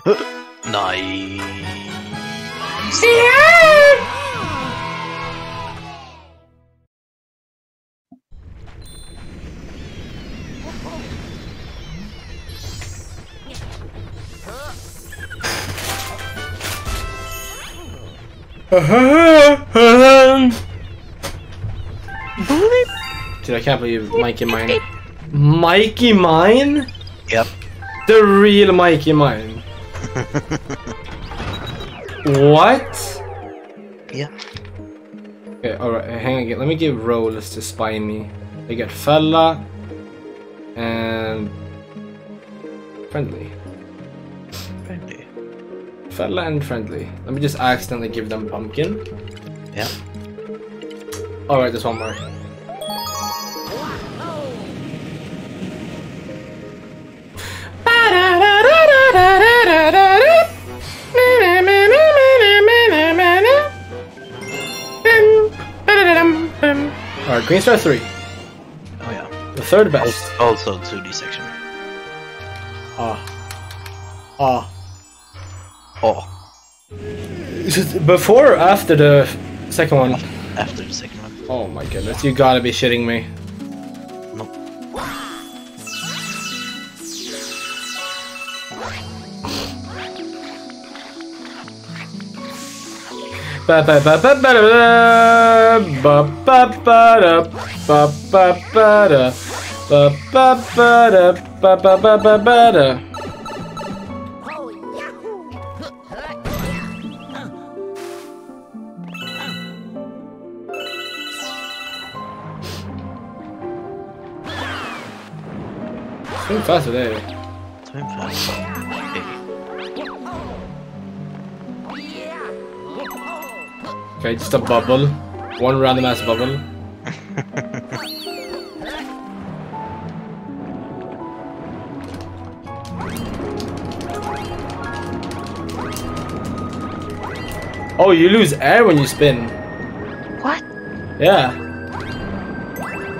Nice. Dude, I can't believe Mikey Mine. Mikey Mine? Yep. The real Mikey Mine. What? Yeah. Okay, alright, hang on again. Let me give rolls to Spiny. They get Fella and Friendly. Friendly. Fella and Friendly. Let me just accidentally give them Pumpkin. Yeah. Alright, there's one more. Alright, Green Star 3. Oh yeah. The third best. Also, also 2D section. Ah. Ah. Oh, Before or after the second one? after the second one. Oh my goodness, you gotta be shitting me. Ba ba ba ba ba da ba ba ba da ba ba ba da ba ba ba da ba ba ba ba ba da. Swim faster there. Time flies. Eh? Okay, just a bubble. One random ass bubble. Oh, you lose air when you spin. What? Yeah.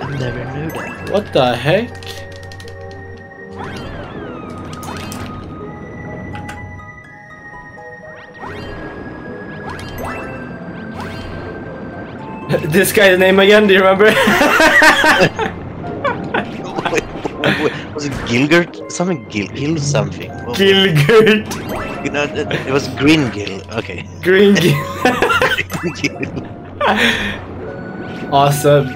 I never knew that. What the heck? This guy's name again, do you remember? wait, [laughs] was it Gilgert? Something Gil Gil something. What- Gilgert. You know, it was Green Gil. Okay. Green Gil. Gil. [laughs] awesome.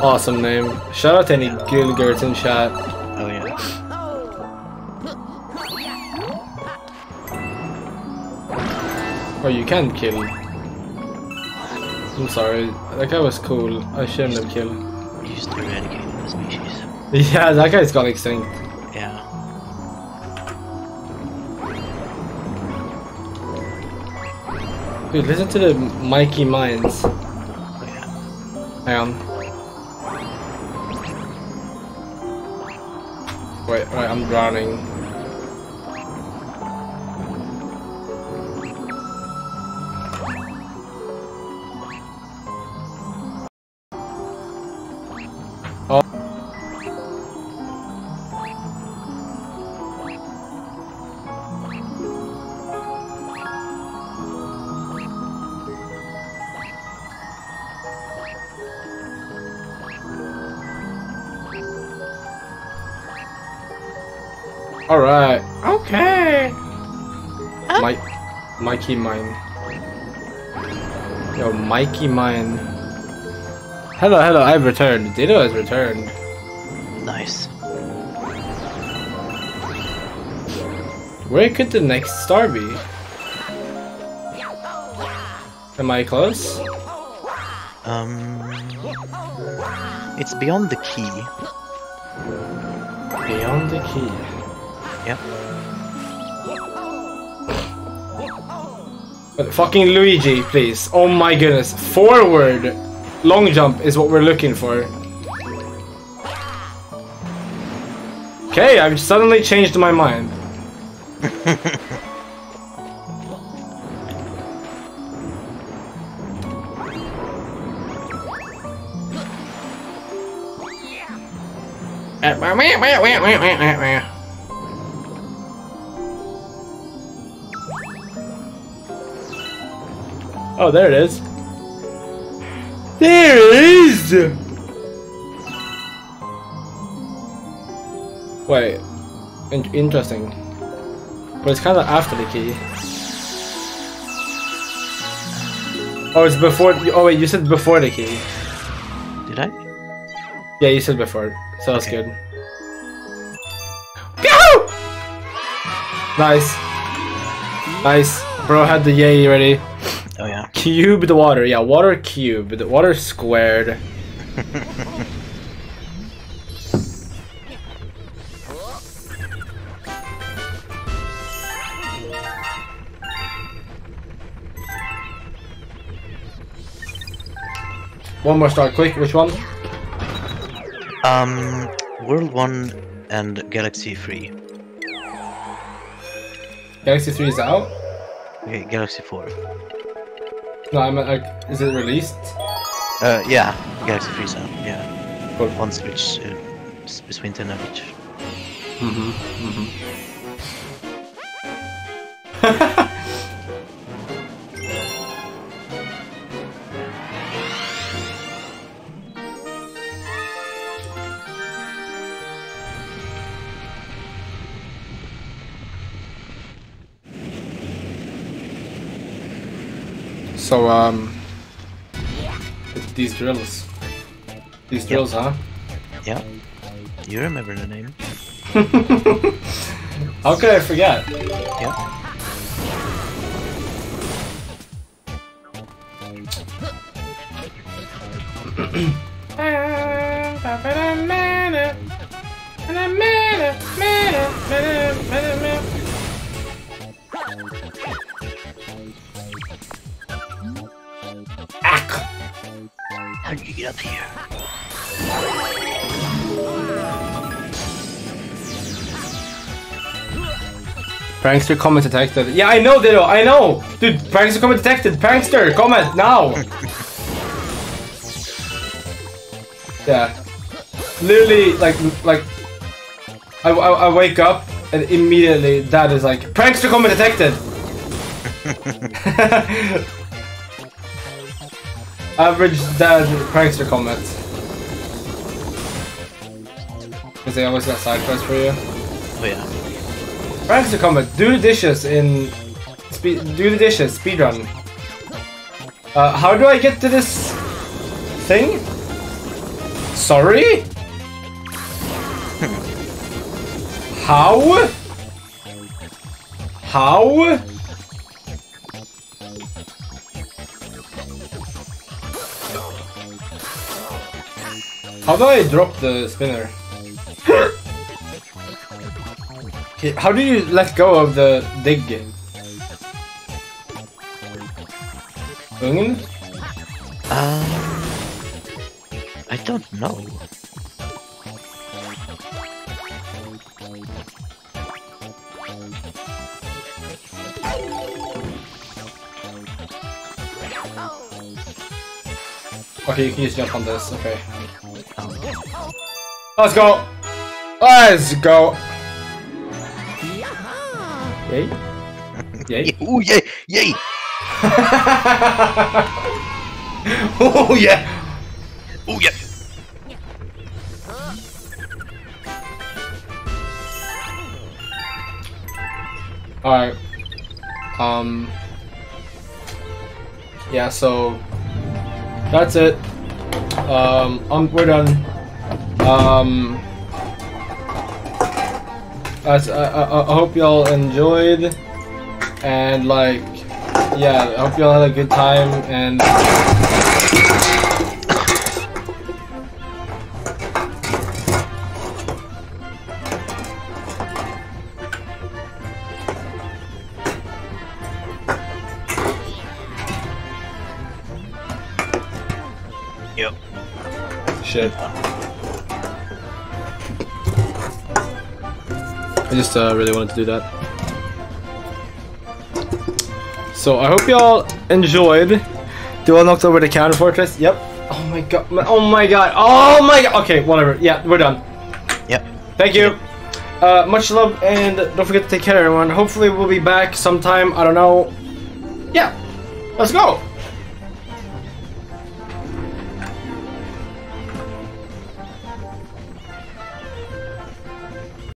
awesome name. Shout out to any Gilgerts in chat. Oh yeah. Or you can kill. I'm sorry, that guy was cool. I shouldn't have killed. Used to eradicate the species. Yeah, that guy's gone extinct. Yeah. Dude, listen to the Mikey Mines. Oh yeah. Hang on. Wait, wait, I'm drowning. Mikey Mine. Yo, Mikey Mine. Hello, hello, I've returned. Ditto has returned. Nice. Where could the next star be? Am I close? Um. It's beyond the key. Beyond the key. Yep. Fucking Luigi, please. Oh my goodness. Forward! Long jump is what we're looking for. Okay, I've suddenly changed my mind. [laughs] Oh, there it is. There it is! Wait. In interesting. But it's kind of after the key. Oh, it's before. Oh, wait, you said before the key. Did I? Yeah, you said before. So that's Okay. good. Go! Nice. Nice. Bro had the yay ready. Oh [laughs] yeah. Cube the water. Yeah, water cube. The water squared. One more star, quick. Which one? Um, World One and Galaxy Three. Galaxy 3 is out? Okay, Galaxy Four. No, I'm like, is it released? Uh, yeah, Galaxy is out. Yeah, Cool. one switch uh, between ten of each. So, um, these drills. These drills, huh? Yeah, you remember the name? [laughs] How could I forget? Yeah. Prankster Comet detected. Yeah, I know, Ditto, I know! Dude, prankster comet detected! Prankster, comment now! [laughs] yeah. Literally, like, like, I, I, I wake up and immediately dad is like, prankster comet detected! [laughs] Average dad prankster comet. Because they always got side quests for you. Oh yeah. Prankster Comet, do the dishes in speed do the dishes, speedrun. Uh how do I get to this thing? Sorry? [laughs] How? How? How do I drop the spinner? [laughs] How do you let go of the dig? Ungen? Um, I don't know. Okay, you can just jump on this, okay. Let's go! Let's go! Yay? Yay? [laughs] Ooh, yay, yay! [laughs] oh yeah! Ooh, yeah! Alright. Um. Yeah, so. That's it. Um, um we're done. Um. I, I, I hope y'all enjoyed. And, like, yeah, I hope y'all had a good time. And. Just uh, really wanted to do that. So I hope y'all enjoyed. Do I knocked over the counter fortress? Yep. Oh my god. Oh my god. Oh my god. Okay, whatever. Yeah, we're done. Yep. Thank you. Uh, much love and don't forget to take care, everyone. Hopefully we'll be back sometime. I don't know. Yeah. Let's go.